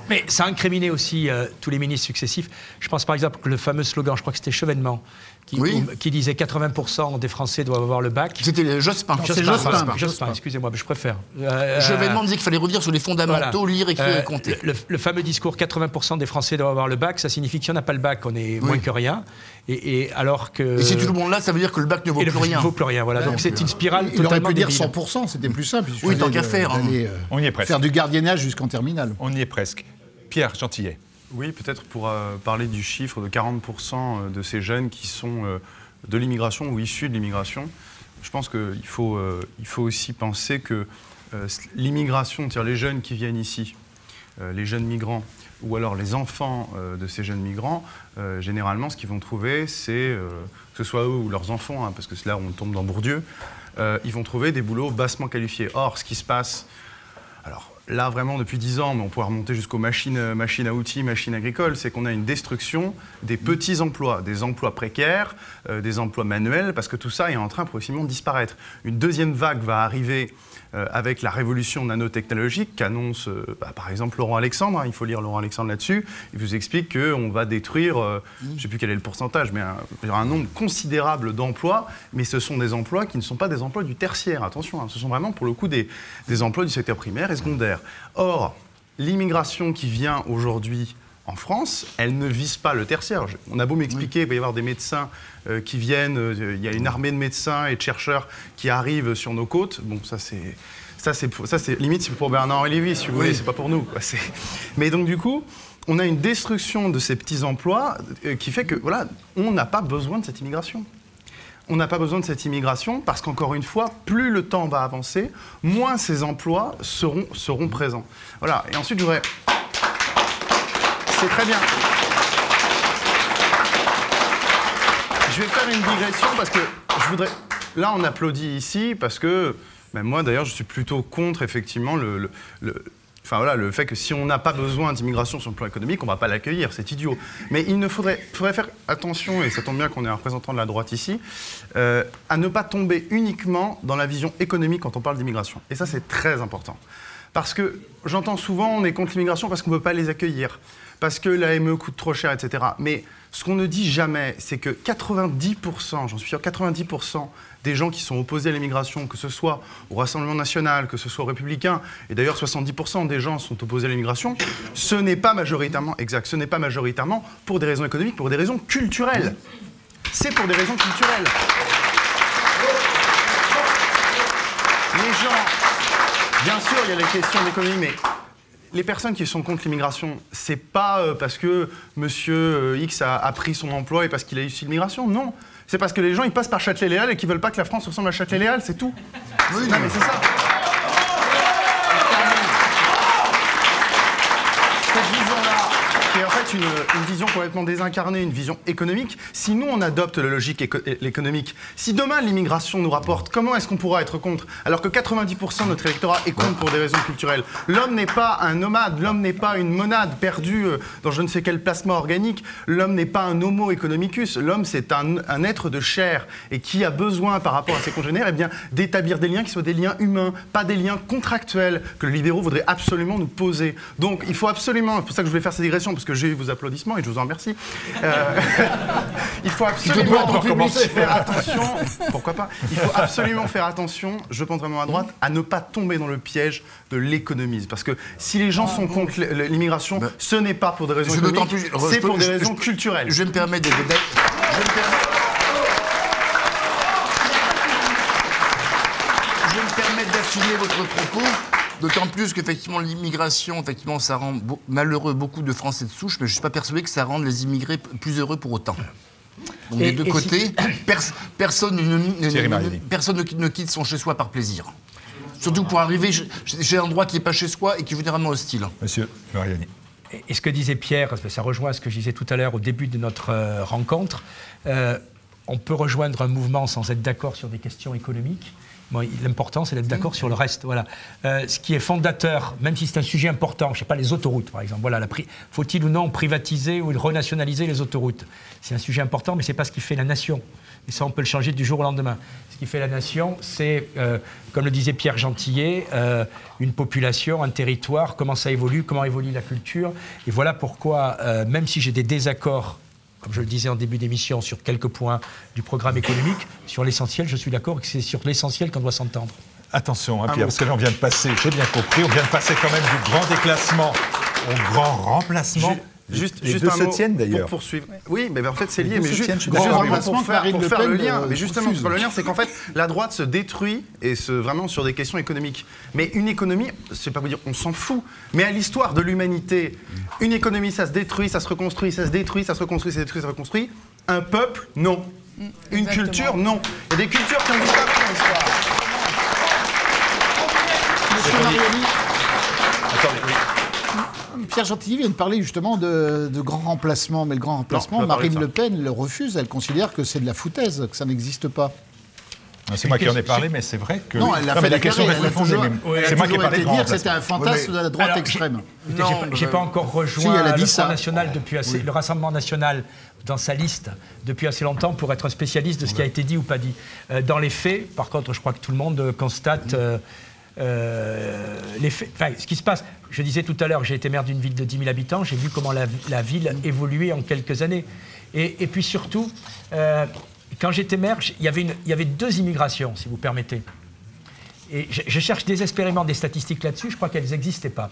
Mais ça a incriminé aussi euh, tous les ministres successifs. Je pense par exemple que le fameux slogan, je crois que c'était Chevènement, qui, qui, disait 80% des Français doivent avoir le bac. C'était Jospin. Jospin, Jospin, excusez-moi, je préfère. Euh, Chevènement disait qu'il fallait revenir sur les fondamentaux, lire, écrire et euh, compter. Le, fameux discours 80% des Français doivent avoir le bac, ça signifie que si on n'a pas le bac, on est moins que rien. Et, alors que. Et si tout le monde là, ça veut dire que le bac ne vaut plus rien. Ne vaut plus rien, voilà. Donc c'est une spirale il aurait pu dire 100%, c'était plus simple. Oui, tant qu'à faire. Hein. Euh, on y est presque. Faire du gardiennage jusqu'en terminale. On y est presque. Pierre Gentillet. Oui, peut-être pour parler du chiffre de 40% de ces jeunes qui sont de l'immigration ou issus de l'immigration, je pense qu'il faut, euh, faut aussi penser que euh, l'immigration, c'est-à-dire les jeunes qui viennent ici, euh, les jeunes migrants, ou alors les enfants de ces jeunes migrants, généralement, ce qu'ils vont trouver, c'est, que ce soit eux ou leurs enfants, hein, parce que là on tombe dans Bourdieu, ils vont trouver des boulots bassement qualifiés. Or, ce qui se passe, alors là vraiment depuis 10 ans, mais on pourrait remonter jusqu'aux machines, machines à outils, machines agricoles, c'est qu'on a une destruction des petits emplois, des emplois précaires, euh, des emplois manuels, parce que tout ça est en train progressivement de disparaître. Une deuxième vague va arriver euh, avec la révolution nanotechnologique qu'annonce euh, bah, par exemple Laurent Alexandre. Hein, il faut lire Laurent Alexandre là-dessus. Il vous explique qu'on va détruire, euh, je ne sais plus quel est le pourcentage, mais un, un nombre considérable d'emplois, mais ce sont des emplois qui ne sont pas des emplois du tertiaire. Attention, hein, ce sont vraiment pour le coup des, des emplois du secteur primaire et secondaire. Or, l'immigration qui vient aujourd'hui en France, elle ne vise pas le tertiaire. On a beau m'expliquer, il va y avoir des médecins euh, qui viennent, euh, il y a une armée de médecins et de chercheurs qui arrivent sur nos côtes. Bon, ça c'est. Ça, c'est, ça, c'est limite, c'est pour Bernard et Lévy, si vous voulez, c'est pas pour nous. Mais donc, du coup, on a une destruction de ces petits emplois euh, qui fait que, voilà, on n'a pas besoin de cette immigration. On n'a pas besoin de cette immigration parce qu'encore une fois, plus le temps va avancer, moins ces emplois seront, seront présents. Voilà. Et ensuite, je voudrais c'est très bien. Je vais faire une digression parce que je voudrais. Là, on applaudit ici parce que, même moi d'ailleurs, je suis plutôt contre effectivement le, le fait que si on n'a pas besoin d'immigration sur le plan économique, on ne va pas l'accueillir, c'est idiot. Mais il faudrait, faudrait, faire attention, et ça tombe bien qu'on ait un représentant de la droite ici, euh, à ne pas tomber uniquement dans la vision économique quand on parle d'immigration. Et ça, c'est très important. Parce que j'entends souvent, on est contre l'immigration parce qu'on ne peut pas les accueillir parce que l'AME coûte trop cher, etc. Mais ce qu'on ne dit jamais, c'est que 90%, j'en suis sûr, 90% des gens qui sont opposés à l'immigration, que ce soit au Rassemblement national, que ce soit aux Républicains, et d'ailleurs 70% des gens sont opposés à l'immigration, ce n'est pas majoritairement, exact, ce n'est pas majoritairement pour des raisons économiques, pour des raisons culturelles. C'est pour des raisons culturelles. Les gens, bien sûr, il y a les questions d'économie, mais les personnes qui sont contre l'immigration, c'est pas euh, parce que Monsieur euh, X a, pris son emploi et parce qu'il a eu l'immigration, non. C'est parce que les gens ils passent par Châtelet-Léal et qu'ils veulent pas que la France ressemble à Châtelet-Léal, c'est tout. Oui, mais c'est ça. Une, vision complètement désincarnée, une vision économique. Si nous, on adopte la logique économique, si demain l'immigration nous rapporte, comment est-ce qu'on pourra être contre? Alors que 90% de notre électorat est contre pour des raisons culturelles. L'homme n'est pas un nomade, l'homme n'est pas une monade perdue euh, dans je ne sais quel placement organique, l'homme n'est pas un homo economicus, l'homme c'est un, être de chair et qui a besoin par rapport à ses congénères eh d'établir des liens qui soient des liens humains, pas des liens contractuels que le libéraux voudrait absolument nous poser. Donc il faut absolument, c'est pour ça que je voulais faire cette digression, parce que j'ai vos applaudissements et je vous en remercie. Euh, Il faut absolument faire attention. Pourquoi pas Il faut absolument faire attention, je pense vraiment à droite, à ne pas tomber dans le piège de l'économisme. Parce que si les gens sont contre l'immigration, bah, ce n'est pas pour des raisons économiques, c'est pour des raisons culturelles. Je me permets de... d'affiner votre propos, d'autant plus qu'effectivement l'immigration, effectivement, ça rend malheureux beaucoup de Français de souche, mais je ne suis pas persuadé que ça rende les immigrés plus heureux pour autant. Donc des deux côtés, personne, ne, personne ne quitte son chez-soi par plaisir. Surtout pour arriver chez un endroit qui n'est pas chez soi et qui est généralement hostile. Monsieur Mariani. Et ce que disait Pierre, ça rejoint ce que je disais tout à l'heure au début de notre euh, rencontre, euh, on peut rejoindre un mouvement sans être d'accord sur des questions économiques, L'important, c'est d'être d'accord sur le reste. Voilà. Euh, ce qui est fondateur, même si c'est un sujet important, je ne sais pas, les autoroutes, par exemple. Voilà, faut-il ou non privatiser ou renationaliser les autoroutes? C'est un sujet important, mais ce n'est pas ce qui fait la nation. Et ça, on peut le changer du jour au lendemain. Ce qui fait la nation, c'est, euh, comme le disait Pierre Gentillet, euh, une population, un territoire, comment ça évolue, comment évolue la culture. Et voilà pourquoi, même si j'ai des désaccords comme je le disais en début d'émission, sur quelques points du programme économique. Sur l'essentiel, je suis d'accord que c'est sur l'essentiel qu'on doit s'entendre. Attention, hein, Pierre, parce que là, on vient de passer, j'ai bien compris, on vient de passer quand même du grand déclassement au grand remplacement. Juste, juste un mot d'ailleurs. Pour poursuivre. Oui, mais en fait c'est lié. Mais juste, pour faire, le lien. Mais justement, pour le lien, c'est qu'en fait la droite se détruit et se vraiment sur des questions économiques. Mais une économie, c'est pas vous dire, on s'en fout. Mais à l'histoire de l'humanité, une économie, ça se détruit, ça se reconstruit, ça se détruit, ça se reconstruit, ça se détruit, ça se reconstruit. Un peuple, non. Une culture, non. Il y a des cultures qui ont disparu dans l'histoire. Pierre Gentilly vient de parler justement de, de grand remplacement, mais le grand remplacement, Marine Le Pen le refuse. Elle considère que c'est de la foutaise, que ça n'existe pas. Ah, c'est moi qui en ai parlé, mais c'est vrai que. Non, elle a fait la question C'est moi qui ai parlé de dire que c'était un fantasme de la droite extrême. J'ai pas encore rejoint le, Rassemblement national depuis assez, le Rassemblement national dans sa liste depuis assez longtemps pour être un spécialiste de ce qui a été dit ou pas dit. Euh, dans les faits, par contre, je crois que tout le monde constate. Euh, euh, les faits, ce qui se passe, je disais tout à l'heure, j'ai été maire d'une ville de 10 000 habitants, j'ai vu comment la, ville évoluait en quelques années. Et, puis surtout, euh, quand j'étais maire, il y, avait il y avait deux immigrations, si vous permettez. Et je, cherche désespérément des statistiques là-dessus, je crois qu'elles n'existaient pas.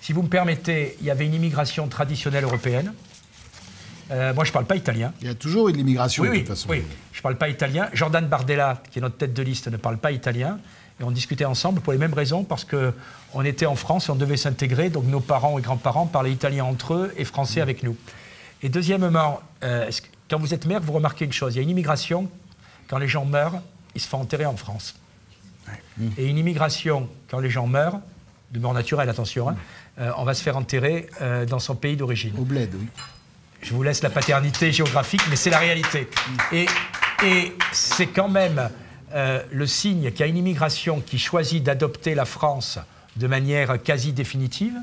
Si vous me permettez, il y avait une immigration traditionnelle européenne. Euh, moi, je ne parle pas italien. Il y a toujours eu de l'immigration, de toute façon. Oui, je ne parle pas italien. Jordan Bardella, qui est notre tête de liste, ne parle pas italien. Et on discutait ensemble pour les mêmes raisons, parce qu'on était en France et on devait s'intégrer, donc nos parents et grands-parents parlaient italien entre eux et français avec nous. Et deuxièmement, euh, quand vous êtes maire, vous remarquez une chose, il y a une immigration, quand les gens meurent, ils se font enterrer en France. Et une immigration, quand les gens meurent, de mort naturelle, attention, hein, euh, on va se faire enterrer euh, dans son pays d'origine. Au bled, oui. Je vous laisse la paternité géographique, mais c'est la réalité. Et, et c'est quand même euh, le signe qu'il y a une immigration qui choisit d'adopter la France de manière quasi définitive,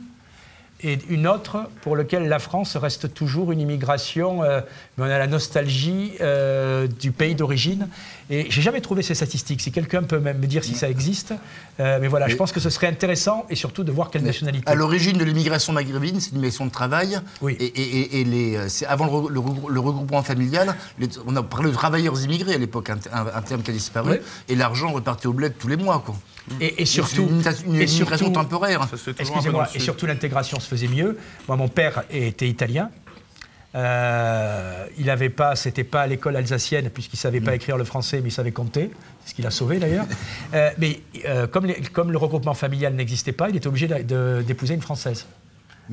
et une autre pour laquelle la France reste toujours une immigration, euh, mais on a la nostalgie euh, du pays d'origine. Et j'ai jamais trouvé ces statistiques. Si quelqu'un peut même me dire si ça existe, mais voilà, je pense que ce serait intéressant et surtout de voir quelle nationalité. À l'origine de l'immigration maghrébine, c'est une immigration de travail. Oui. Et, les, avant le, regroupement familial, on a parlé de travailleurs immigrés à l'époque, un, terme qui a disparu, et l'argent repartait au bled tous les mois, quoi. Et, surtout, une, temporaire. Excusez-moi, et surtout l'intégration se faisait mieux. Moi, mon père était italien. Euh, il n'avait pas, c'était pas à l'école alsacienne puisqu'il savait pas mm. écrire le français, mais il savait compter. C'est ce qu'il a sauvé d'ailleurs. Euh, mais euh, comme, comme, le regroupement familial n'existait pas, il était obligé d'épouser une française.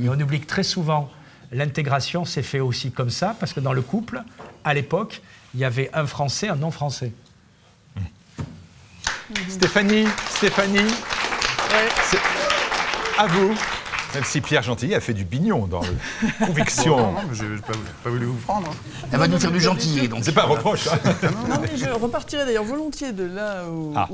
Et on oublie que très souvent, l'intégration s'est fait aussi comme ça parce que dans le couple, à l'époque, il y avait un français, un non français. Stéphanie, Stéphanie, à vous. Même si Pierre Gentilly a fait du bignon dans le conviction. non, non, je n'ai pas, voulu vous prendre. Hein. Elle va nous faire du gentil. donc. C'est pas un reproche. Hein. non, mais je repartirais d'ailleurs volontiers de là où, ah.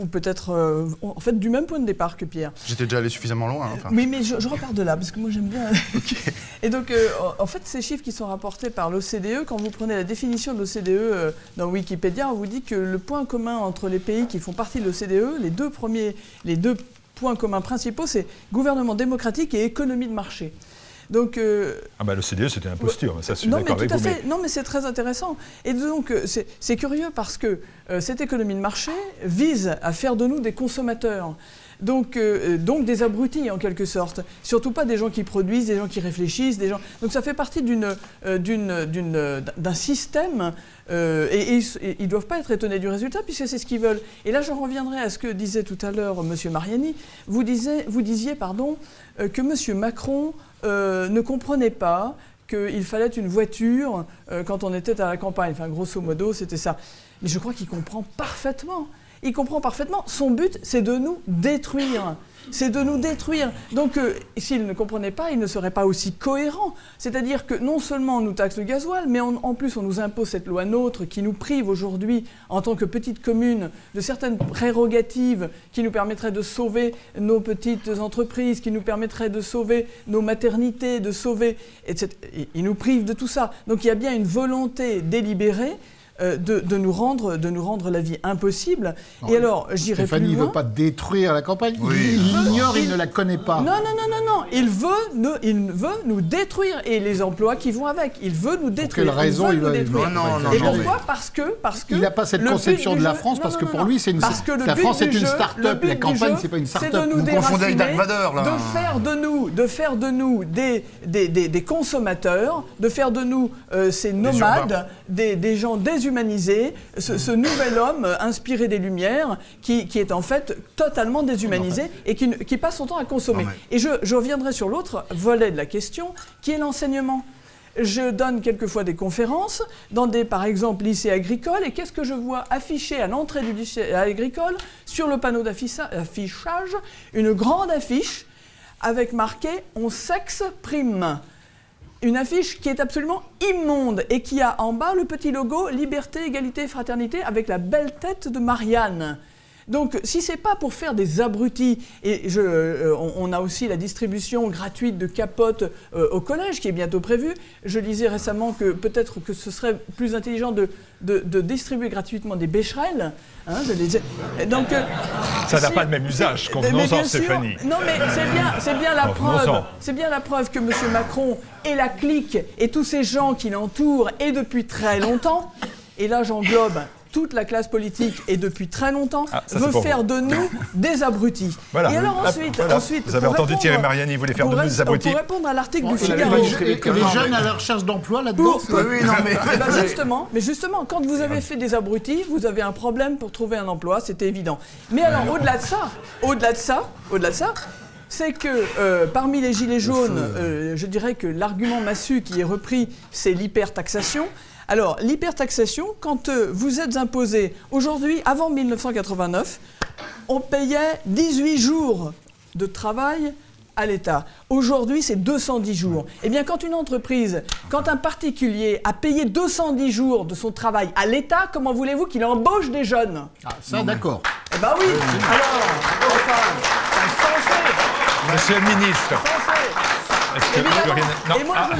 Ou peut-être euh, en fait du même point de départ que Pierre. J'étais déjà allé suffisamment loin. Hein, Oui, mais je, repars de là parce que moi j'aime bien. Et donc euh, en fait ces chiffres qui sont rapportés par l'OCDE, quand vous prenez la définition de l'OCDE euh, dans Wikipédia, on vous dit que le point commun entre les pays qui font partie de l'OCDE, les deux premiers, les deux points communs principaux, c'est gouvernement démocratique et économie de marché. Donc, ah bah le CDE c'était imposture, ça je suis non, d'accord mais tout à fait. Non mais c'est très intéressant. Et donc c'est curieux parce que cette économie de marché vise à faire de nous des consommateurs. Donc, euh, donc des abrutis en quelque sorte. Surtout pas des gens qui produisent, des gens qui réfléchissent, des gens. Donc ça fait partie euh, d'un système euh, et, ils ne doivent pas être étonnés du résultat puisque c'est ce qu'ils veulent. Et là, je reviendrai à ce que disait tout à l'heure M. Mariani. Vous, vous disiez pardon, que M. Macron ne comprenait pas qu'il fallait une voiture quand on était à la campagne. Enfin, grosso modo, c'était ça. Mais je crois qu'il comprend parfaitement il comprend parfaitement. Son but, c'est de nous détruire. C'est de nous détruire. Donc, euh, s'il ne comprenait pas, il ne serait pas aussi cohérent. C'est-à-dire que non seulement on nous taxe le gasoil, mais en plus on nous impose cette loi nôtre qui nous prive aujourd'hui, en tant que petite commune, de certaines prérogatives qui nous permettraient de sauver nos petites entreprises, qui nous permettraient de sauver nos maternités, de sauver, etc. Il nous prive de tout ça. Donc il y a bien une volonté délibérée euh, de, nous rendre, de nous rendre la vie impossible. et alors, j'irai plus loin. Stéphanie ne veut pas détruire la campagne. Il l'ignore, il, ne la connaît pas. Non, non, non, non, non. Il veut, nous, il veut nous détruire et les emplois qui vont avec. Il veut nous détruire. Pour quelle raison il, veut nous détruire non, non, Et pourquoi Parce que, parce que. Il n'a pas cette conception de la France parce que pour lui, c'est une. Parce que la France est une start-up. La campagne, c'est pas une start-up. Vous confondez avec Dark Vador, là. De faire de nous, de faire de nous des, des, des, consommateurs, de faire de nous euh, ces nomades, des, des gens déshumanisés, ce, nouvel homme inspiré des Lumières qui, est en fait totalement déshumanisé et qui, passe son temps à consommer. Et je, reviendrai sur l'autre volet de la question qui est l'enseignement. Je donne quelquefois des conférences dans des, par exemple, lycées agricoles. Et qu'est-ce que je vois affiché à l'entrée du lycée agricole Sur le panneau d'affichage, une grande affiche avec marqué On s'exprime une affiche qui est absolument immonde et qui a en bas le petit logo Liberté, égalité, fraternité avec la belle tête de Marianne. Donc, si c'est pas pour faire des abrutis, et je, euh, on, a aussi la distribution gratuite de capotes euh, au collège qui est bientôt prévue. Je lisais récemment que peut-être que ce serait plus intelligent de, de, distribuer gratuitement des bécherelles. Hein, je Donc, euh, ça n'a pas le même usage. Convenons-en, Stéphanie. Non, mais c'est bien, c'est bien la preuve. C'est bien la preuve que M. Macron et la clique et tous ces gens qui l'entourent et depuis très longtemps. Et là, j'englobe toute la classe politique et depuis très longtemps ah, veut faire de nous des abrutis. Et alors ensuite, ensuite vous avez entendu Thierry Mariani, il voulait faire de nous des abrutis. Pour répondre à l'article du Figaro, les, les jeunes à la recherche d'emploi là-dedans. Oui, non, mais... Eh ben, justement, mais justement, quand vous avez fait des abrutis, vous avez un problème pour trouver un emploi, c'était évident. Mais alors, au-delà de ça, au-delà de ça, au-delà de ça, c'est que euh, parmi les gilets jaunes, euh, je dirais que l'argument massu qui est repris, c'est l'hypertaxation. Alors, l'hypertaxation, quand euh, vous êtes imposé, aujourd'hui, avant 1989, on payait 18 jours de travail à l'État. Aujourd'hui, c'est 210 jours. Eh bien, quand une entreprise, quand un particulier a payé 210 jours de son travail à l'État, comment voulez-vous qu'il embauche des jeunes? Ah, ça, d'accord. Eh bien oui. Alors, enfin, Monsieur le ministre. Et moi, ah,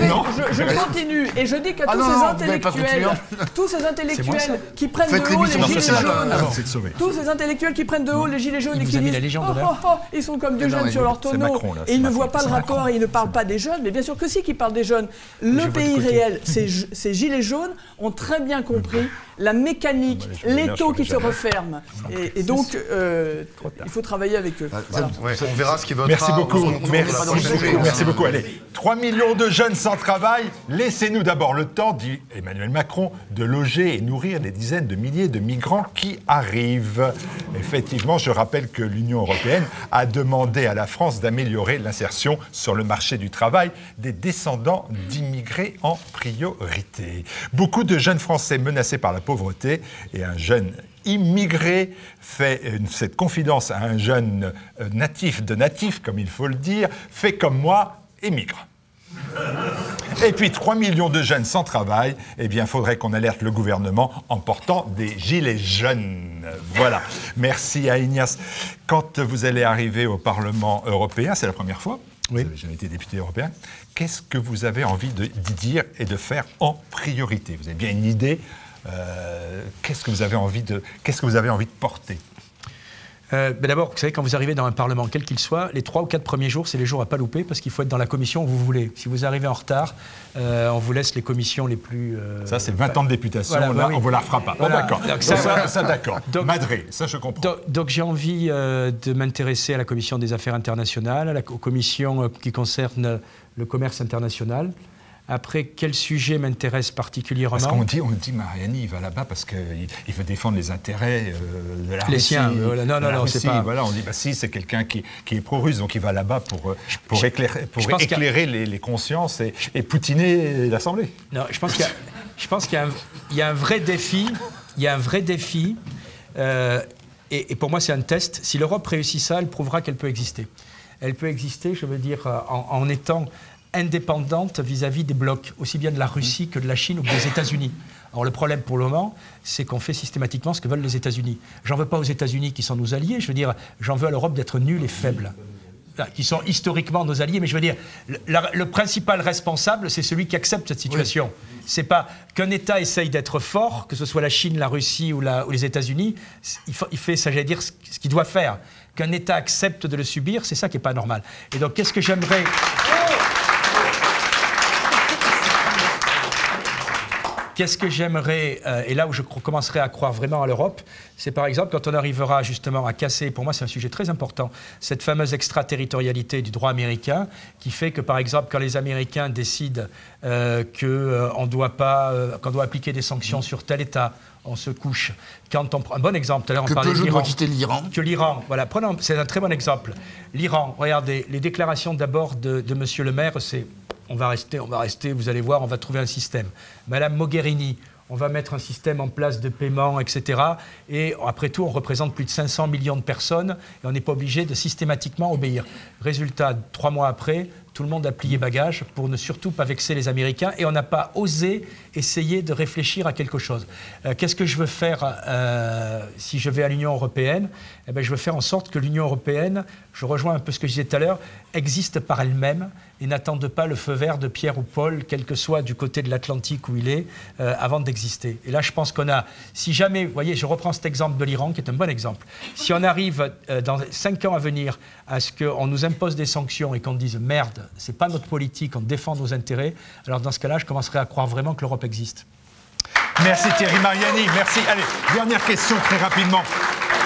je, continue et je dis qu'à ah, tous, ces intellectuels, tous ces intellectuels qui prennent de haut les gilets jaunes, tous ces intellectuels qui prennent de haut les gilets jaunes et qui disent oh, oh, oh, ils sont comme des jeunes sur leur tonneau. Et ils ne voient pas le rapport et ils ne parlent pas des jeunes, mais bien sûr que si, qu'ils parlent des jeunes. Le pays réel, ces gilets jaunes ont très bien compris la mécanique, ah, l'étau qui se referme. Et, donc, euh, il faut travailler avec eux. On verra ce qui va Merci beaucoup. Merci beaucoup. Allez, 3 millions de jeunes sans travail. Laissez-nous d'abord le temps, dit Emmanuel Macron, de loger et nourrir des dizaines de milliers de migrants qui arrivent. Effectivement, je rappelle que l'Union européenne a demandé à la France d'améliorer l'insertion sur le marché du travail des descendants d'immigrés en priorité. Beaucoup de jeunes Français menacés par la pauvreté et un jeune immigré fait cette confidence à un jeune euh, natif de natif, comme il faut le dire, fait comme moi, émigre. Et puis 3 millions de jeunes sans travail, eh bien, faudrait qu'on alerte le gouvernement en portant des gilets jaunes. Voilà. Merci à Ignace. Quand vous allez arriver au Parlement européen, c'est la première fois, oui. vous n'avez jamais été député européen, qu'est-ce que vous avez envie de dire et de faire en priorité? Vous avez bien une idée euh, qu'est-ce que vous avez envie de, qu'est-ce que vous avez envie de porter? Euh, ben D'abord, vous savez, quand vous arrivez dans un Parlement, quel qu'il soit, les trois ou quatre premiers jours, c'est les jours à pas louper parce qu'il faut être dans la commission où vous voulez. Si vous arrivez en retard, euh, on vous laisse les commissions les plus. Euh, ça, c'est 20 ans de députation, là, on ne vous la refera pas. d'accord. Ça, ça, d'accord. Madré, ça, je comprends. Donc, j'ai envie de m'intéresser à la commission des affaires internationales, à la, aux commissions qui concernent le commerce international. Après, quel sujet m'intéresse particulièrement Parce qu'on dit, on dit Mariani, il va là-bas parce qu'il veut défendre les intérêts euh, de la les Russie. siens, Non, non, non, c'est pas... Voilà, on dit, bah si, c'est quelqu'un qui, est pro-russe, donc il va là-bas pour, euh, pour éclairer, pour éclairer les, consciences et, et poutiner l'Assemblée. Non, je pense qu'il y, a, y, a un vrai défi. Il y a un vrai défi. Euh, et, pour moi, c'est un test. Si l'Europe réussit ça, elle prouvera qu'elle peut exister. Elle peut exister, je veux dire, en, en étant indépendante vis-à-vis des blocs, aussi bien de la Russie que de la Chine ou des États-Unis. Alors le problème pour le moment, c'est qu'on fait systématiquement ce que veulent les États-Unis. J'en veux pas aux États-Unis qui sont nos alliés, je veux dire, j'en veux à l'Europe d'être nulle et faible qui sont historiquement nos alliés, mais je veux dire, le, principal responsable, c'est celui qui accepte cette situation. C'est pas qu'un État essaye d'être fort, que ce soit la Chine, la Russie ou, ou les États-Unis, il, il, fait, ça, j'allais dire, ce, ce qu'il doit faire. Qu'un État accepte de le subir, c'est ça qui n'est pas normal. Et donc, qu'est-ce que j'aimerais... Qu'est-ce que j'aimerais, euh, et là où je commencerai à croire vraiment à l'Europe, c'est par exemple quand on arrivera justement à casser, pour moi c'est un sujet très important, cette fameuse extraterritorialité du droit américain, qui fait que par exemple quand les Américains décident euh, qu'on euh, doit pas, qu'on doit appliquer des sanctions sur tel État, on se couche. Quand on prend un bon exemple, tout à l'heure on parlait de l'Iran. l'Iran. Que l'Iran, voilà, prenons, c'est un très bon exemple. L'Iran, regardez, les déclarations d'abord de, de M. Le Maire, c'est on va rester, on va rester, vous allez voir, on va trouver un système. Madame Mogherini, on va mettre un système en place de paiement, etc. Et après tout, on représente plus de 500 millions de personnes et on n'est pas obligé de systématiquement obéir. Résultat, trois mois après, tout le monde a plié bagage pour ne surtout pas vexer les Américains et on n'a pas osé essayer de réfléchir à quelque chose. Euh, qu'est-ce que je veux faire euh, si je vais à l'Union européenne? Eh bien, Je veux faire en sorte que l'Union européenne, je rejoins un peu ce que je disais tout à l'heure, existe par elle-même et n'attende pas le feu vert de Pierre ou Paul, quel que soit du côté de l'Atlantique où il est, euh, avant d'exister. Et là, je pense qu'on a, si jamais, vous voyez, je reprends cet exemple de l'Iran, qui est un bon exemple, si on arrive dans cinq ans à venir à ce qu'on nous impose des sanctions et qu'on dise merde, c'est pas notre politique, on défend nos intérêts, alors dans ce cas-là, je commencerai à croire vraiment que l'Europe existe. Merci Thierry Mariani, merci. Allez, dernière question très rapidement.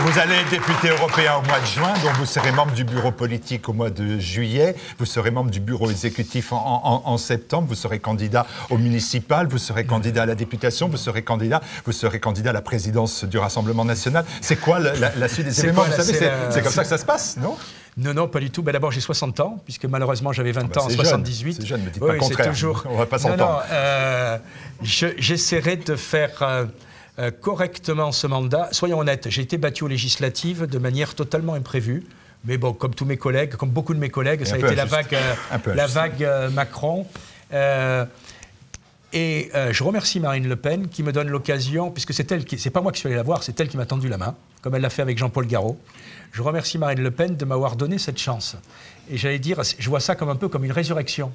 Vous allez être député européen au mois de juin, donc vous serez membre du bureau politique au mois de juillet, vous serez membre du bureau exécutif en, septembre, vous serez candidat au municipal, vous serez candidat à la députation, vous serez candidat, vous serez candidat à la présidence du Rassemblement national. C'est quoi la, suite des événements Vous savez, c'est comme ça que ça se passe, non? Non, non, pas du tout. Ben, D'abord, j'ai 60 ans, puisque malheureusement, j'avais 20 ah bah, ans en 78. C'est jeune, ne dites pas contraire. Toujours... On va pas s'entendre. Euh, j'essaierai de faire... Euh, euh, correctement ce mandat. Soyons honnêtes, j'ai été battu aux législatives de manière totalement imprévue. Mais bon, comme tous mes collègues, comme beaucoup de mes collègues, ça a été la vague, euh, la vague euh, Macron. et je remercie Marine Le Pen qui me donne l'occasion, puisque c'est elle qui, c'est pas moi qui suis allé la voir, c'est elle qui m'a tendu la main, comme elle l'a fait avec Jean-Paul Garot. Je remercie Marine Le Pen de m'avoir donné cette chance. Et j'allais dire, je vois ça comme un peu comme une résurrection.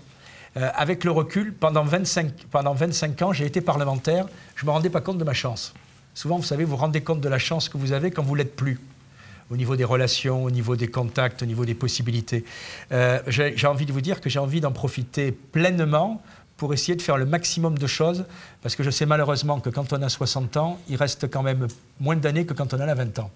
Euh, avec le recul, pendant 25, pendant 25 ans, j'ai été parlementaire, je ne me rendais pas compte de ma chance. Souvent, vous savez, vous vous rendez compte de la chance que vous avez quand vous ne l'êtes plus au niveau des relations, au niveau des contacts, au niveau des possibilités. Euh, j'ai envie de vous dire que j'ai envie d'en profiter pleinement pour essayer de faire le maximum de choses, parce que je sais malheureusement que quand on a 60 ans, il reste quand même moins d'années que quand on en a 20 ans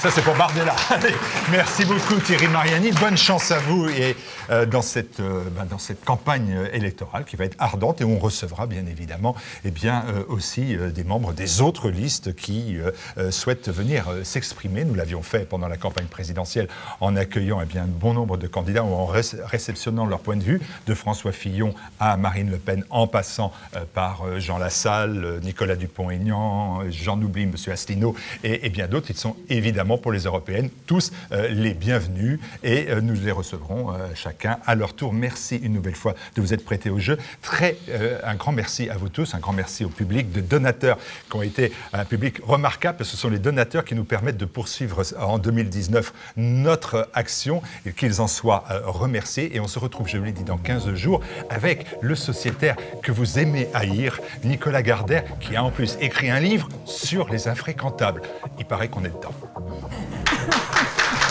ça c'est pour Bardella. merci beaucoup Thierry Mariani. Bonne chance à vous et euh, dans, cette, euh, ben, dans cette campagne électorale qui va être ardente et on recevra bien évidemment eh bien, euh, aussi des membres des autres listes qui souhaitent venir s'exprimer. Nous l'avions fait pendant la campagne présidentielle en accueillant eh bien, un bon nombre de candidats ou en réceptionnant leur point de vue, de François Fillon à Marine Le Pen en passant par Jean Lassalle, Nicolas Dupont-Aignan, j'en oublie M. Asselineau et, et bien d'autres. Ils sont évidemment pour les européennes tous euh, les bienvenus et euh, nous les recevrons euh, chacun à leur tour. Merci une nouvelle fois de vous être prêtés au jeu. Très, un grand merci à vous tous, un grand merci au public de donateurs qui ont été un public remarquable. Ce sont les donateurs qui nous permettent de poursuivre en 2019 notre action et qu'ils en soient remerciés. Et on se retrouve, je vous l'ai dit, dans 15 jours avec le sociétaire que vous aimez haïr, Nicolas Gardère, qui a en plus écrit un livre sur les infréquentables. Il paraît qu'on est dedans. Obrigado.